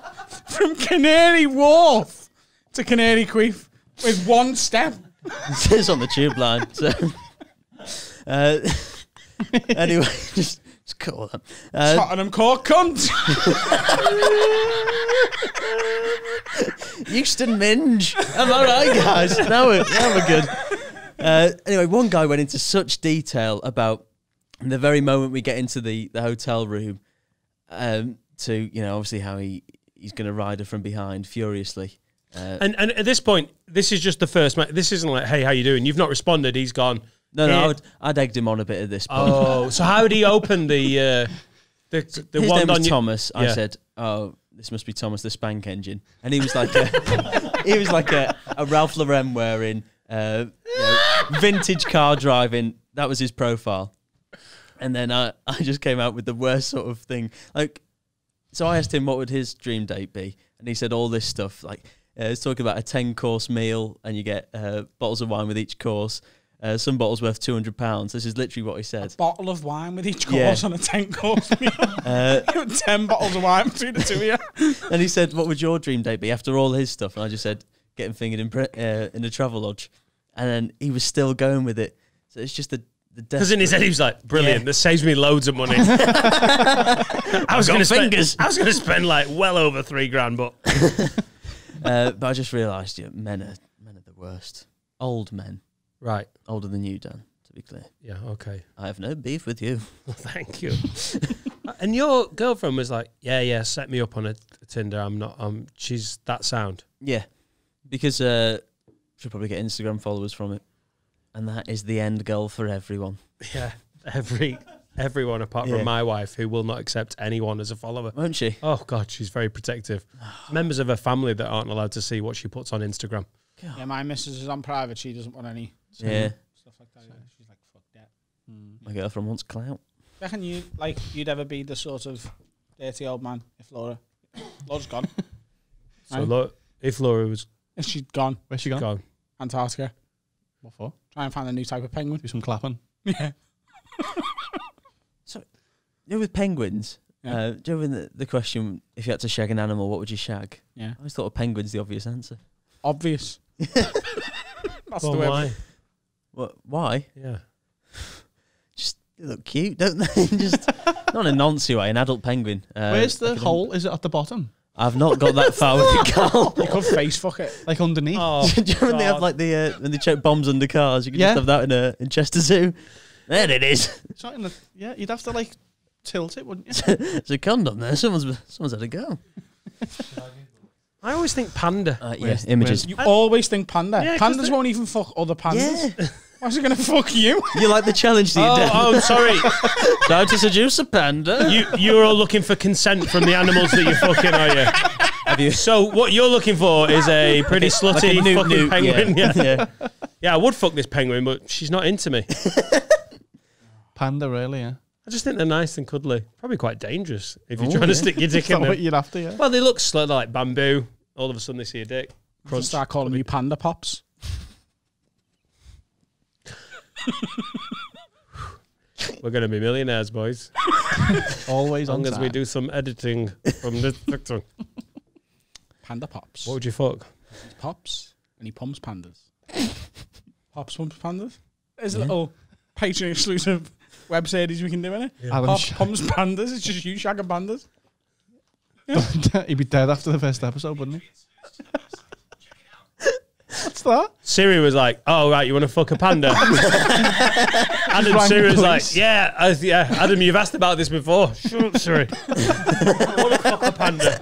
from Canary Wharf to Canary Queef with one step? it says on the tube line. So uh, [laughs] anyway, just just cut all that. Uh, Tottenham Court cunt. [laughs] Euston Minge. Am I right, guys? Now we're, now we're good. Uh, anyway, one guy went into such detail about the very moment we get into the, the hotel room um, to, you know, obviously how he, he's going to ride her from behind furiously. Uh, And and at this point, this is just the first. Ma- this isn't like, hey, how you doing? You've not responded. He's gone. no, no, I would, I'd egged him on a bit at this point. Oh, so how did he open the uh, the [laughs] the His name on was? Thomas. I said, "Oh, this must be Thomas the Spank Engine," and he was like, a, [laughs] he was like a, a Ralph Lauren wearing, uh, you know, vintage car driving. That was his profile. And then I, [laughs] I just came out with the worst sort of thing. Like, so I asked him what would his dream date be, and he said all this stuff. Like, uh, he's talking about a ten course meal, and you get uh, bottles of wine with each course. Uh, some bottles worth two hundred pounds. This is literally what he said. Bottle of wine with each Yeah. course on a 10 course meal. [laughs] Uh, [laughs] 10 bottles of wine between the two of you. And he said, "What would your dream date be?" After all his stuff, and I just said, "Getting fingered in pre- uh, in a travel lodge," and then he was still going with it. So it's just the Because in his head he was like, "Brilliant! Yeah. This saves me loads of money." [laughs] [laughs] I was going to spend. fingers. I was going to spend like well over three grand, but [laughs] uh, but I just realised, yeah, men are men are the worst. Old men, right, older than you, Dan. To be clear, yeah, okay. I have no beef with you. Thank you. and your girlfriend was like, "Yeah, yeah, set me up on a, a Tinder. I'm not. Um, she's that sound." Yeah, because uh, she'll probably get Instagram followers from it, and that is the end goal for everyone, Yeah, every everyone apart Yeah. from my wife, who will not accept anyone as a follower. won't she? Oh God, she's very protective. Members of her family that aren't allowed to see what she puts on Instagram. Yeah, my missus is on private. She doesn't want any Yeah, stuff like that. She's like, fuck that. Hmm. my girlfriend wants clout. Reckon you, like, you'd ever be the sort of dirty old man if Laura. Laura's gone. [laughs] So Right. look, if Laura was If she's gone, where's she gone? gone, Antarctica. What for? Try and find a new type of penguin. Do some clapping. [laughs] Yeah. So, you know, with penguins, Yeah. uh, do you know the, the question if you had to shag an animal, what would you shag? Yeah. I always thought a penguin's the obvious answer. Obvious. [laughs] That's well, the way. why? What? Why? Yeah. [sighs] Just they look cute, don't they? [laughs] Just not in a noncy way. An adult penguin. Uh, Where's the like hole? Is it at the bottom? I've not got that far with it, [laughs] Carl. You could face fuck it. Like underneath? Oh, [laughs] Do you know when they have God. like the uh, when they check bombs under cars? You can Yeah. just have that in a in Chester Zoo. There it is. It's not in the, yeah, you'd have to like tilt it, wouldn't you? [laughs] There's a condom there. Someone's someone's had a go. I always think panda. Uh, yeah, Where's- images. You always think panda. Yeah, 'cause Pandas they- won't even fuck other pandas. Yeah, Why's it gonna fuck you? you like the challenge, do you? Oh, Dan? oh, sorry. Try to seduce a panda. You you're all looking for consent from the animals that you're fucking, are you? Have you? So what you're looking for is a pretty slutty newt fucking newt, penguin. Yeah. yeah. [laughs] yeah. Yeah, I would fuck this penguin, but she's not into me. [laughs] Panda, really, yeah. I just think they're nice and cuddly. Probably quite dangerous if you're Oh, trying to stick your [laughs] dick Is that in what them. you'd have to, yeah? Well, they look slow, they're like bamboo. All of a sudden, they see a dick. I'll start calling me Panda Pops. [laughs] We're going to be millionaires, boys. [laughs] Always As long on as we do some editing from this [laughs] picture. Panda Pops. What would you fuck? Pops and he pumps pandas. Pops pumps pandas. There's a little Patreon exclusive web series we can do in it. Adam Pop Sh- pumps pandas. It's just you shagging pandas. He'd be dead after the first episode, wouldn't he? What's that? Siri was like, "Oh right, you want to fuck a panda?" [laughs] [laughs] Adam rang Siri was like, police. "Yeah, I, yeah, Adam, you've asked about this before." [laughs] Shut up, Siri. I want to fuck a panda.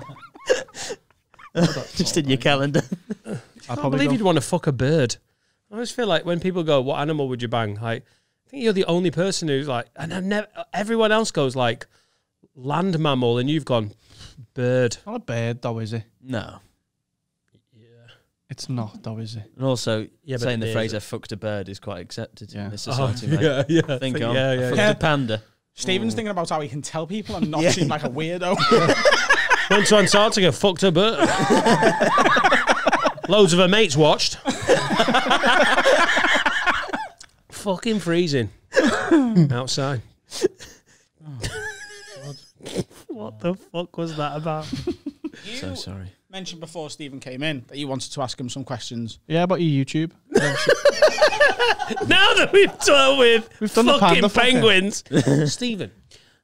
Just in your calendar. I'd can't probably believe go- you'd want to fuck a bird. I always feel like when people go, "What animal would you bang?" Like, I think you're the only person who's like, and I've never. Everyone else goes like, land mammal, and you've gone bird. Not a bird, though, is it? No. It's not, though, is it? And also, Yeah, saying the phrase is. "I fucked a bird" is quite accepted Yeah. in this [laughs] oh, society. mate. yeah, yeah. I Think think- on. yeah, I yeah, fucked yeah. a panda. Stephen's thinking about how he can tell people and [laughs] not Yeah. seem like a weirdo. [laughs] Went to Antarctica, fucked a bird. Loads of her mates watched. Fucking freezing outside. Oh, what the fuck was that about? So sorry. Mentioned before Stephen came in that you wanted to ask him some questions. Yeah, about your YouTube. [laughs] now that we've dealt with We've done the fucking panda fucking. penguins, [laughs] Stephen,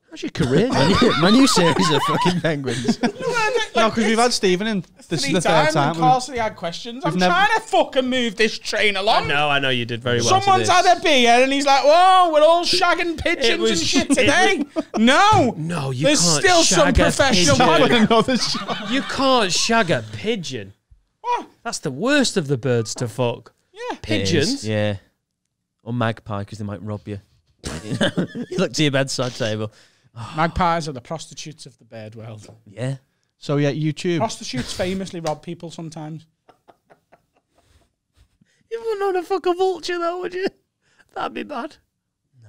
how's your career? My new, my new series of fucking penguins. [laughs] No, because we've had Stephen in. This is the third times time. and Carl had questions. I'm We've never- trying to fucking move this train along. no, I know you did very well. Someone's to this. had a beer and he's like, "Whoa, we're all shagging pigeons was- and shit [laughs] it today." no, No, you There's can't still some shag a professional pigeon. pigeon. Another shot. You can't shag a pigeon. What? That's the worst of the birds to fuck. Yeah. Pigeons? Yeah. Or magpie because they might rob you. you, [laughs] you look to your bedside table. [sighs] Magpies are the prostitutes of the bird world. Yeah. So, yeah, YouTube. Prostitutes famously rob people sometimes. You wouldn't want to fuck a vulture though, would you? That'd be bad.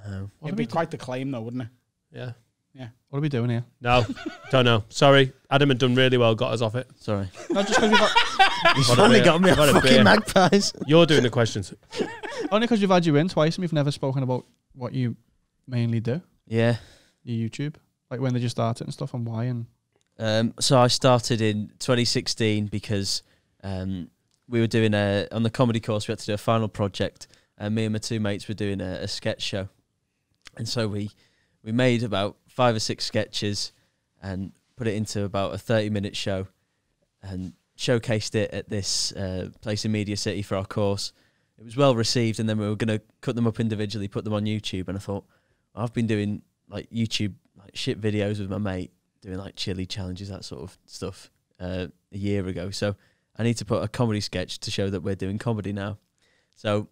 No. It'd be quite the claim, though, wouldn't it? Yeah. Yeah. What are we doing here? No, don't know. Sorry. Adam had done really well, got us off it. Sorry. No, just because we've You've [laughs] What a only beer. got me What a fucking beer. magpies. [laughs] You're doing the questions. Only because you've had you in twice and we've never spoken about what you mainly do, Yeah. Your YouTube. Like when did you start it and stuff and why and Um, so I started in 2016 because um, we were doing a on the comedy course. We had to do a final project, and me and my two mates were doing a, a sketch show, and so we we made about five or six sketches and put it into about a 30 minute show, and showcased it at this uh, place in Media City for our course. It was well received, and then we were going to cut them up individually, put them on YouTube. And I thought, I've been doing like YouTube like shit videos with my mate doing like chili challenges, that sort of stuff, uh, a year ago. So I need to put a comedy sketch to show that we're doing comedy now. So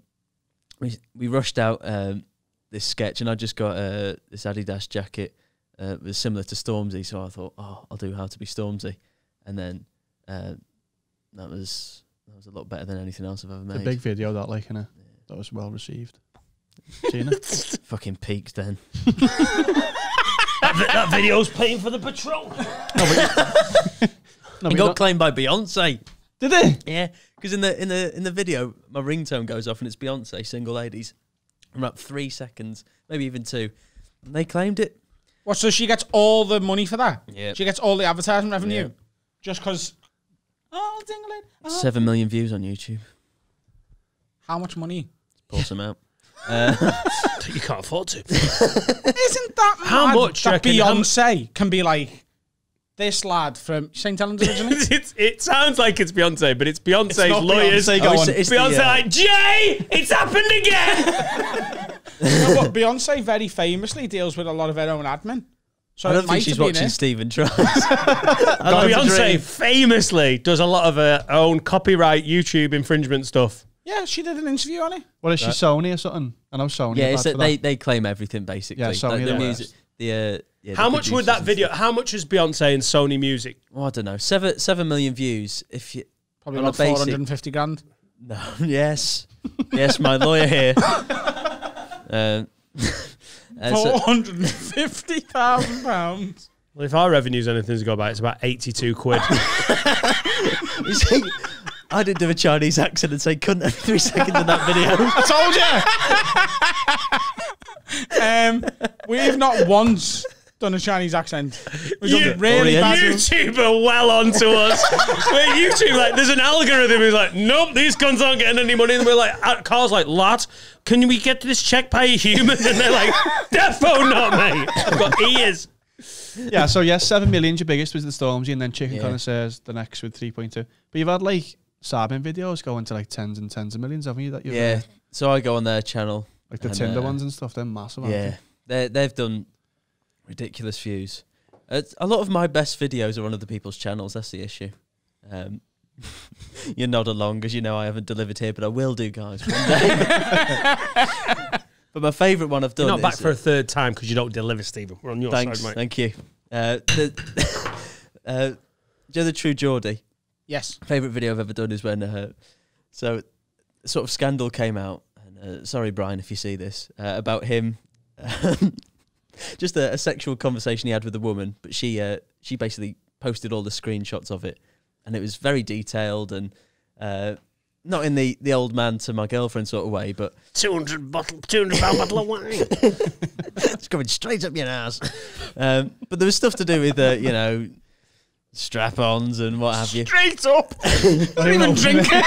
we we rushed out um, this sketch, and I just got uh, this Adidas jacket. Uh, it was similar to Stormzy, so I thought, oh, I'll do how to be Stormzy, and then uh, that was that was a lot better than anything else I've ever it's a big video that like innit? that was well received. Seen [laughs] it? Fucking peaked then. That, vi- that video's paying for the patrol. [laughs] No, It but you got don't- claimed by Beyonce. did it? Yeah, because in the in the in the video, my ringtone goes off and it's Beyonce, "Single Ladies," in about three seconds, maybe even two. And they claimed it. What? So she gets all the money for that? Yeah. She gets all the advertising revenue Yeah. just because. Oh, dingle it. Oh. Seven million views on YouTube. How much money? Pour some out. Uh, [laughs] You can't afford to. [laughs] Isn't that How mad much that reckon- how Beyonce can be like this lad from St Helens originally? [laughs] it's, it sounds like it's Beyonce, but it's Beyonce's not lawyers. Beyonce, oh, go it's, on. it's the, Beyonce uh, like, Jay, it's happened again. no, but Beyonce very famously deals with a lot of her own admin. So I don't think she's watching it. Stephen Tries. I like to Beyonce famously does a lot of her own copyright YouTube infringement stuff. Yeah, she did an interview on it. What is she, Sony or something? I know Sony. Yeah, it's bad that they they claim everything basically. Yeah, Sony the are the music, the uh, yeah, How the much would that video? stuff. How much is Beyonce and Sony Music? Oh, I don't know. Seven seven million views. If you Probably On a 450 grand. No, [laughs] yes, yes, my lawyer here. [laughs] Um, [laughs] uh, Four hundred and fifty thousand pounds. Well, if our revenue's anything to go by, it's about 82 quid. You see, I didn't do a Chinese accent and say cunt every [laughs] three seconds in that video. I told you. um, we've not once done a Chinese accent. We've done You- really Oriental. bad. YouTube are well onto us. Where YouTube, like, there's an algorithm who's like, nope, these cunts aren't getting any money. And we're like, at Carl's like, lad, can we get this check by a human? And they're like, defo not, mate. I've got ears. yeah, so yes, seven million's your biggest was the Stormzy, and then Chicken Yeah. Connoisseurs the next with three point two. But you've had like Sabin videos go into like tens and tens of millions, haven't you? That you've yeah, uh, so I go on their channel. like the and, Tinder uh, ones and stuff. They're massive. aren't Yeah, they they've done ridiculous views. Uh, a lot of my best videos are on other people's channels. That's the issue. Um, [laughs] you nod along because you know I haven't delivered here, but I will do, guys, one day. [laughs] [laughs] but my favourite one I've done. You're not back for a third time because you don't deliver, Stephen. We're on your Thanks, side, mate. thank you. Uh, the, uh, Joe the True Geordie. Yes. Favorite video I've ever done is when uh, so sort of scandal came out. And uh, sorry, Brian, if you see this uh, about him. [laughs] just a, a sexual conversation he had with a woman, but she uh, she basically posted all the screenshots of it, and it was very detailed and uh, not in the the old man to my girlfriend sort of way, but [laughs] 200 bottle, 200 pound bottle of wine. [laughs] it's coming straight up your ass. Um, but there was stuff to do with uh, you know strap-ons and what have you. Straight up. [laughs] Don't even drink it.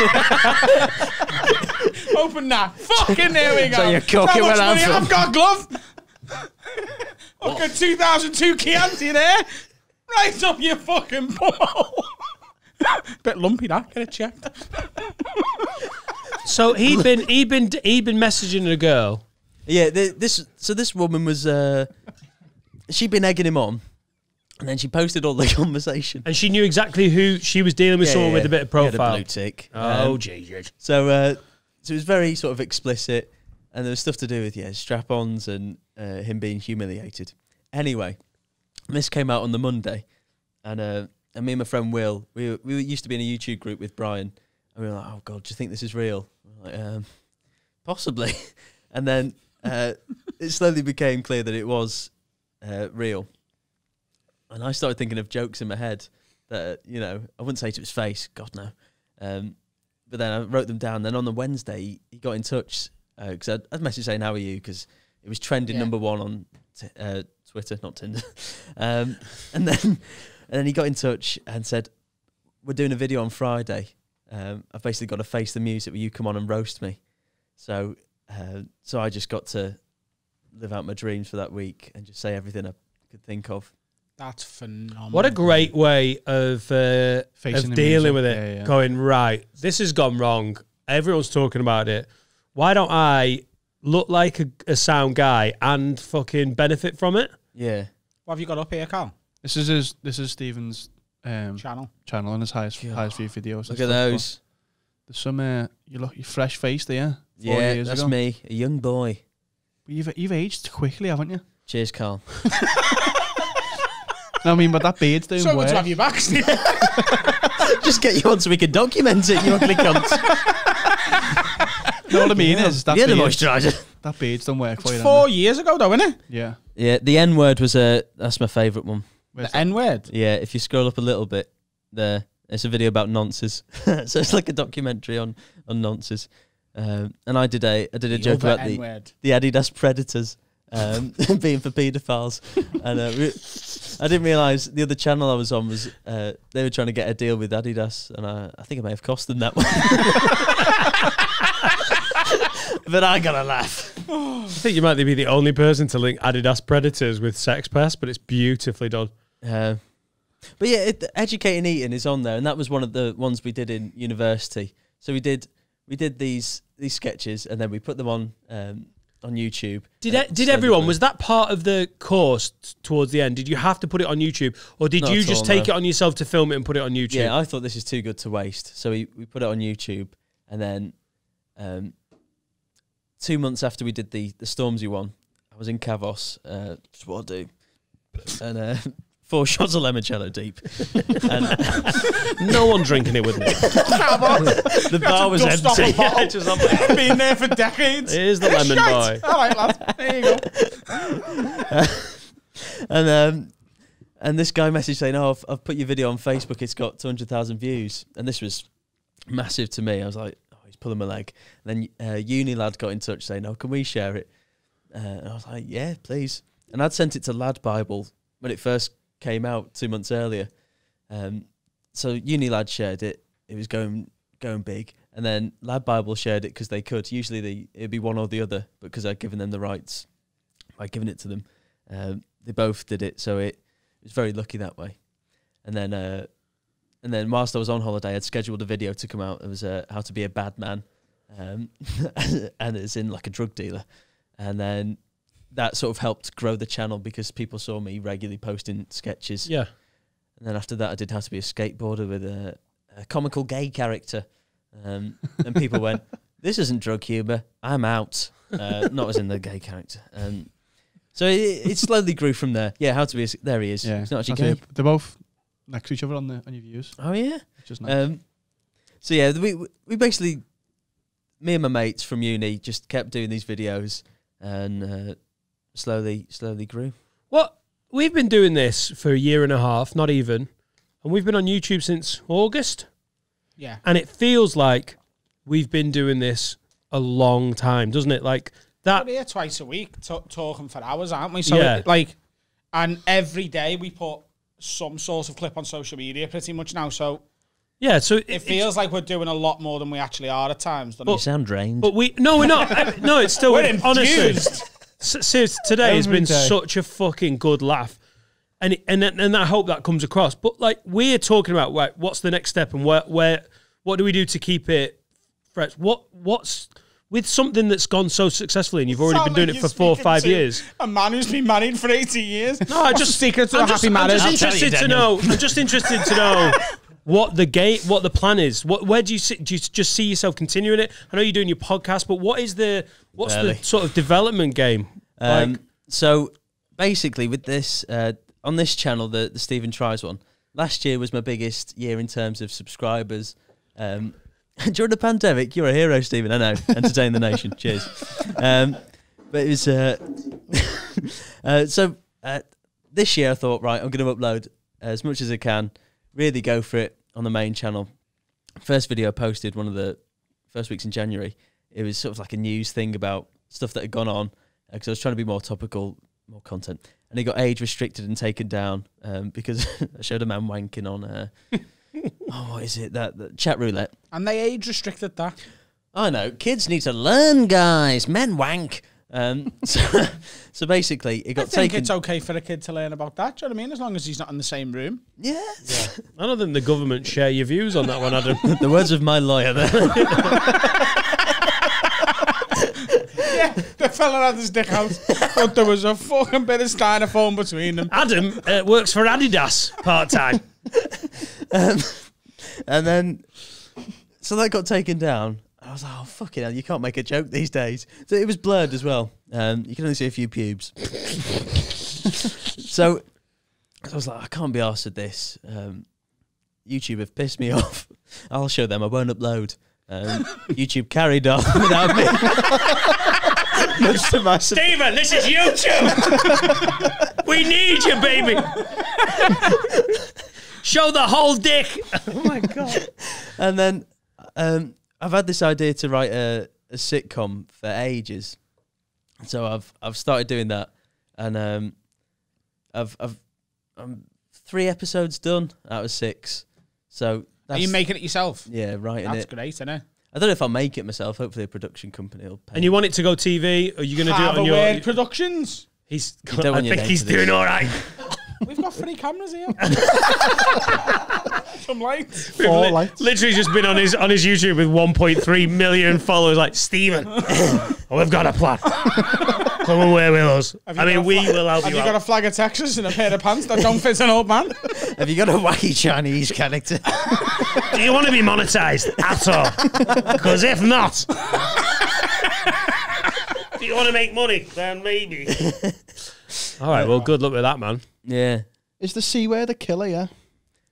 [laughs] Open that. Fucking there we go. So you're cooking How much where I'm money from. I've got, glove. [laughs] Fucking 2002 Chianti there. Right up your fucking ball. Bit lumpy that. Get it checked. so he'd been, he'd been, he'd been messaging a girl. Yeah, th this so this woman was uh, she'd been egging him on, and then she posted all the [laughs] conversation. And she knew exactly who she was dealing with Yeah, someone yeah, with a bit of profile. blue tick. Oh, Um, Jesus. so uh, so it was very sort of explicit, and there was stuff to do with yeah strap-ons and uh, him being humiliated. Anyway, this came out on the Monday, and uh, and me and my friend Will, we we used to be in a YouTube group with Brian, and we were like, oh god, do you think this is real? Like, um, possibly, [laughs] and then uh, it slowly became clear that it was uh, real, and I started thinking of jokes in my head that you know I wouldn't say to his face, God no. Um, but then I wrote them down. Then on the Wednesday, he, got in touch because I'd, I'd message saying, "How are you?" Because it was trending Yeah. number one on t- uh, Twitter, not Tinder. [laughs] um, and then and then he got in touch and said, "We're doing a video on Friday. Um, I've basically got to face the music. Will you come on and roast me?" So uh, so I just got to live out my dreams for that week and just say everything I could think of. That's phenomenal. What a great way of uh, Facing of dealing music. with it. Yeah, yeah. Going right, this has gone wrong. Everyone's talking about it. Why don't I look like a, a sound guy and fucking benefit from it? Yeah, What have you got up here, Carl? This is his. This is Stephen's um, Channel. channel and his highest God. highest view videos. look at those. There's some. Uh, you look. You fresh faced there. Four Yeah, years that's ago. me, a young boy. But you've you've aged quickly, haven't you? Cheers, Carl. [laughs] No, I mean, but that beard's doing So good work. to have you back, Steve. [laughs] Just get you on so we can document it, you ugly cunt. You know what I mean? Is that yeah, the beard, moisturiser. that beard's done work for you. Four it? years ago, though, isn't it? Yeah. Yeah, the N word was a. that's my favourite one. Where's The N word. Yeah, if you scroll up a little bit, there, it's a video about nonces. [laughs] so it's like a documentary on on nonces. Um, and I did a I did a joke about the, N-word. the Adidas Predators um, [laughs] being for paedophiles. and uh, we, I didn't realise the other channel I was on was uh, they were trying to get a deal with Adidas, and I, I think I may have cost them that one. [laughs] but I got to laugh. I think you might be the only person to link Adidas Predators with Sex Pest, but it's beautifully done. Uh, but yeah, it, educating eating is on there, and that was one of the ones we did in university. So we did we did these these sketches, and then we put them on um, on YouTube. Did Uh, did everyone was that part of the course t- towards the end? Did you have to put it on YouTube, or did Not you just all, take no. it on yourself to film it and put it on YouTube? Yeah, I thought this is too good to waste, so we, we put it on YouTube, and then um, two months after we did the the Stormzy one, I was in Kavos, uh, just what I do, and uh, four [laughs] shots of limoncello deep, [laughs] and No one drinking it with me. [laughs] the bar was dust off empty. a bottle. Yeah, just on my- Been there for decades. Here's the lemon Shite. boy. All right, lad. There you go. and um, and this guy messaged saying, "Oh, I've, I've put your video on Facebook. It's got two hundred thousand views." And this was massive to me. I was like, "Oh, he's pulling my leg." And then uh, UNILAD got in touch saying, "Oh, can we share it?" Uh, and I was like, "Yeah, please." And I'd sent it to LADbible when it first came out two months earlier. Um, so UNILAD shared it. It was going going big. And then LADbible shared it because they could. Usually they, it'd be one or the other, but because I'd given them the rights by giving it to them, um, they both did it. So it, it was very lucky that way. And then, uh, and then whilst I was on holiday, I'd scheduled a video to come out. It was uh, how to be a bad man, um, [laughs] and it's in like a drug dealer. And then that sort of helped grow the channel because people saw me regularly posting sketches. Yeah. And then after that, I did how to be a skateboarder with a, a comical gay character. Um, and people went, [laughs] "This isn't drug humor. I'm out." Uh, not as in the gay character. Um, so it, it slowly grew from there. Yeah, how to be a, there he is. Yeah, He's not actually gay. it. They're both next to each other on the on your views, Oh yeah. which nice. Um, so yeah, we we basically, me and my mates from uni just kept doing these videos, and uh, slowly slowly grew. Well, we've been doing this for a year and a half, not even, and we've been on YouTube since August, Yeah. and it feels like we've been doing this a long time, doesn't it? Like that. We're here twice a week t- talking for hours, aren't we? So, Yeah. it, like, and every day we put some sort of clip on social media pretty much now. So Yeah. So it feels like we're doing a lot more than we actually are at times. Doesn't You it? sound drained. But we no, we're not. I- no, it's still [laughs] We're infused. S- Seriously, today has been day. such a fucking good laugh, and it- and and I hope that comes across. But like we're talking about, right? What's the next step, and where where what do we do to keep it fresh? What what's with something that's gone so successfully, and you've already Sound been doing like it for four or five to years. A man who's been married for 80 years. No, I just the secret to a I'm just, happy I'm just tell you, interested to know. I'm just interested to know [laughs] what the game, what the plan is. What where do you see, do you just see yourself continuing it? I know you're doing your podcast, but what is the what's Barely. the sort of development game? Um, like, so basically, with this uh, on this channel, the the Stephen tries one. Last year was my biggest year in terms of subscribers. Um, [laughs] during the pandemic, you're a hero, Stephen. I know, [laughs] entertain the nation. Cheers. Um, but it was uh, [laughs] uh, so uh, this year. I thought, right, I'm going to upload as much as I can. Really go for it on the main channel. First video I posted one of the first weeks in January. It was sort of like a news thing about stuff that had gone on because I was trying to be more topical, more content, and it got age restricted and taken down um, because [laughs] I showed a man wanking on. Uh, [laughs] oh, what is it? That, that Chatroulette. And they age restricted that. I know kids need to learn, guys. Men wank. Um, [laughs] so, so basically, it got I think taken. it's okay for a kid to learn about that. Do you know what I mean? As long as he's not in the same room. yeah. I don't think the government share your views on that one, Adam. the words of my lawyer. There. Yeah, the fella had his dick out, but there was a fucking bit of styrofoam between them. Adam uh, works for Adidas part time. and then, so that got taken down. I was like, oh, fucking hell, you can't make a joke these days. So it was blurred as well. Um, you can only see a few pubes. so I was like, I can't be arsed with this. Um, YouTube have pissed me [laughs] off. I'll show them. I won't upload. Um, YouTube carried on [laughs] without me. Just a massive. Stephen, this is YouTube. we need you, baby. Show the whole dick. Oh my god. And then um, I've had this idea to write a, a sitcom for ages, so I've I've started doing that, and um, I've I've I'm three episodes done out of six. So Are you making it yourself? yeah right. That's it. great, isn't it? I don't know if I'll make it myself. Hopefully, a production company will pay. And you want it to go TV? Are you going to do it on your? Have A Word Productions. He's. don't I think he's to this. doing all right. [laughs] We've got three cameras here. [laughs] Some lights. Four Li- lights. Literally just been on his on his YouTube with 1.3 million followers. Like Stephen, [laughs] oh, we've got a plan. Come away with us. I mean, we will help Have you you got a flag of Texas and a pair of pants that don't fit an old man? [laughs] Have you got a wacky Chinese character? [laughs] Do you want to be monetized at all? [laughs] Because if not, do you want to make money? Then maybe. All right. Well, good luck with that, man. yeah. Is the C word a killer? Yeah,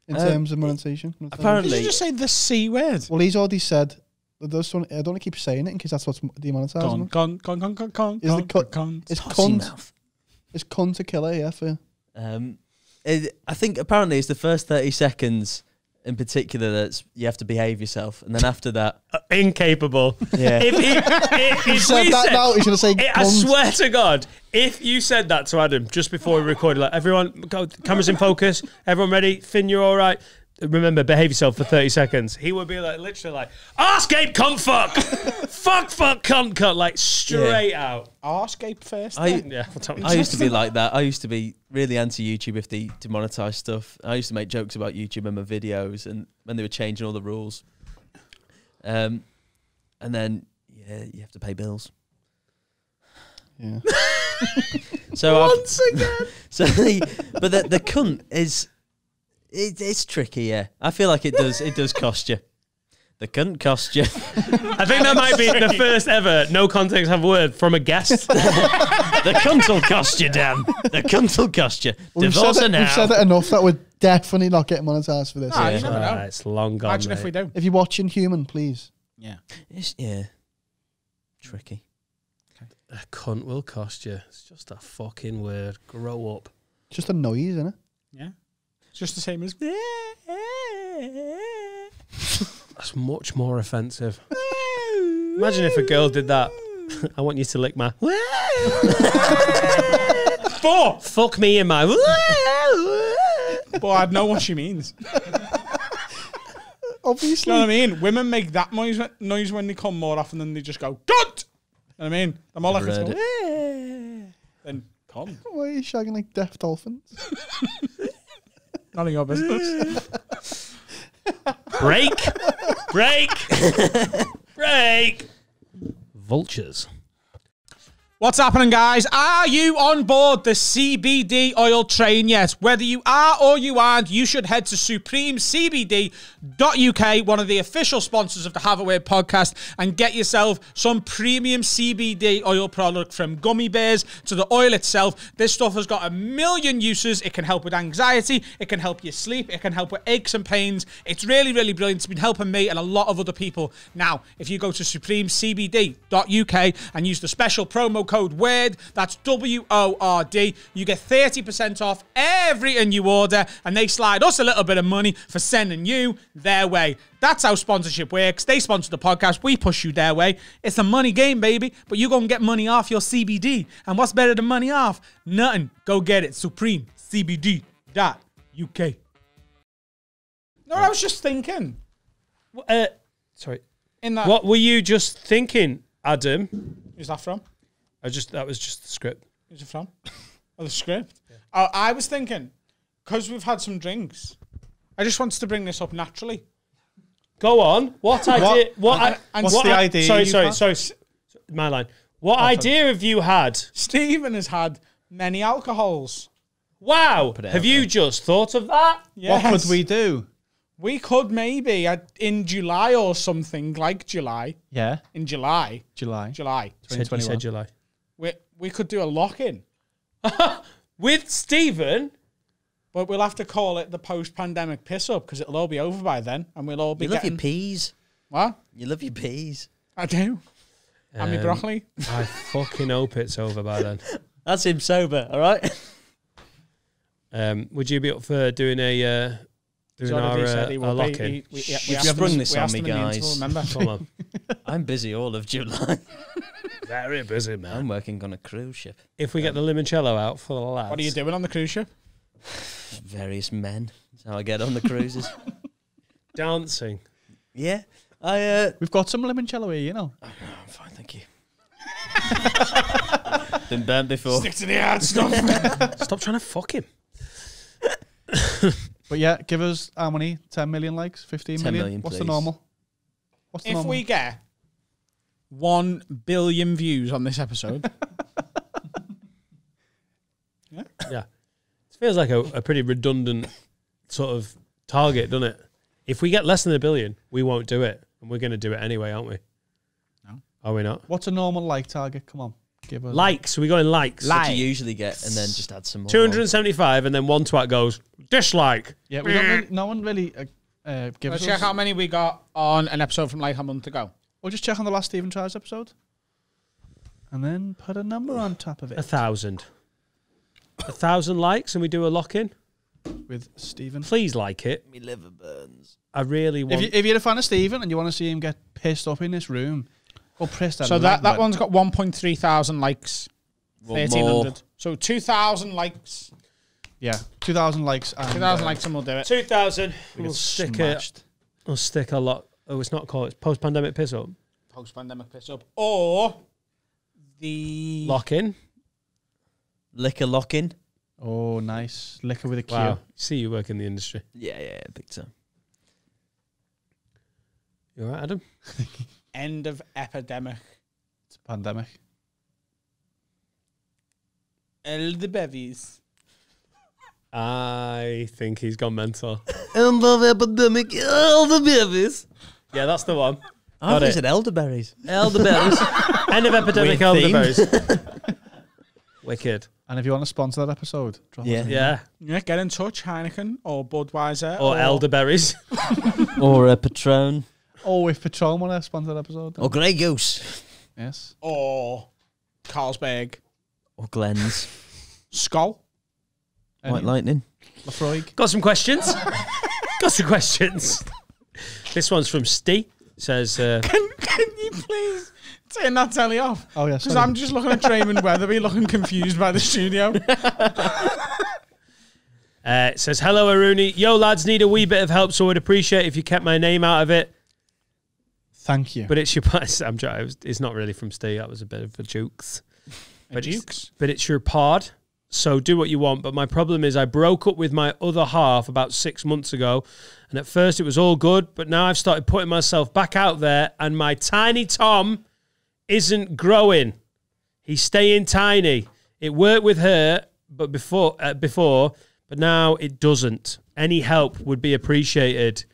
in Uh, terms of monetization. Apparently, Did you just say the C word? Well, he's already said. I just don't, I don't want to keep saying it because that's what's demonetizing. Gone, him. gone, con, gone, gone, gone. Is the gone, cut- gone. It's Pussy cunt. mouth. It's cunt a killer. Yeah, for Um, it, I think apparently it's the first thirty seconds in particular that's you have to behave yourself, and then after that, Uh, incapable. yeah, [laughs] if he, if, [laughs] if said that said, now. He's gonna say. I- I swear to God, if you said that to Adam just before we recorded, like everyone, go, cameras in focus, everyone ready, Finn, you're all right. Remember, behave yourself for 30 seconds. He would be like, literally like, Arscape, cunt, fuck, [laughs] fuck, fuck, cunt, cut, like straight out. Arscape first. I- then. Yeah, I used to be like that. I used to be really anti YouTube if they demonetize stuff. I used to make jokes about YouTube in my videos, and when they were changing all the rules. Um, and then yeah, you have to pay bills. Yeah. [laughs] So once again, [laughs] so the, but the the cunt is it, it's tricky. Yeah, I feel like it does it does cost you. The cunt cost you. I think that might be the first ever no context have word from a guest. [laughs] the cunt will cost you, damn. The cunt will cost you. We've said, Divorce her it, we've said it enough that we're definitely not getting monetized for this. Ah, Yeah. you never know. Ah, it's long gone. Imagine if mate. we do. If you're watching Human, please. Yeah. It's, yeah, tricky. A cunt will cost you. It's just a fucking word. Grow up. Just a noise, isn't it? Yeah. It's just the same as. [laughs] That's much more offensive. Imagine if a girl did that. [laughs] I want you to lick my. [laughs] Four. Fuck me in my. But I'd know what she means. Obviously. You know what I mean? Women make that noise noise when they come more often than they just go, Cunt! You know what I mean? They're more like, likely to heard go, "Eh," come. Why are you shagging like deaf dolphins? None of your business. [laughs] Break. Break. [laughs] Break. Vultures. What's happening, guys? Are you on board the CBD oil train yet? Whether you are or you aren't, you should head to supremecbd.uk, one of the official sponsors of the Have a Word podcast, and get yourself some premium CBD oil product from gummy bears to the oil itself. This stuff has got a million uses. It can help with anxiety, it can help you sleep, it can help with aches and pains. It's really, really brilliant. It's been helping me and a lot of other people. Now, if you go to supremecbd.uk and use the special promo code WORD, that's W O R D, you get 30% off everything you order, and they slide us a little bit of money for sending you their way. That's how sponsorship works. They sponsor the podcast, we push you their way. It's a money game, baby, but you're going to get money off your CBD. And what's better than money off? Nothing. Go get it. SupremeCBD.uk. No, I was just thinking. Uh, sorry. In that, What were you just thinking, Adam? who's that from? I just that was just the script. Who's it from? Oh, the script. Oh, I was thinking, because we've had some drinks, I just wanted to bring this up naturally. Go on. What idea? What? and- I, and what what's the I- idea Sorry, sorry, had? sorry, My line. What idea have you had? Stephen has had many alcohols. Wow. Have you there. just thought of that? Yes. What could we do? We could maybe uh, in July or something like July. Yeah. In July, July. July, Said, you said July. We we could do a lock in, [laughs] With Stephen. but we'll have to call it the post pandemic piss up because it'll all be over by then, and we'll all be You love getting your peas. what You love your peas. I do. and me Um, broccoli. I fucking hope it's over by then. [laughs] That's him sober, all right? Um, would you be up for doing a uh, doing He's our, already uh, he our lock in? We- yeah, we You've asked him- sprung this we on asked me, him in the guys. interval, remember? Come on. [laughs] I'm busy all of July. [laughs] Very busy, man. I'm working on a cruise ship. If we get the limoncello out for the lads. What are you doing on the cruise ship? [sighs] Various men. That's how I get on the cruises. [laughs] Dancing. yeah. I uh We've got some limoncello here, you know. I'm fine, thank you. Been burnt before. Stick to the hard stuff. Stop trying to fuck him. But yeah, give us how many? 10 million likes? 15 10 million? million, What's the please. normal? What's the if normal? we get one billion views on this episode, [laughs] Yeah. Yeah. It feels like a, a pretty redundant sort of target, doesn't it? If we get less than a billion, we won't do it. And we're going to do it anyway, aren't we? No. Are we not? What's a normal like target? Come on. Give us Likes. Are we going likes? What Like- do you usually get, and then just add some more. 275, and then one twat goes, dislike. Yeah, we don't really, no one really uh, uh, gives Let's us. check how many we got on an episode from like a month ago. We'll just check on the last Stephen Charles episode, and then put a number on top of it. A thousand. A thousand likes, and we do a lock in. with Stephen. Please like it. Me liver burns. I really want. If, you, if you're a fan of Stephen and you want to see him get pissed up in this room, go press that. So that, that one's got 1.3 thousand likes. Well, 1300. So 2,000 likes. yeah, two thousand likes. 2,000 uh, likes and we'll do it. 2,000. we We'll stick, a, smashed. we'll stick a lot. Oh, it's not called. It's post pandemic piss up. Post pandemic piss up. Or the. Lock in. Liquor lock in. Oh, nice liquor with a Q. Wow. See, you work in the industry. Yeah, yeah, yeah, big time. You all right, Adam? [laughs] End of epidemic. It's a pandemic. El de bevies. I think he's gone mental. End of epidemic. Elderberries. yeah, that's the one. I Got thought you it. said elderberries. Elderberries. [laughs] End of epidemic Weird elderberries. [laughs] Wicked. And if you want to sponsor that episode, drop us Yeah. a- Yeah. Yeah, get in touch, Heineken or Budweiser. Or elderberries. or a Patron. Oh, if Patron want to sponsor that episode, then Or Grey Goose. yes. Or Carlsberg. Or Glens. [laughs] Skull. White Any- Lightning. Laphroaig. Got some questions. [laughs] Got some questions. This one's from Steve. Says, uh, [laughs] Can, can you please turn that telly off? Oh yeah, Because. I'm just looking at Draymond Weatherby looking confused by the studio. uh, it says, hello, Aruni. Yo, lads, need a wee bit of help, so I'd appreciate if you kept my name out of it. Thank you. But it's your, I'm trying, it's not really from Steve. That was a bit of a jokes. But it's- but it's your pod. So do what you want. But my problem is I broke up with my other half about six months ago. And at first it was all good, but now I've started putting myself back out there and my tiny Tom isn't growing. He's staying tiny. It worked with her, but before uh, before, but now it doesn't. Any help would be appreciated.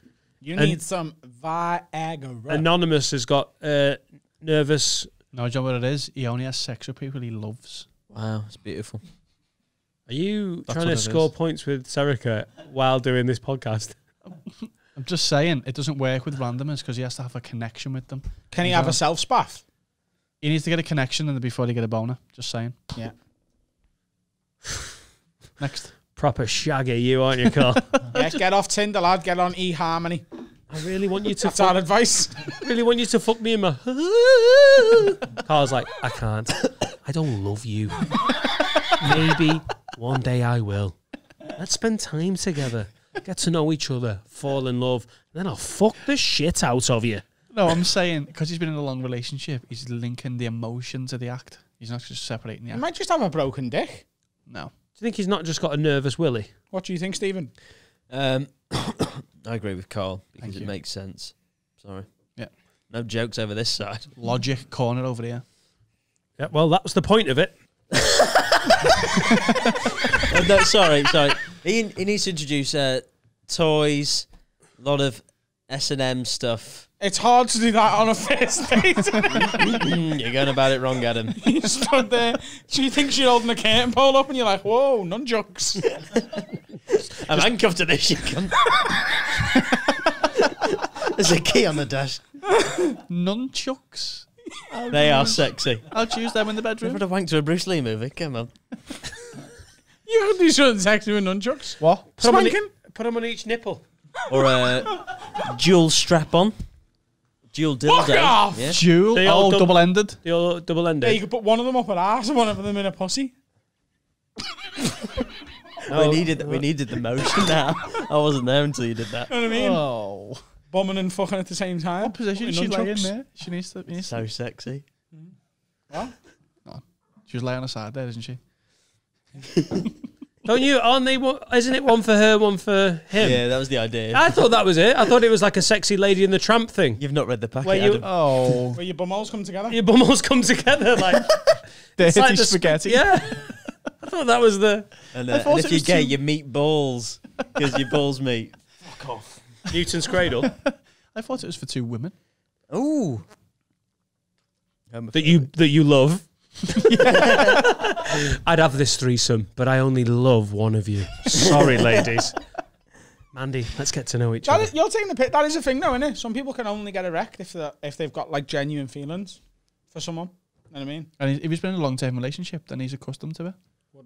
You And- need some Viagra. Anonymous has got uh, nervous. no, do you know what it is? He only has sex with people he loves. Wow, it's beautiful. Are you That's trying to score is. points with Serica while doing this podcast? [laughs] I'm just saying, it doesn't work with randomers because he has to have a connection with them. Can he Yeah. have a self spaff? He needs to get a connection and before they get a boner. Just saying. Yeah. [laughs] Next. Proper shaggy, you aren't you, Carl? [laughs] yeah, get off Tinder, lad. Get on eHarmony. I really want you to [laughs] That's our fuck, advice. [laughs] really want you to fuck me in my. [laughs] Carl's like, I can't. I don't love you. Maybe one day I will. Let's spend time together, get to know each other, fall in love, then I'll fuck the shit out of you. No, I'm saying because he's been in a long relationship, he's linking the emotion to the act. He's not just separating the You act. might just have a broken dick. No. Do you think he's not just got a nervous willy? What do you think, Stephen? Um, I agree with Carl because Thank it you. makes sense. Sorry. Yeah. No jokes over this side. [laughs] Logic corner over here. Yeah, well, that was the point of it. Oh, no, sorry, sorry. He, he needs to introduce uh, toys, a lot of S and M stuff. It's hard to do that on a first date. [laughs] Mm, You're going about it wrong, Adam. [laughs] you stood there. Do you think she's holding a curtain pole up and you're like, whoa, nunchucks? I'm handcuffed to this. You cunt. [laughs] There's a key on the desk. Nunchucks. They are sexy. I'll choose them in the Never bedroom. would have wanked to a Bruce Lee movie. Come on. [laughs] You could do something sexy with nunchucks. What? Put 'em on, Spanking? e- put 'em on each nipple. Or a dual strap on. Dual dildo. Fuck off! Yeah. Dual. They all Oh, dub- double ended. The old double Yeah, ended. you could put one of them up an ass and one of them in a pussy. [laughs] We oh. needed we needed the motion [laughs] now. I wasn't there until you did that. You know what I mean? Oh. Bombing and fucking at the same time. What position she laying nunchucks. there? She needs to. Needs to So sexy. Hmm. she was laying on her side there, isn't she? [laughs] Don't you? Aren't they? one- Isn't it one for her, one for him? Yeah, that was the idea. I thought that was it. I thought it was like a sexy lady in the tramp thing. You've not read the packet. Where you- Adam. Oh. Where your bumholes come together. Your bumholes come together like [laughs] Dirty like the sp- spaghetti. Yeah, I thought that was the And, uh, and if you was gay, too- you meet balls because your balls meet. Newton's cradle [laughs] I thought it was for two women. Ooh. that you that you love. [laughs] I'd have this threesome, but I only love one of you. Sorry, [laughs] ladies. Mandy, let's get to know each That other. is, you're taking the pick. That is a thing, though, isn't it? Some people can only get erect if they if they've got like genuine feelings for someone. You know what I mean? And if he's been in a long term relationship, then he's accustomed to it.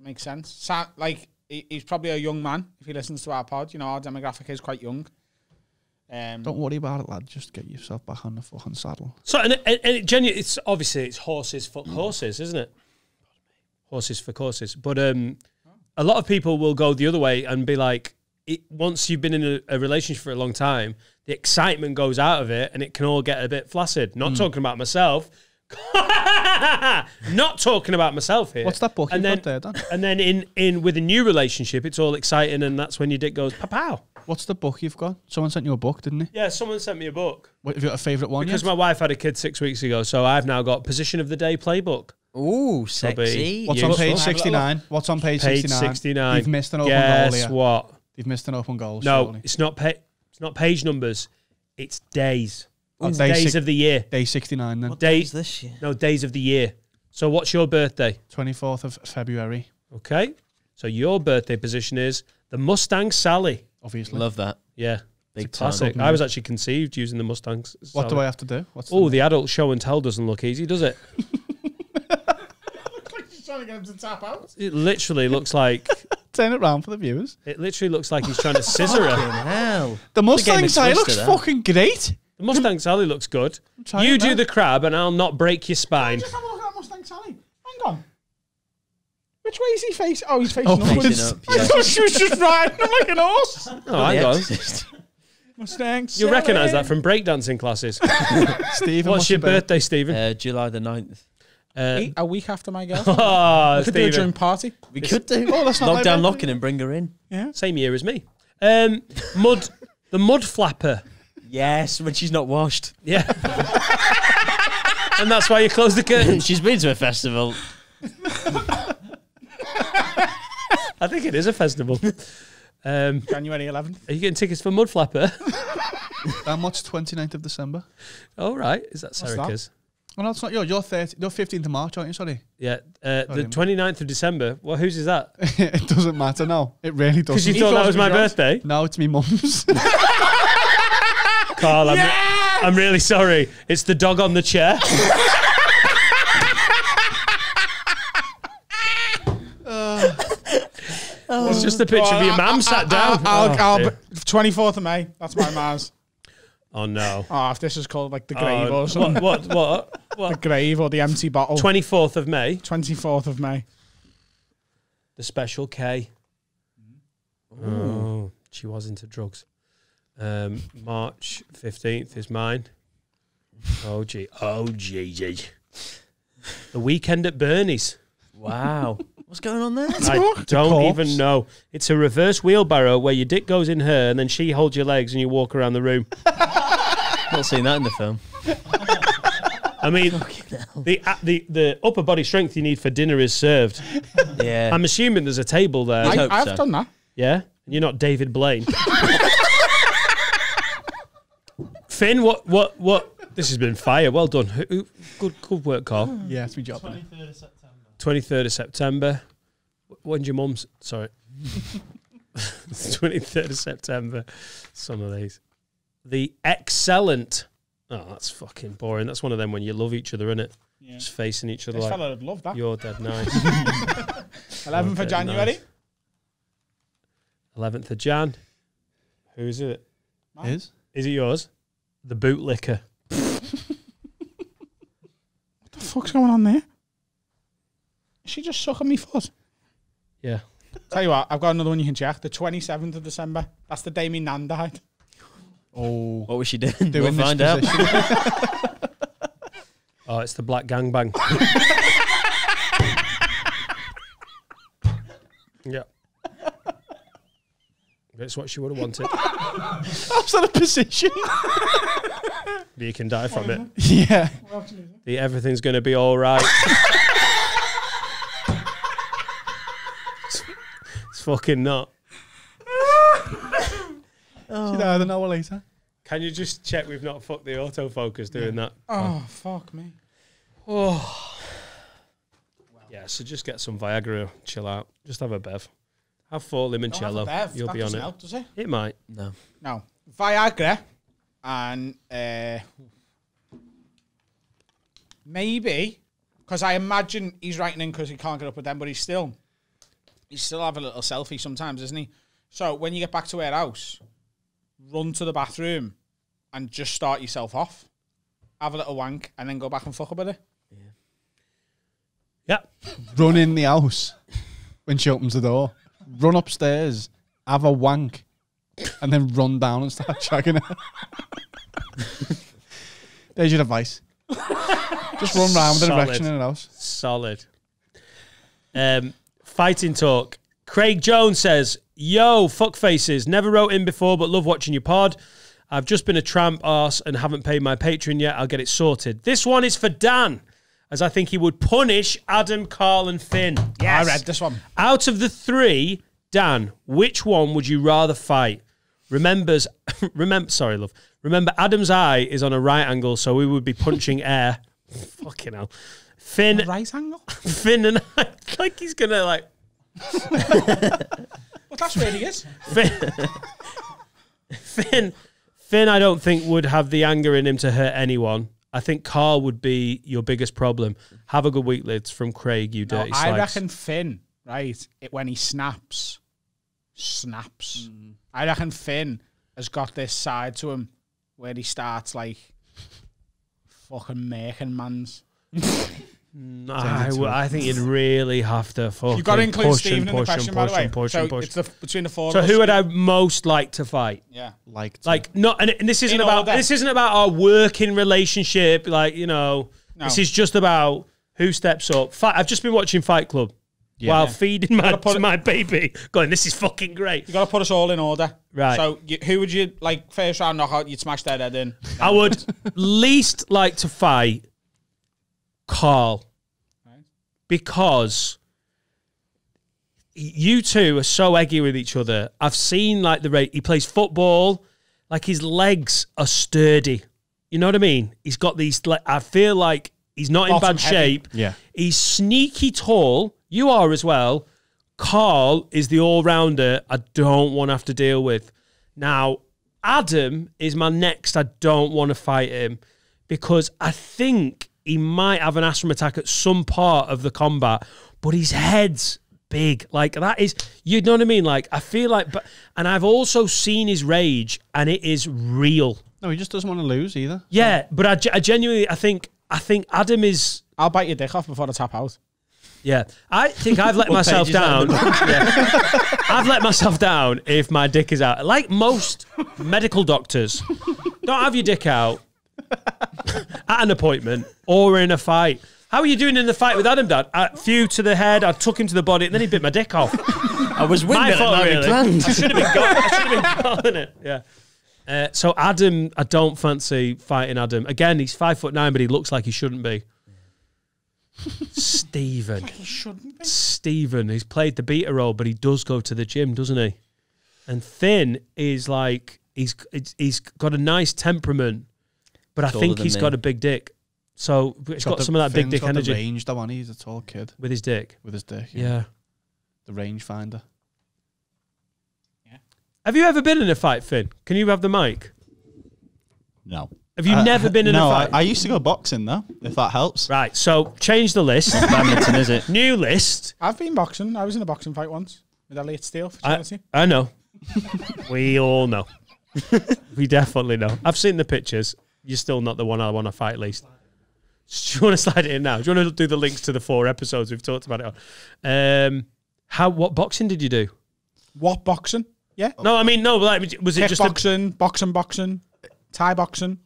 Would make sense. Sa- like he, he's probably a young man if he listens to our pod. You know, our demographic is quite young. Um, Don't worry about it, lad. Just get yourself back on the fucking saddle. So, and, and, and it genu- it's obviously it's horses for horses, isn't it? Horses for courses. But um, a lot of people will go the other way and be like, it, once you've been in a, a relationship for a long time, the excitement goes out of it, and it can all get a bit flaccid. Not talking about myself. [laughs] Not talking about myself here. What's that book And you've then, got there, Dan? and then in in with a new relationship, it's all exciting, and that's when your dick goes pow. What's the book you've got? Someone sent you a book, didn't he? Yeah, someone sent me a book What, have you got a favourite one because yet? my wife had a kid six weeks ago, so I've now got position of the day playbook. Ooh, sexy. What's you- on page Have a look. 69? What's on page, sixty nine? Page 69? 69. You've missed an open Guess goal here. what? You've missed an open goal, No, surely. it's not pa- It's not page numbers. It's days. Oh, day days six- of the year. Day 69 then. What Day- day is this year? No, days of the year. So what's your birthday? 24th of February, Okay. So your birthday position is the Mustang Sally. obviously. Love that. Yeah. Big It's a classic. time. I was actually conceived using the Mustang. S- What do I have to do? What's Oh, the adult show and tell doesn't look easy, does it? Looks [laughs] like he's trying to get him to tap out. It literally looks like [laughs] Turn it round for the viewers. it literally looks like he's trying to scissor her. Fucking hell. The Mustang me side looks twisted, huh? fucking great. The Mustang Sally looks good. You do the crab, and I'll not break your spine. Just have a look at that Mustang Sally. Hang on. Which way is he facing? Oh, he's facing Oh, upwards. facing up, I yeah. thought she was just riding him like an horse. [laughs] Oh, hang on. Exorcist. Mustang. You'll recognise that from breakdancing classes. [laughs] Stephen, What's your birthday, Stephen? Uh, July the 9th. Uh, Eight- a week after my [laughs] girlfriend. oh, We could do a Stephen. joint party. We could do. Oh, that's not Lock my down birthday. locking and bring her in. Yeah. Same year as me. Um, mud, the mud flapper. Yes, when she's not washed. Yeah. and that's why you close the curtains. [laughs] she's been to a festival. I think it is a festival. Um, January 11th. are you getting tickets for mud flapper? And what's 29th of December? All right. Is that What's that? Serica's? Oh, no, it's not. You're, you're 30. You're 15th of March, aren't you? Sorry. Yeah. Uh, the Sorry, mate. 29th of December. Well, whose is that? [laughs] it doesn't matter now. It really doesn't. Because you thought that thought was it my was yours. birthday. No, it's me mum's. [laughs] Carl, I'm, I'm really sorry. It's the dog on the chair. [laughs] it's oh. just a picture of your mum sat down. I'll, Oh, I'll, 24th of May. That's my Mars. Oh, no. Oh, if this is called like the oh, grave Oh, or something. what, what, what, [laughs] The grave or the empty bottle. 24th of May, 24th of May. the special K. Mm. Oh, she was into drugs. Um, March 15th is mine. Oh, gee. Oh, gee, gee. The weekend at Bernie's. Wow. [laughs] What's going on there? I don't corpse. even know. It's a reverse wheelbarrow where your dick goes in her and then she holds your legs and you walk around the room. [laughs] Not seen that in the film. I mean, the, uh, the the upper body strength you need for dinner is served. Yeah. I'm assuming there's a table there. I, hope I've so. done that. Yeah? And you're not David Blaine. [laughs] Finn, what, what, what? This has been fire. Well done. Who- who- Good, good work, Carl. yeah, it's me job. 23rd of September. When's your mum's? Sorry. [laughs] 23rd of September. Some of these. The excellent. Oh, that's fucking boring. That's one of them when you love each other, isn't it? Yeah. Just facing each other This like, fella would love that. you're dead nice. [laughs] 11th Okay, of January. nice. 11th of Jan. Who's it? Is? Is it yours? The bootlicker. What the fuck's going on there? Is she just sucking me foot? Yeah. Tell you what, I've got another one you can check. The 27th of December. That's the day me nan died. Oh. What was she doing? Doing we'll find out. [laughs] Oh, it's the black gangbang. [laughs] yeah. That's what she would have wanted. [laughs] How's that a position? But you can die from it. [laughs] yeah. The everything's going to be all right. it's, [laughs] it's fucking not. She died an hour later. Can you just check we've not fucked the autofocus doing that? Oh, fuck me. Oh. Yeah, so just get some Viagra, chill out. Just have a bev. Have four Don't have limoncello. You'll that be on doesn't it. help, does it? It might. No. No. Viagra and uh, maybe because I imagine he's writing in because he can't get up with them, but he's still he's still have a little selfie sometimes, isn't he? So when you get back to our house, run to the bathroom and just start yourself off. Have a little wank and then go back and fuck a bit. Yeah. Run in the house when she opens the door. Run upstairs, have a wank, and then run down and start shagging her. [laughs] There's your advice. Just run round with an Solid. erection in the house. Solid. Um, fighting talk. Craig Jones says, Yo, fuck faces. Never wrote in before, but love watching your pod. I've just been a tramp ass and haven't paid my Patreon yet. I'll get it sorted. This one is for Dan, as I think he would punish Adam, Carl, and Finn. Yes. I read this one. Out of the three, Dan, which one would you rather fight? Remembers, [laughs] remember, sorry, love. Remember, Adam's eye is on a right angle, so we would be punching [laughs] air. Fucking hell. Finn, Right angle. [laughs] Finn and I, like he's gonna like But that's where he is. Finn, Finn, Finn. I don't think would have the anger in him to hurt anyone. I think Carl would be your biggest problem. Have a good week, lids. From Craig, you No, dirty I slags. reckon Finn, right? It, when he snaps, snaps. Mm. I reckon Finn has got this side to him where he starts like fucking making mans. [laughs] I, w- I think you'd really have to fucking You've got to include push Stephen and in the push and question, by push the way. and push so and push. it's the, between the four. So of us. who would I most like to fight? Yeah. Like, to- Like not, and, and this isn't In about order. this isn't about our working relationship. Like you know, No. this is just about who steps up. Fight, I've just been watching Fight Club while feeding my put to [laughs] it- my baby, going, "This is fucking great." You got to put us all in order. Right. So you, who would you like first round knockout? You'd smash their head in. I would [laughs] least like to fight Carl because you two are so eggy with each other. I've seen like the rate he plays football, like his legs are sturdy. You know what I mean? He's got these. Like, I feel like he's not in bad heavy. shape. Yeah. He's sneaky tall. You are as well. Carl is the all rounder I don't want to have to deal with. Now, Adam is my next. I don't want to fight him because I think he might have an asthma attack at some part of the combat, but his head's big. Like that is, you know what I mean? Like I feel like, but and I've also seen his rage, and it is real. no, he just doesn't want to lose either. Yeah, but I, I genuinely, I think, I think Adam is I'll bite your dick off before I tap out. Yeah, I think I've let [laughs] myself down. [laughs] Yeah. I've let myself down if my dick is out. Like most medical doctors, don't have your dick out at an appointment or in a fight. How are you doing in the fight with Adam, Dad? A few to the head, I took him to the body, and then he bit my dick off. I was with my it, fault, not really. planned. I should have been gone. I should have been gone, [laughs] innit? Yeah. Uh, so Adam, I don't fancy fighting Adam. Again, he's five foot nine, but he looks like he shouldn't be. Stephen. He shouldn't be. Stephen, he's played the beta role, but he does go to the gym, doesn't he? And Finn is like he's he's got a nice temperament, but I think than he's me. got a big dick. So he's got, the- some of that big dick got energy The range, though, and he's a tall kid with his dick. with his dick. Yeah. The range finder. Yeah. Have you ever been in a fight, Finn? Can you have the mic? No. Have you Uh, never been in no, a fight? I, I used to go boxing though, if that helps. right. So change the list. Badminton, is it? New list. I've been boxing. I was in a boxing fight once with Elliot Steele for I, Chelsea. I know. we all know. [laughs] we definitely know. I've seen the pictures. You're still not the one I want to fight at least. [laughs] Do you want to slide it in now? Do you want to do the links to the four episodes we've talked about it on? Um, how? What boxing did you do? What boxing? Yeah. No, I mean no. Like, was it Kick just a, boxing, boxing, boxing, Thai boxing,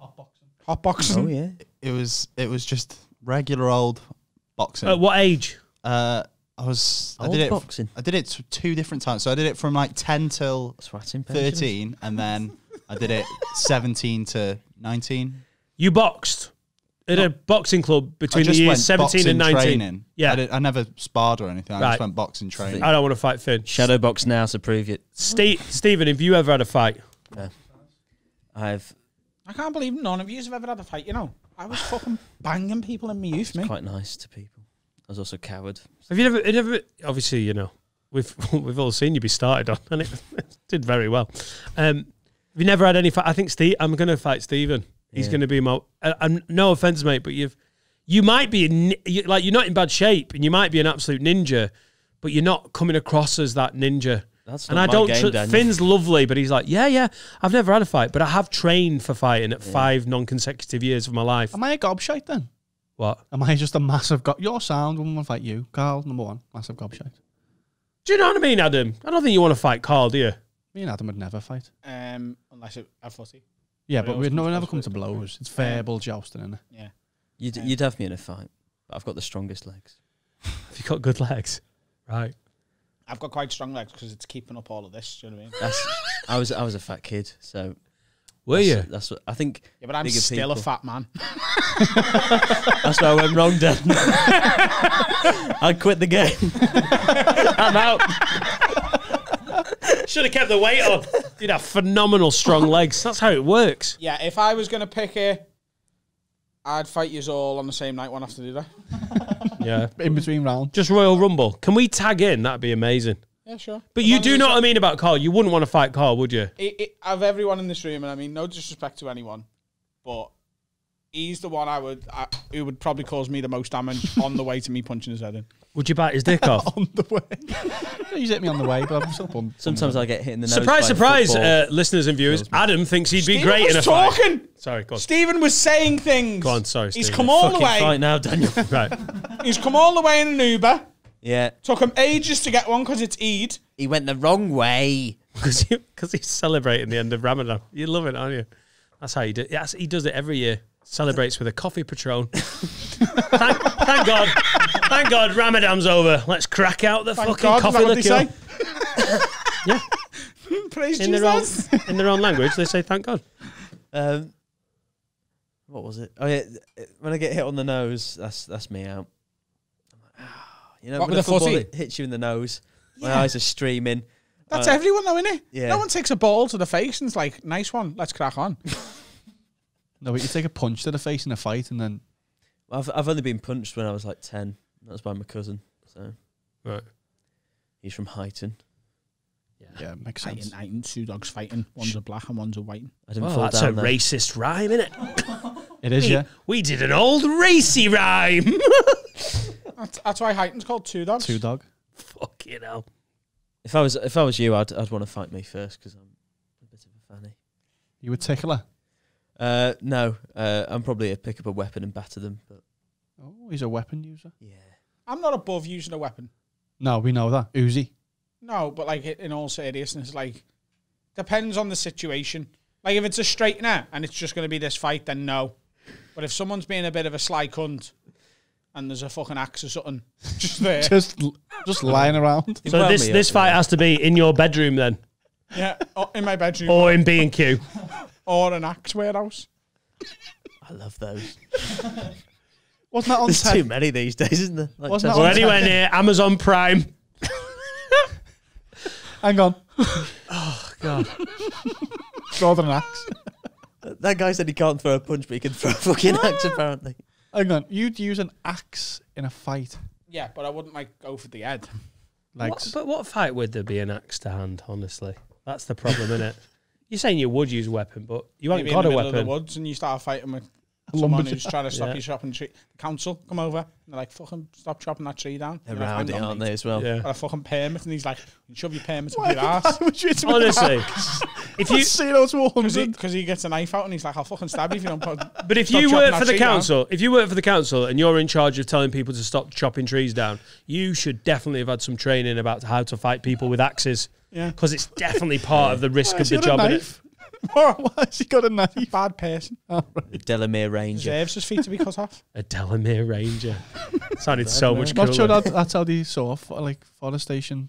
hot boxing. Oh yeah. It was it was just regular old boxing. at what age? Uh, I was I did it boxing. I did it two different times. So I did it from like ten till thirteen, and then I did it seventeen to nineteen. You boxed at a boxing club between the years seventeen and nineteen. Training. Yeah. I, did, I never sparred or anything. I Right. just went boxing training. I don't want to fight Finn. Shadow box now to prove it. Steve, Stephen, have you ever had a fight? I've I can't believe none of you have ever had a fight. You know, I was fucking [sighs] banging people in my youth, mate. quite nice to people. I was also a coward. Have you never, you never? Obviously, you know, we've [laughs] we've all seen you be started on, [laughs] and it, [laughs] did very well. Um, have you never had any fight? I think Steve. I'm going to fight Stephen. He's Yeah. going to be my. Uh, and no offense, mate, but you've you might be a ni- you, like you're not in bad shape, and you might be an absolute ninja, but you're not coming across as that ninja. That's and not I my don't. game, tr- Finn's lovely, but he's like, yeah, yeah. I've never had a fight, but I have trained for fighting at five non-consecutive years of my life. Am I a gobshite then? What? Am I just a massive gob? Your sound wouldn't fight you, Carl. Number one, massive gobshite. Do you know what I mean, Adam? I don't think you want to fight Carl, do you? Me and Adam would never fight. Um, unless it had footy. Yeah, But but we'd no, comes we'd never come to blows. It's verbal jousting, isn't it? Yeah. You'd, Yeah. you'd have me in a fight, but I've got the strongest legs. [laughs] Have you got good legs? Right. I've got quite strong legs because it's keeping up all of this. Do you know what I mean? That's I was I was a fat kid, so Were that's, you? That's what I think. Yeah, but I'm bigger still a people- fat man. [laughs] [laughs] That's where I went wrong, Dan. I quit the game. I'm out. Should have kept the weight on. You'd have phenomenal strong legs. That's how it works. Yeah, if I was gonna pick it, I'd fight you all on the same night. One after the other. [laughs] Yeah. In between rounds. Just Royal Rumble. Can we tag in? That'd be amazing. Yeah, sure. But As you do know what I mean about Carl. You wouldn't want to fight Carl, would you? it, it, of everyone in this room, and I mean no disrespect to anyone, but he's the one I would I, who would probably cause me the most damage [laughs] on the way to me punching his head in. Would you bite his dick [laughs] off? on the way. [laughs] He's hit me on the way, but I'm still pumped. Sometimes I get hit in the nose. surprise, surprise, uh, listeners and viewers. Adam thinks he'd be Stephen great in a was fight. talking. Sorry, go on. Stephen was saying things. Go on, sorry, He's Stephen. come all the Fucking way. fight now, Daniel. Right. He's come all the way in an Uber. yeah, Took him ages to get one because it's Eid. he went the wrong way. Because he's celebrating the end of Ramadan. You love it, aren't you? That's how he does Yes, he does it every year. Celebrates with a coffee patron. [laughs] thank, thank God. Thank God Ramadan's over. Let's crack out the Thank fucking God, is coffee that what they liqueur. say? [laughs] Yeah. [laughs] Praise In their, own, Jesus. in their own language, they say thank God. Um, what was it? Oh yeah, when I get hit on the nose, that's that's me out. Like, ah. You know, What, when with a a football footy? hits you in the nose, my eyes are streaming. That's Uh, everyone though, innit? yeah. No one takes a ball to the face and it's like, nice one, let's crack on. No, but you take a punch to the face in a fight and then I've I've only been punched when I was like ten. That was by my cousin. So Right. he's from Huyton. yeah, makes sense. Fighting, fighting, two dogs fighting. One's a black and one's a white. I didn't Well, fall that's a down there. racist rhyme, isn't it? It is, yeah. We did an old racy rhyme. [laughs] That's, that's why Huyton's called two dogs. Two dog. Fucking hell. If I was if I was you, I'd I'd want to fight me first because I'm a bit of a fanny. You would tickle her. Uh, no, uh, I'm probably a pick up a weapon and batter them. But Oh, he's a weapon user. yeah, I'm not above using a weapon. No, we know that. Uzi. No, but like in all seriousness, like depends on the situation. Like if it's a straightener and it's just going to be this fight, then no. But if someone's being a bit of a sly cunt and there's a fucking axe or something [laughs] just there, Just, just lying around. So wound this me this fight has to be in your bedroom then, yeah, or in my bedroom or in B and Q. [laughs] or an axe warehouse. I love those. [laughs] Wasn't that on There's Ted? too many these days, isn't there? Like Wasn't that Or on anywhere near Amazon Prime. [laughs] Hang on. Oh god. [laughs] Rather than an axe. that guy said he can't throw a punch, but he can throw a fucking axe. Apparently, Hang on. You'd use an axe in a fight. Yeah, but I wouldn't like go for the head. Like, What, but what fight would there be an axe to hand? Honestly, that's the problem, isn't it? You're saying you would use a weapon, but you haven't Maybe got in a the middle of the woods and you start fighting with [laughs] someone who's trying to stop Yeah. you chopping tree. The council come over and they're like, "Fucking stop chopping that tree down." they're You're like, rowdy, "Hang on, aren't mate." they as well? Yeah. Got a fucking permit, and he's like, "Shove your permit up your why ass." you hit him with an Honestly, [laughs] if you see those walls, Because he, he gets a knife out and he's like, I'll fucking stab you if you don't put. [laughs] But if stop you chopping work that for the tree down." council, if you work for the council and you're in charge of telling people to stop chopping trees down, you should definitely have had some training about how to fight people with axes. Yeah. Because it's definitely part of the risk of the he a job. innit? knife? Why has he got a knife? Bad person. Oh, the Delamere Ranger. Deserves his feet to be cut off. [laughs] A Delamere Ranger. Sounded so much Not sure cooler. that, that's how they saw for, like forestation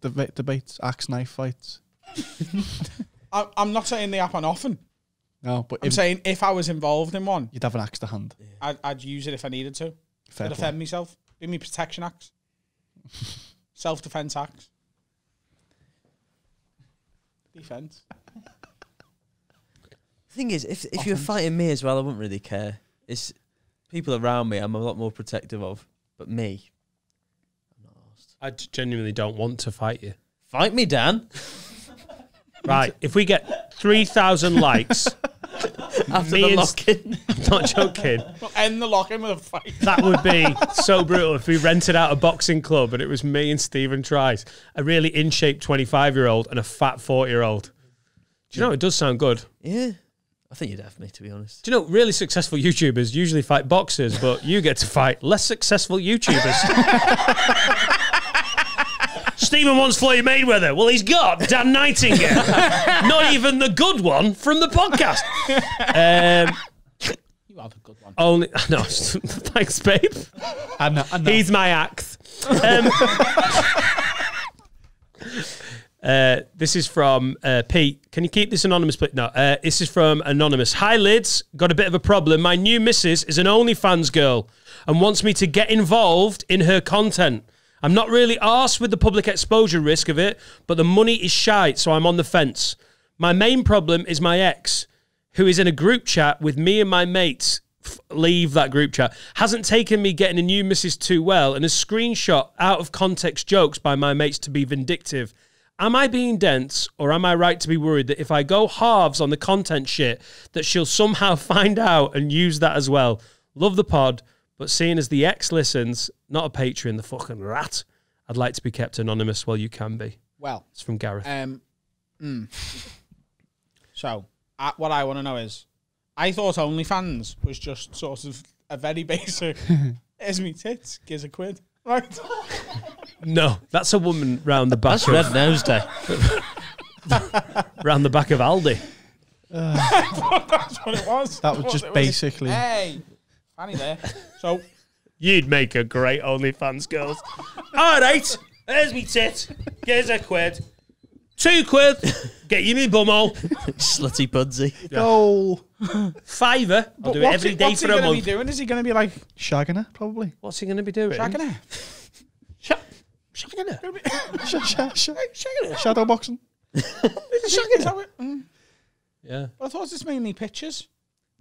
deba- debates, axe knife fights. [laughs] I, I'm not saying they happen often. No, but I'm if, saying if I was involved in one, you'd have an axe to hand. I'd, I'd use it if I needed to. Fair to play. defend myself. Be me protection axe. [laughs] Self defense axe. Defense. The thing is, if if you're fighting me as well, I wouldn't really care. It's people around me I'm a lot more protective of. But me, I d- genuinely don't want to fight you. fight me, Dan. Right, if we get 3,000 likes, [laughs] After Me the and- lock-in. [laughs] I'm not joking, We'll end the lock-in with a fight. that would be so brutal if we rented out a boxing club and it was me and Stephen Tries, a really in shape 25 year old and a fat 40 year old. Do you know, it does sound good. yeah, I think you'd have me to be honest. Do you know, really successful YouTubers usually fight boxers, but you get to fight less successful YouTubers. [laughs] Stephen wants Floyd Mayweather. Well, he's got Dan Nightingale. [laughs] Not even the good one from the podcast. Um, You have a good one. only, [laughs] no, [laughs] thanks, babe. I know, I know. He's my axe. Um, uh, this is from uh, Pete. Can you keep this anonymous, please? No, uh, this is from Anonymous. Hi, Lids. Got a bit of a problem. My new missus is an OnlyFans girl and wants me to get involved in her content. I'm not really arsed with the public exposure risk of it, but the money is shite, so I'm on the fence. My main problem is my ex, who is in a group chat with me and my mates. F- leave that group chat. Hasn't taken me getting a new missus too well and has screenshot out of context jokes by my mates to be vindictive. Am I being dense or am I right to be worried that if I go halves on the content shit, that she'll somehow [laughs] find out and use that as well? Love the pod, but seeing as the ex listens, not a patron, the fucking rat, I'd like to be kept anonymous while you can be. Well, It's from Gareth. um, mm. so uh, what I want to know is, I thought OnlyFans was just sort of a very [laughs] basic. Here's me tits, gives a quid, right? no, that's a woman round the back That's of, Red Nose Day. round the back of Aldi. [laughs] That's what it was. That was just a- basically- Hey, Fanny there. [laughs] So You'd make a great OnlyFans girls. All right, there's me tit. Here's a quid. Two quid. Get you me bumhole. Slutty Budsy. Goal. Fiver. I'll but do it what's every he- day what's for he a gonna month. be doing? Is he going to be like Shagging her, probably. What's he going to be doing? shagging her? Sha- shagging her. Sh- sh- sh- shadow boxing. Shagging? Is that what- mm. Yeah. But I thought it's mainly pictures.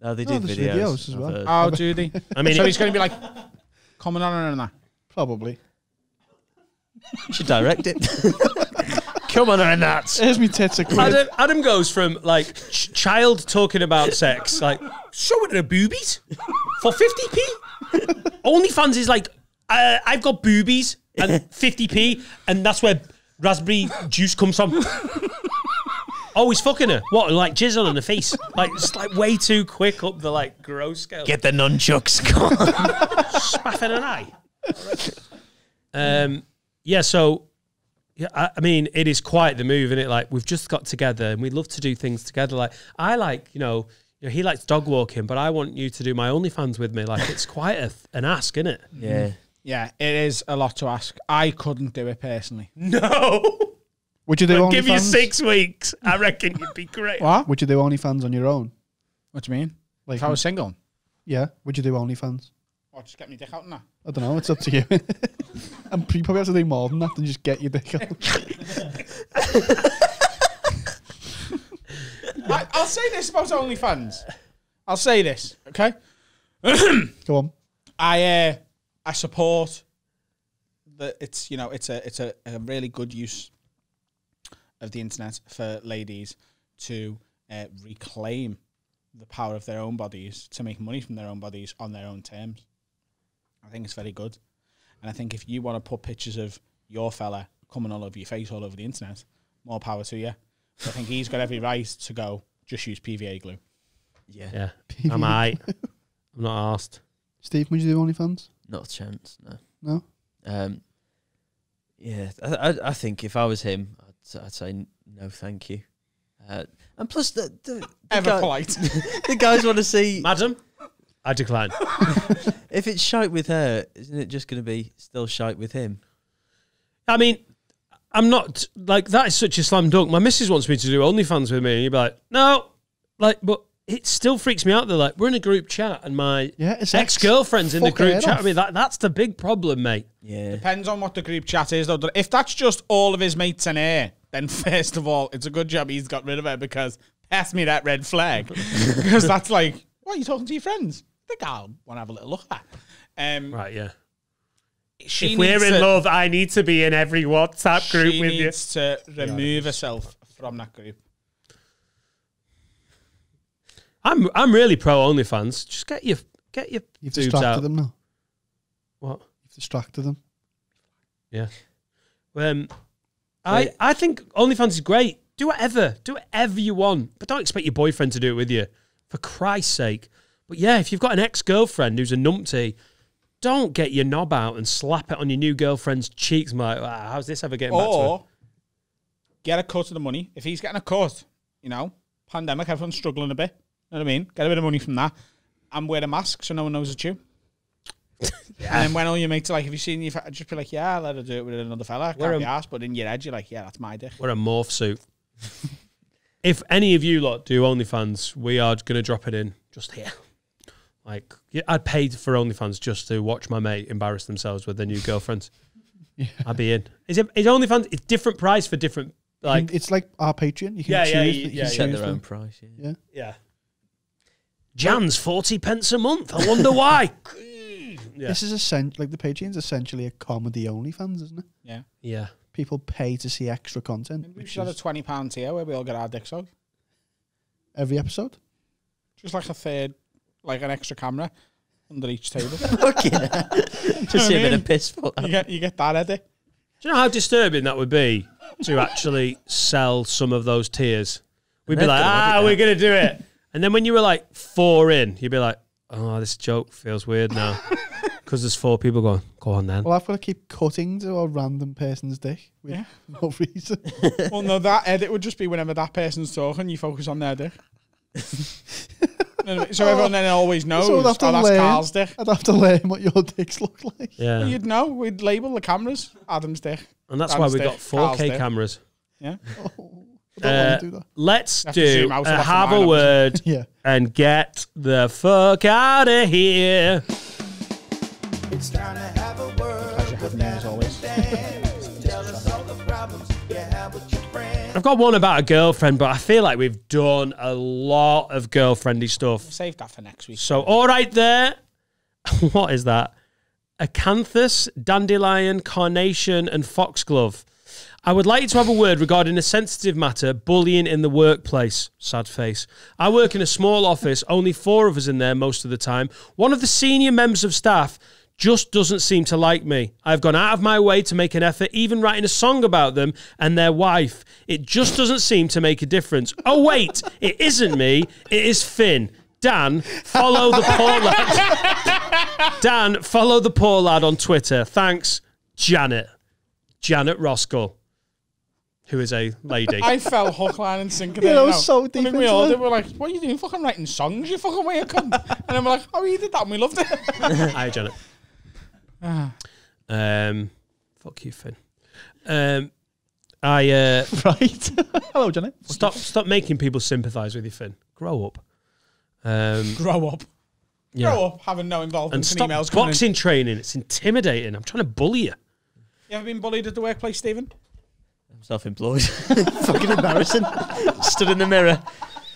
Oh, they No, do there's videos, videos as well. Oh, do they? [laughs] I mean, so he's going to be like coming on and that. Probably. You should direct it. [laughs] Come on, and that. Here's me tits a. Adam, Adam goes from like ch- child talking about sex, like show it her boobies for 50p. OnlyFans is like, uh, I've got boobies and 50p, and that's where raspberry juice comes from. Oh, he's fucking her. What, like jizzle in the face? Like, it's like way too quick up the like gross scale. Get the nunchucks. Come on. [laughs] spaffing an eye. Um, yeah, so yeah, I, I mean, it is quite the move, isn't it? Like we've just got together and we love to do things together. Like I like, you know, you know, he likes dog walking, but I want you to do my OnlyFans with me. Like it's quite a, an ask, isn't it? Yeah. Yeah, it is a lot to ask. I couldn't do it personally. [laughs] No, Would you do I'll OnlyFans? give you six weeks. I reckon you'd be [laughs] great. What? Would you do OnlyFans on your own? What do you mean? Like, If I was single? yeah. Would you do OnlyFans? Or just get me dick out and that? I don't know. It's up to you. [laughs] and you probably have to do more than that than just get your dick out. [laughs] I, I'll say this about OnlyFans. I'll say this, okay? [clears throat] Go on. I uh, I support that it's you know it's a it's a, a really good use of the internet for ladies to uh, reclaim the power of their own bodies to make money from their own bodies on their own terms. I think it's very good, and I think if you want to put pictures of your fella coming all over your face all over the internet, more power to you. But I think he's got every right to go just use PVA glue. Yeah. Yeah, I'm I. [laughs] I'm not asked. Steve, would you do OnlyFans? Not a chance. No. No. Um. Yeah, I, I, I think if I was him, I'd, I'd say no, thank you. Uh, and plus, the the, the, [laughs] Ever guy- polite. [laughs] the guys want to see [laughs] Madam, I decline. if it's shite with her, isn't it just going to be still shite with him? I mean, I'm not like that is such a slam dunk. My missus wants me to do OnlyFans with me, and you'd be like, no, like, but it still freaks me out. They're like, we're in a group chat, and my Yeah, ex girlfriend's in the group chat. off. I mean, that that's the big problem, mate. Yeah. Depends on what the group chat is, though. If that's just all of his mates in here, then [laughs] first of all, it's a good job he's got rid of it because pass me that red flag. [laughs] because that's like, what, are you talking to your friends? I think I'll want to have a little look at that. Um, Right? Yeah. She if we're in to- love, I need to be in every WhatsApp group she with you. needs to remove herself from that group. I'm I'm really pro OnlyFans. Just get your get your You've boobs distracted out. them now. What? You've distracted them. Yeah. Um, I I think OnlyFans is great. Do whatever, do whatever you want, but don't expect your boyfriend to do it with you, for Christ's sake. But yeah, if you've got an ex girlfriend who's a numpty, don't get your knob out and slap it on your new girlfriend's cheeks. and Like, "Ah, how's this ever getting back to her? Or get a cut of the money. If he's getting a cut, you know, pandemic, everyone's struggling a bit. You know what I mean? Get a bit of money from that and wear a mask so no one knows it's you. [laughs] And then when all your mates are like, have you seen your fa-" just be like, yeah, I'll let her do it with another fella. Wear Can't a- be asked, but in your head, you're like, yeah, that's my dick. Wear a morph suit. [laughs] if any of you lot do OnlyFans, we are going to drop it in just here. Like, yeah, I'd pay for OnlyFans just to watch my mate embarrass themselves with their new girlfriends. [laughs] I'd be in. Is it? Is OnlyFans? It's different price for different. Like Like, it's like our Patreon. You can Yeah, choose. yeah, you yeah, can yeah, Set their the- own price. Yeah. Yeah. Yeah. Jan's forty pence a month. I wonder why. [laughs] Yeah. This is essentially like the Patreon's essentially a comedy OnlyFans, isn't it? Yeah. yeah. People pay to see extra content, Maybe we which should have a twenty pound tier where we all get our dicks out. every episode. Just like a third, like an extra camera under each table. [laughs] Fucking [laughs] hell. Just see a bit of piss fall you get you get that, Eddie. Do you know how disturbing that would be to actually sell some of those tiers? We'd be like, gonna ah, we're gonna do it, and then when you were like four in, you'd be like, oh, this joke feels weird now [laughs] because there's four people going. Go on then. Well, I've got to keep cutting to a random person's dick with Yeah. [laughs] no reason. [laughs] well, no, that edit would just be whenever that person's talking, you focus on their dick. so everyone then always knows, So oh, we'd have to oh, that's learn. Carl's dick. I'd have to learn what your dicks look like. Yeah, You'd know. We'd label the cameras Adam's dick. and that's Dan's why we dick, got Carl's 4K dick. cameras. Yeah. Oh. I don't Uh, want to do that. Let's Have do zoom out a of have a obviously. word [laughs] Yeah. and get the fuck out of here. It's time to have a word. Pleasure having you as always. Tell [laughs] us all the problems you have with your friends. I've got one about a girlfriend, but I feel like we've done a lot of girlfriendy stuff. Save that for next week. So, all right, there. [laughs] what is that? Acanthus, dandelion, carnation, and foxglove. I would like you to have a word regarding a sensitive matter bullying in the workplace. Sad face. I work in a small office, only four of us in there most of the time. One of the senior members of staff just doesn't seem to like me. I've gone out of my way to make an effort, even writing a song about them and their wife. It just doesn't seem to make a difference. Oh, wait, it isn't me, it is Finn. Dan, follow the poor lad. Dan, follow the poor lad on Twitter. Thanks, Janet. Janet Roskell, who is a lady. [laughs] I fell hook, line, and sinker. Yeah, there, that you was know. so I deep we all did. We're like, what are you doing? Fucking writing songs? You fucking way come. [laughs] And then we're like, oh, you did that and we loved it. [laughs] Hi, Janet. um, fuck you, Finn. Um, I uh, Right. Hello, Janet. stop stop making people sympathise with you, Finn. Grow up. Um, Grow up. yeah. Grow up having no involvement And in stop emails coming in. boxing training. It's intimidating. I'm trying to bully you. You ever been bullied at the workplace, Stephen? I'm self-employed. [laughs] Fucking embarrassing. Stood in the mirror. [sighs]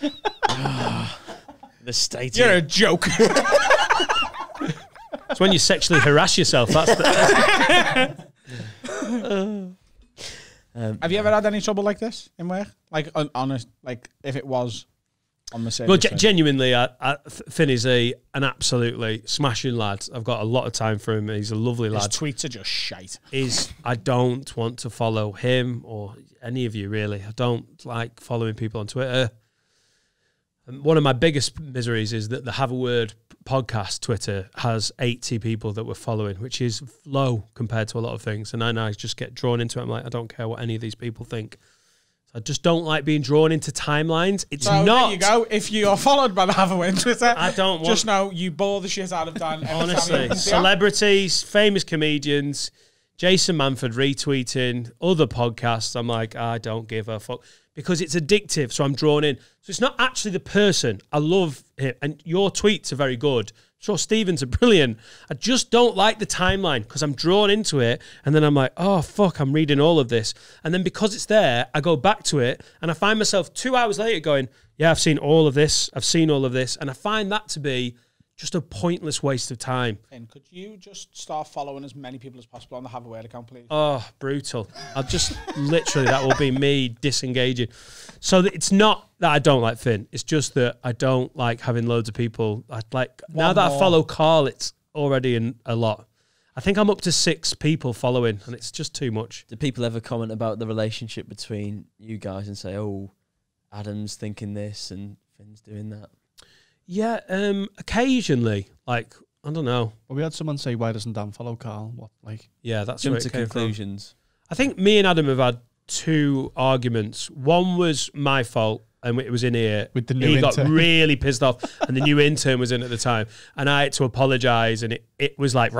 the state. You're a joke. It's when you sexually harass yourself. That's the, [laughs] Um, Have you ever had any trouble like this in work? Like, on, honest, like if it was on the same. well, ge- genuinely, uh, uh, I, I, Finn is a an absolutely smashing lad. I've got a lot of time for him. He's a lovely lad. His lad. tweets are just shite. is I don't want to follow him or any of you really. I don't like following people on Twitter. And one of my biggest miseries is that the Have a Word podcast Twitter has 80 people that we're following, which is low compared to a lot of things. And then I just get drawn into it. I'm like, I don't care what any of these people think. I just don't like being drawn into timelines. It's So not. there you go. If you are followed by the Have A Word Twitter, I don't want- Just know you bore the shit out of Dan. every time he Honestly, opens the app. celebrities, famous comedians, Jason Manford retweeting other podcasts. I'm like, I don't give a fuck because it's addictive. So I'm drawn in. So it's not actually the person. I love it, and your tweets are very good. Sure, Stevens are brilliant. I just don't like the timeline because I'm drawn into it, and then I'm like, oh fuck, I'm reading all of this, and then because it's there, I go back to it, and I find myself two hours later going, yeah, I've seen all of this, I've seen all of this, and I find that to be just a pointless waste of time. Finn, could you just start following as many people as possible on the Have a Word account, please? Oh, brutal. I'll just literally, that will be me disengaging. So it's not that I don't like Finn. It's just that I don't like having loads of people. I like now that I follow Carl, it's already in a lot. I think I'm up to six people following, and it's just too much. Do people ever comment about the relationship between you guys and say, "Oh, Adam's thinking this and Finn's doing that"? Yeah, um, occasionally, like I don't know. Well, we had someone say, "Why doesn't Dan follow Carl?" What like? Yeah, that's where Jump to came from. conclusions. I think me and Adam have had two arguments. One was my fault, and it was in here. With the new he got really pissed off, and the new intern was in at the time, and I had to apologise, and it, it was like,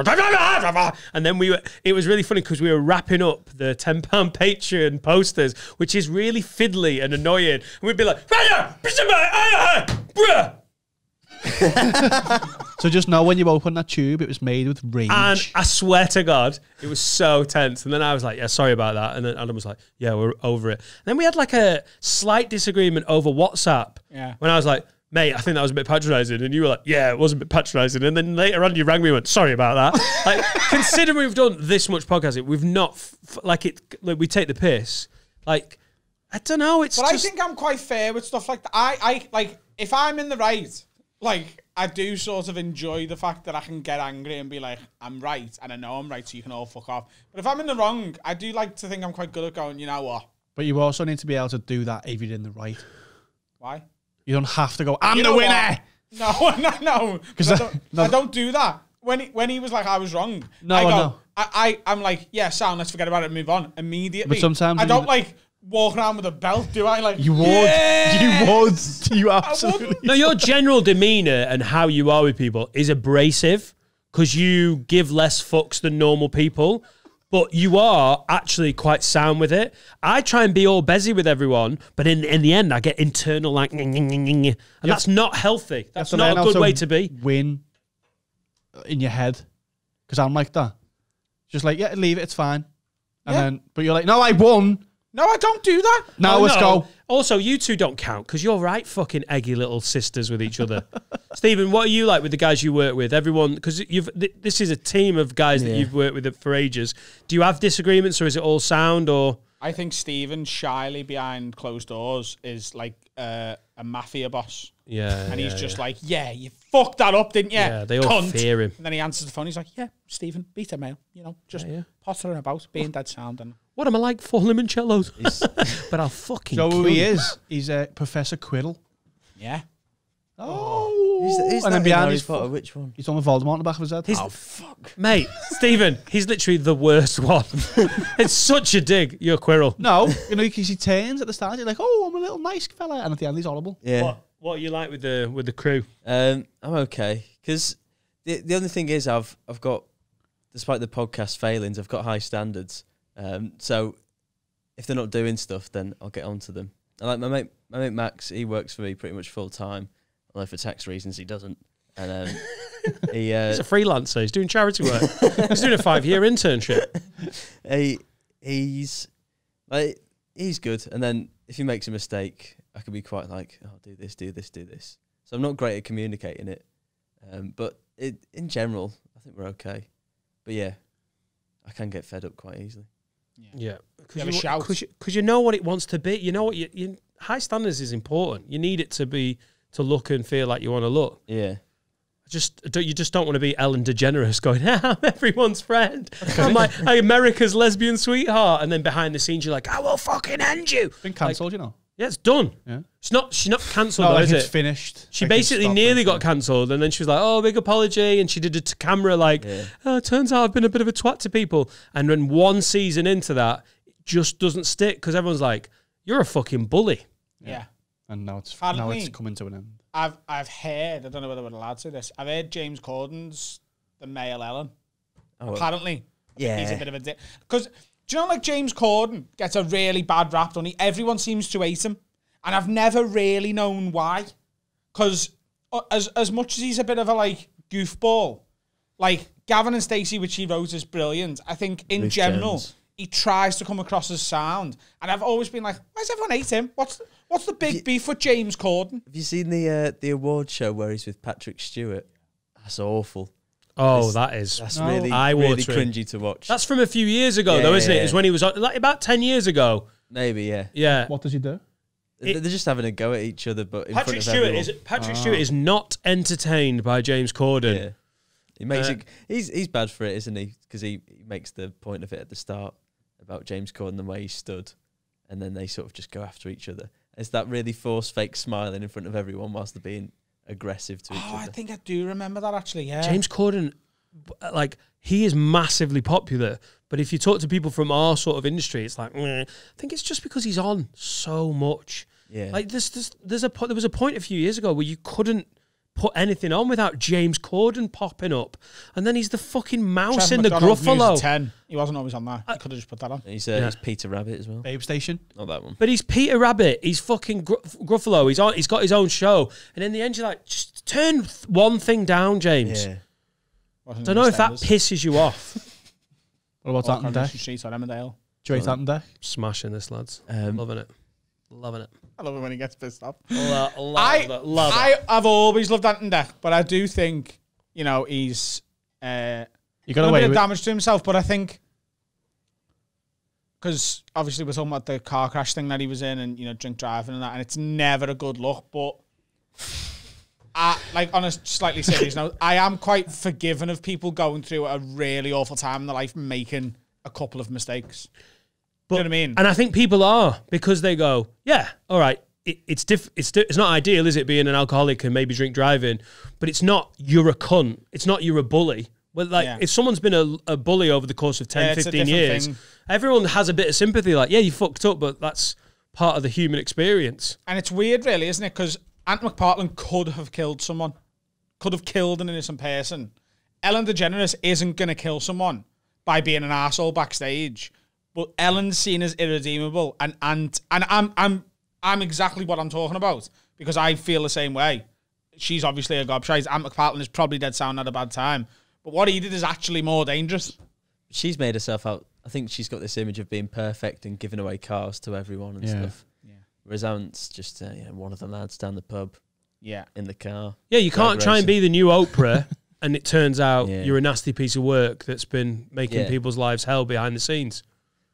and then we were. It was really funny because we were wrapping up the ten pound Patreon posters, which is really fiddly and annoying, and we'd be like, bruh. [laughs] So just know when you open that tube, it was made with rage. And I swear to God, it was so tense. And then I was like, yeah, sorry about that. And then Adam was like, yeah, we're over it. And then we had like a slight disagreement over WhatsApp. Yeah. When I was like, mate, I think that was a bit patronizing. And you were like, yeah, it was a bit patronizing. And then later on, you rang me and went, sorry about that. [laughs] like, considering we've done this much podcasting, we've not, f- like, it, like, we take the piss. Like, I don't know. It's But just. I think I'm quite fair with stuff like that. I, I like if I'm in the right, like I do sort of enjoy the fact that I can get angry and be like, I'm right, and I know I'm right, so you can all fuck off. But if I'm in the wrong, I do like to think I'm quite good at going. You know what? but you also need to be able to do that if you're in the right. Why? You don't have to go. I'm You the know winner. [laughs] what? [laughs] No, no, no. 'Cause I that- don't, no. I don't do that. When he, when he was like, I was wrong. No, I go, no. I, I, I'm like, yeah, sound. Let's forget about it and move on immediately. But sometimes I you- don't like walk around with a belt, do I? Like You would. Yeah! [laughs] You would. You absolutely. No, your [laughs] general demeanor and how you are with people is abrasive because you give less fucks than normal people, but you are actually quite sound with it. I try and be all busy with everyone, but in in the end, I get internal like, and that's not healthy. That's So not a good way to be. Win uh, in your head, because I'm like that. Just like yeah, leave it. It's fine. And Yeah. then, but you're like, no, I won. No, I don't do that. Now Oh, let's no. go. Also, you two don't count because you're right, fucking eggy little sisters with each other. [laughs] Stephen, what are you like with the guys you work with? Everyone, because you've th- this is a team of guys that you've worked with for ages. Do you have disagreements, or is it all sound? Or I think Stephen shyly behind closed doors is like uh, a mafia boss. yeah, And he's just yeah. like, yeah, you fucked that up, didn't you? Yeah, they all cunt?" fear him. And then he answers the phone. He's like, yeah, Stephen, beat a male. You know, just Yeah, yeah. pottering about, being dead sound. And What am I like for limoncellos? [laughs] but I'll fucking. So kill who he you. is? He's uh, Professor Quirrell. yeah. Oh, Who's, who's and that then in behind Harry his Potter? foot, Which one? he's on the Voldemort on the back of his head. He's- Oh fuck! mate, [laughs] Stephen. He's literally the worst one. [laughs] it's such a dig. You're Quirrell. no, you know, because he turns at the start, you're like, oh, I'm a little nice fella, and at the end, he's horrible. Yeah. What What are you like with the with the crew? Um, I'm okay because the the only thing is I've I've got, despite the podcast failings, I've got high standards. Um, so if they're not doing stuff, then I'll get onto them. I like my mate, my mate Max. He works for me pretty much full time, although for tax reasons he doesn't. And um, [laughs] he uh, He's a freelancer. He's doing charity work. he's doing a five year internship. [laughs] he he's like he's good. And then if he makes a mistake, I can be quite like, oh, do this, do this, do this. So I'm not great at communicating it, um, but it, in general, I think we're okay. But yeah, I can get fed up quite easily. Yeah, You have a shout. because you know what it wants to be. You know what you, you high standards is important. You need it to be to look and feel like you want to look. Yeah, Just don't, you just don't want to be Ellen DeGeneres going, [laughs] I'm everyone's friend. I'm like I'm America's lesbian sweetheart, and then behind the scenes you're like, I will fucking end you. Been cancelled, you know. Yeah, it's done. Yeah. It's not. She's not cancelled, No, like is it's it? finished. She Like, it's basically nearly got cancelled, and then she was like, "Oh, big apology," and she did it to camera, like, Yeah. "Oh, turns out I've been a bit of a twat to people." And then one season into that, it just doesn't stick because everyone's like, "You're a fucking bully." Yeah. And now it's Pardon now me? it's coming to an end. I've I've heard, I don't know whether we're allowed to say this, I've heard James Corden's the male Ellen. Oh, Apparently. yeah. He's a bit of a dick. Because, do you know, like James Corden gets a really bad rap, don't he? Everyone seems to hate him. And I've never really known why. Because as, as much as he's a bit of a, like, goofball, like, Gavin and Stacey, which he wrote, is brilliant. I think, in Ruth general, Jones. he tries to come across as sound. And I've always been like, why does everyone hate him? What's what's the big beef with James Corden? Have you seen the uh, the award show where he's with Patrick Stewart? That's awful. Oh, This- that is. That's No. really, Eye-watering. really cringy to watch. That's from a few years ago, Yeah, though, isn't yeah, it? It's when he was on, like about 10 years ago. Maybe, yeah. Yeah. What does he do? They're just having a go at each other, but in Patrick front of Stewart everyone. is Patrick Stewart is not entertained by James Corden. Yeah. He makes Uh, it. He's he's bad for it, isn't he? Because he, he makes the point of it at the start about James Corden the way he stood, and then they sort of just go after each other. It's that really forced fake smiling in front of everyone whilst they're being aggressive to each Oh, I think I do remember that actually. Yeah. James Corden, like he is massively popular, but if you talk to people from our sort of industry, it's like "Meh." I think it's just because he's on so much. Yeah. Like there's there's, there's a there was a point a few years ago where you couldn't put anything on without James Corden popping up, and then he's the fucking mouse Trevor in the McDonald, News Gruffalo. Ten. He wasn't always on that. He could have just put that on. he's, uh, Yeah. he's Peter Rabbit as well. Babe Station. Not that one. But he's Peter Rabbit. He's fucking Gru- Gruffalo. He's on. He's got his own show, and in the end, you're like, just turn th- one thing down, James. Yeah. Wasn't Don't know if that pisses you off. [laughs] What about Or that and Coronation Dec? Street or Emmerdale. Joey That and Dec. Smashing this, lads. Um, Loving it. Loving it. I love it when he gets pissed off. Lo- love I, it. Love I, it. I've always loved Ant and Dec, but I do think, you know, he's uh, You done got a away bit of with damage to himself. But I think because obviously we're talking about the car crash thing that he was in, and you know, drink driving and that, and it's never a good look. But I, like on a slightly serious note, I am quite forgiving of people going through a really awful time in their life, making a couple of mistakes. Do you know what I mean? And I think people are because they go, yeah, all right. It, it's diff- it's it's not ideal, is it, being an alcoholic and maybe drink driving? But it's not you're a cunt. It's not you're a bully. Well, like Yeah. if someone's been a, a bully over the course of 10, Yeah, 15 years, thing. everyone has a bit of sympathy. Like, yeah, you fucked up, but that's part of the human experience. And it's weird, really, isn't it? Because Ant McPartlin could have killed someone, could have killed an innocent person. Ellen DeGeneres isn't going to kill someone by being an asshole backstage, but Ellen's seen as irredeemable, and and and I'm I'm I'm exactly what I'm talking about because I feel the same way. She's obviously a gobshite. Ant McPartlin is probably dead sound at a bad time, but what he did is actually more dangerous. She's made herself out. I think she's got this image of being perfect and giving away cars to everyone and Yeah. stuff. Yeah. Whereas Ant's just uh, you know, one of the lads down the pub Yeah. in the car. Yeah, you can't try and be the new Oprah, [laughs] and it turns out Yeah. you're a nasty piece of work that's been making Yeah. people's lives hell behind the scenes.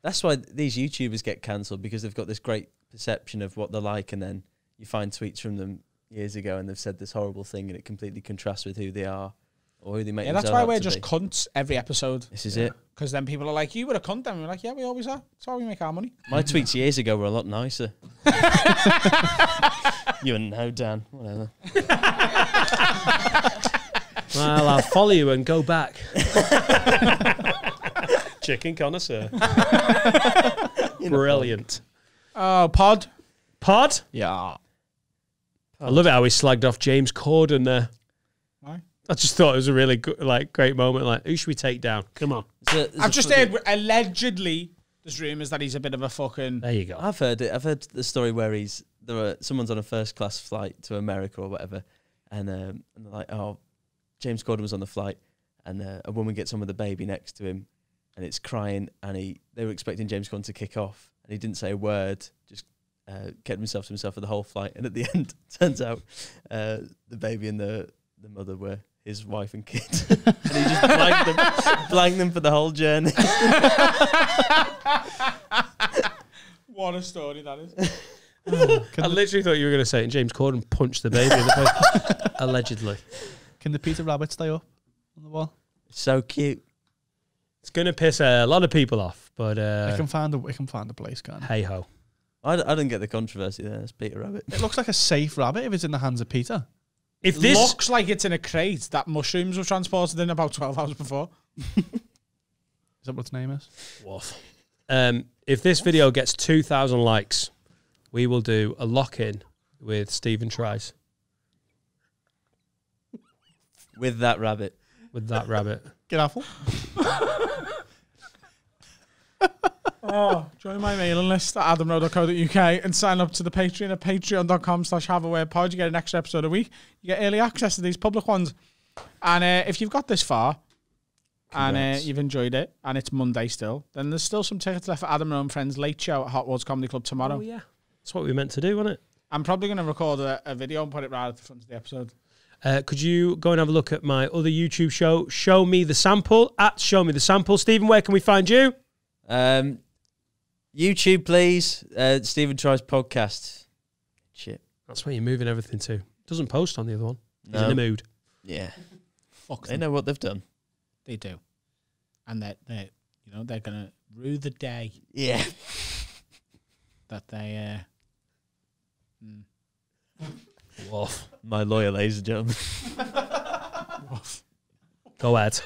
That's why these YouTubers get cancelled because they've got this great perception of what they're like, and then you find tweets from them years ago and they've said this horrible thing, and it completely contrasts with who they are or who they make. Yeah, that's why we're just be. cunts every episode. This is it. Because then people are like, you were a cunt, and we're like, yeah, we always are. That's how we make our money. My tweets years ago were a lot nicer. [laughs] you know, Dan. Whatever. Well, I'll follow you and go back. [laughs] Chicken connoisseur. [laughs] Brilliant. Oh, pod. Pod? Yeah. I love it how he slagged off James Corden there. Why? I just thought it was a really good, like great moment. Like, who should we take down? Come on. There's a- there's I've a just funny- heard allegedly there's rumours that he's a bit of a fucking. There you go. I've heard it. I've heard the story where he's there. Are, someone's on a first class flight to America or whatever, and um, and they're like, "Oh, James Corden was on the flight, and uh, a woman gets on with a baby next to him, and it's crying, and he they were expecting James Corden to kick off, and he didn't say a word, just uh, kept himself to himself for the whole flight, and at the [laughs] end, turns out uh, the baby and the the mother were his wife and kid, [laughs] and he just blanked them, [laughs] blanked them for the whole journey. What a story that is. I literally thought you were going to say it. And James Corden punched the baby in the face. Allegedly. Can the Peter Rabbit stay up on the wall? so cute. It's going to piss a lot of people off, but I uh, can find a I can find a place, can hey ho. I, I didn't get the controversy there. It's Peter Rabbit. It looks like a safe rabbit if it's in the hands of Peter. If this looks like it's in a crate that mushrooms were transported in about 12 hours before. [laughs] Is that what its name is? Woof. Um, if this video gets 2,000 likes, we will do a lock in with Stephen Tries With that rabbit. with that rabbit. Get apple. [laughs] Oh, join my mailing list at adamrowe.co.uk and sign up to the Patreon at patreon.com slash have a word pod. You get an extra episode a week. You get early access to these public ones. And uh, if you've got this far and uh, you've enjoyed it and it's Monday still, then there's still some tickets left for Adam Rowe and Friends late show at Hot Water Comedy Club tomorrow. Oh, yeah. That's what we meant to do, wasn't it? I'm probably going to record a, a video and put it right at the front of the episode. Uh, could you go and have a look at my other YouTube show, Show Me the Sample, at Show Me the Sample. Stephen, where can we find you? Um, YouTube, please. Uh, Stephen Tries podcast. Shit. That's where you're moving everything to. Doesn't post on the other one. He's No. in the mood. Yeah. [laughs] Fuck They them. know what they've done. They do. And they're, they're you know, they're gonna rue the day Yeah. that they uh Woof. My lawyer, ladies and gentlemen. [laughs] Go ahead.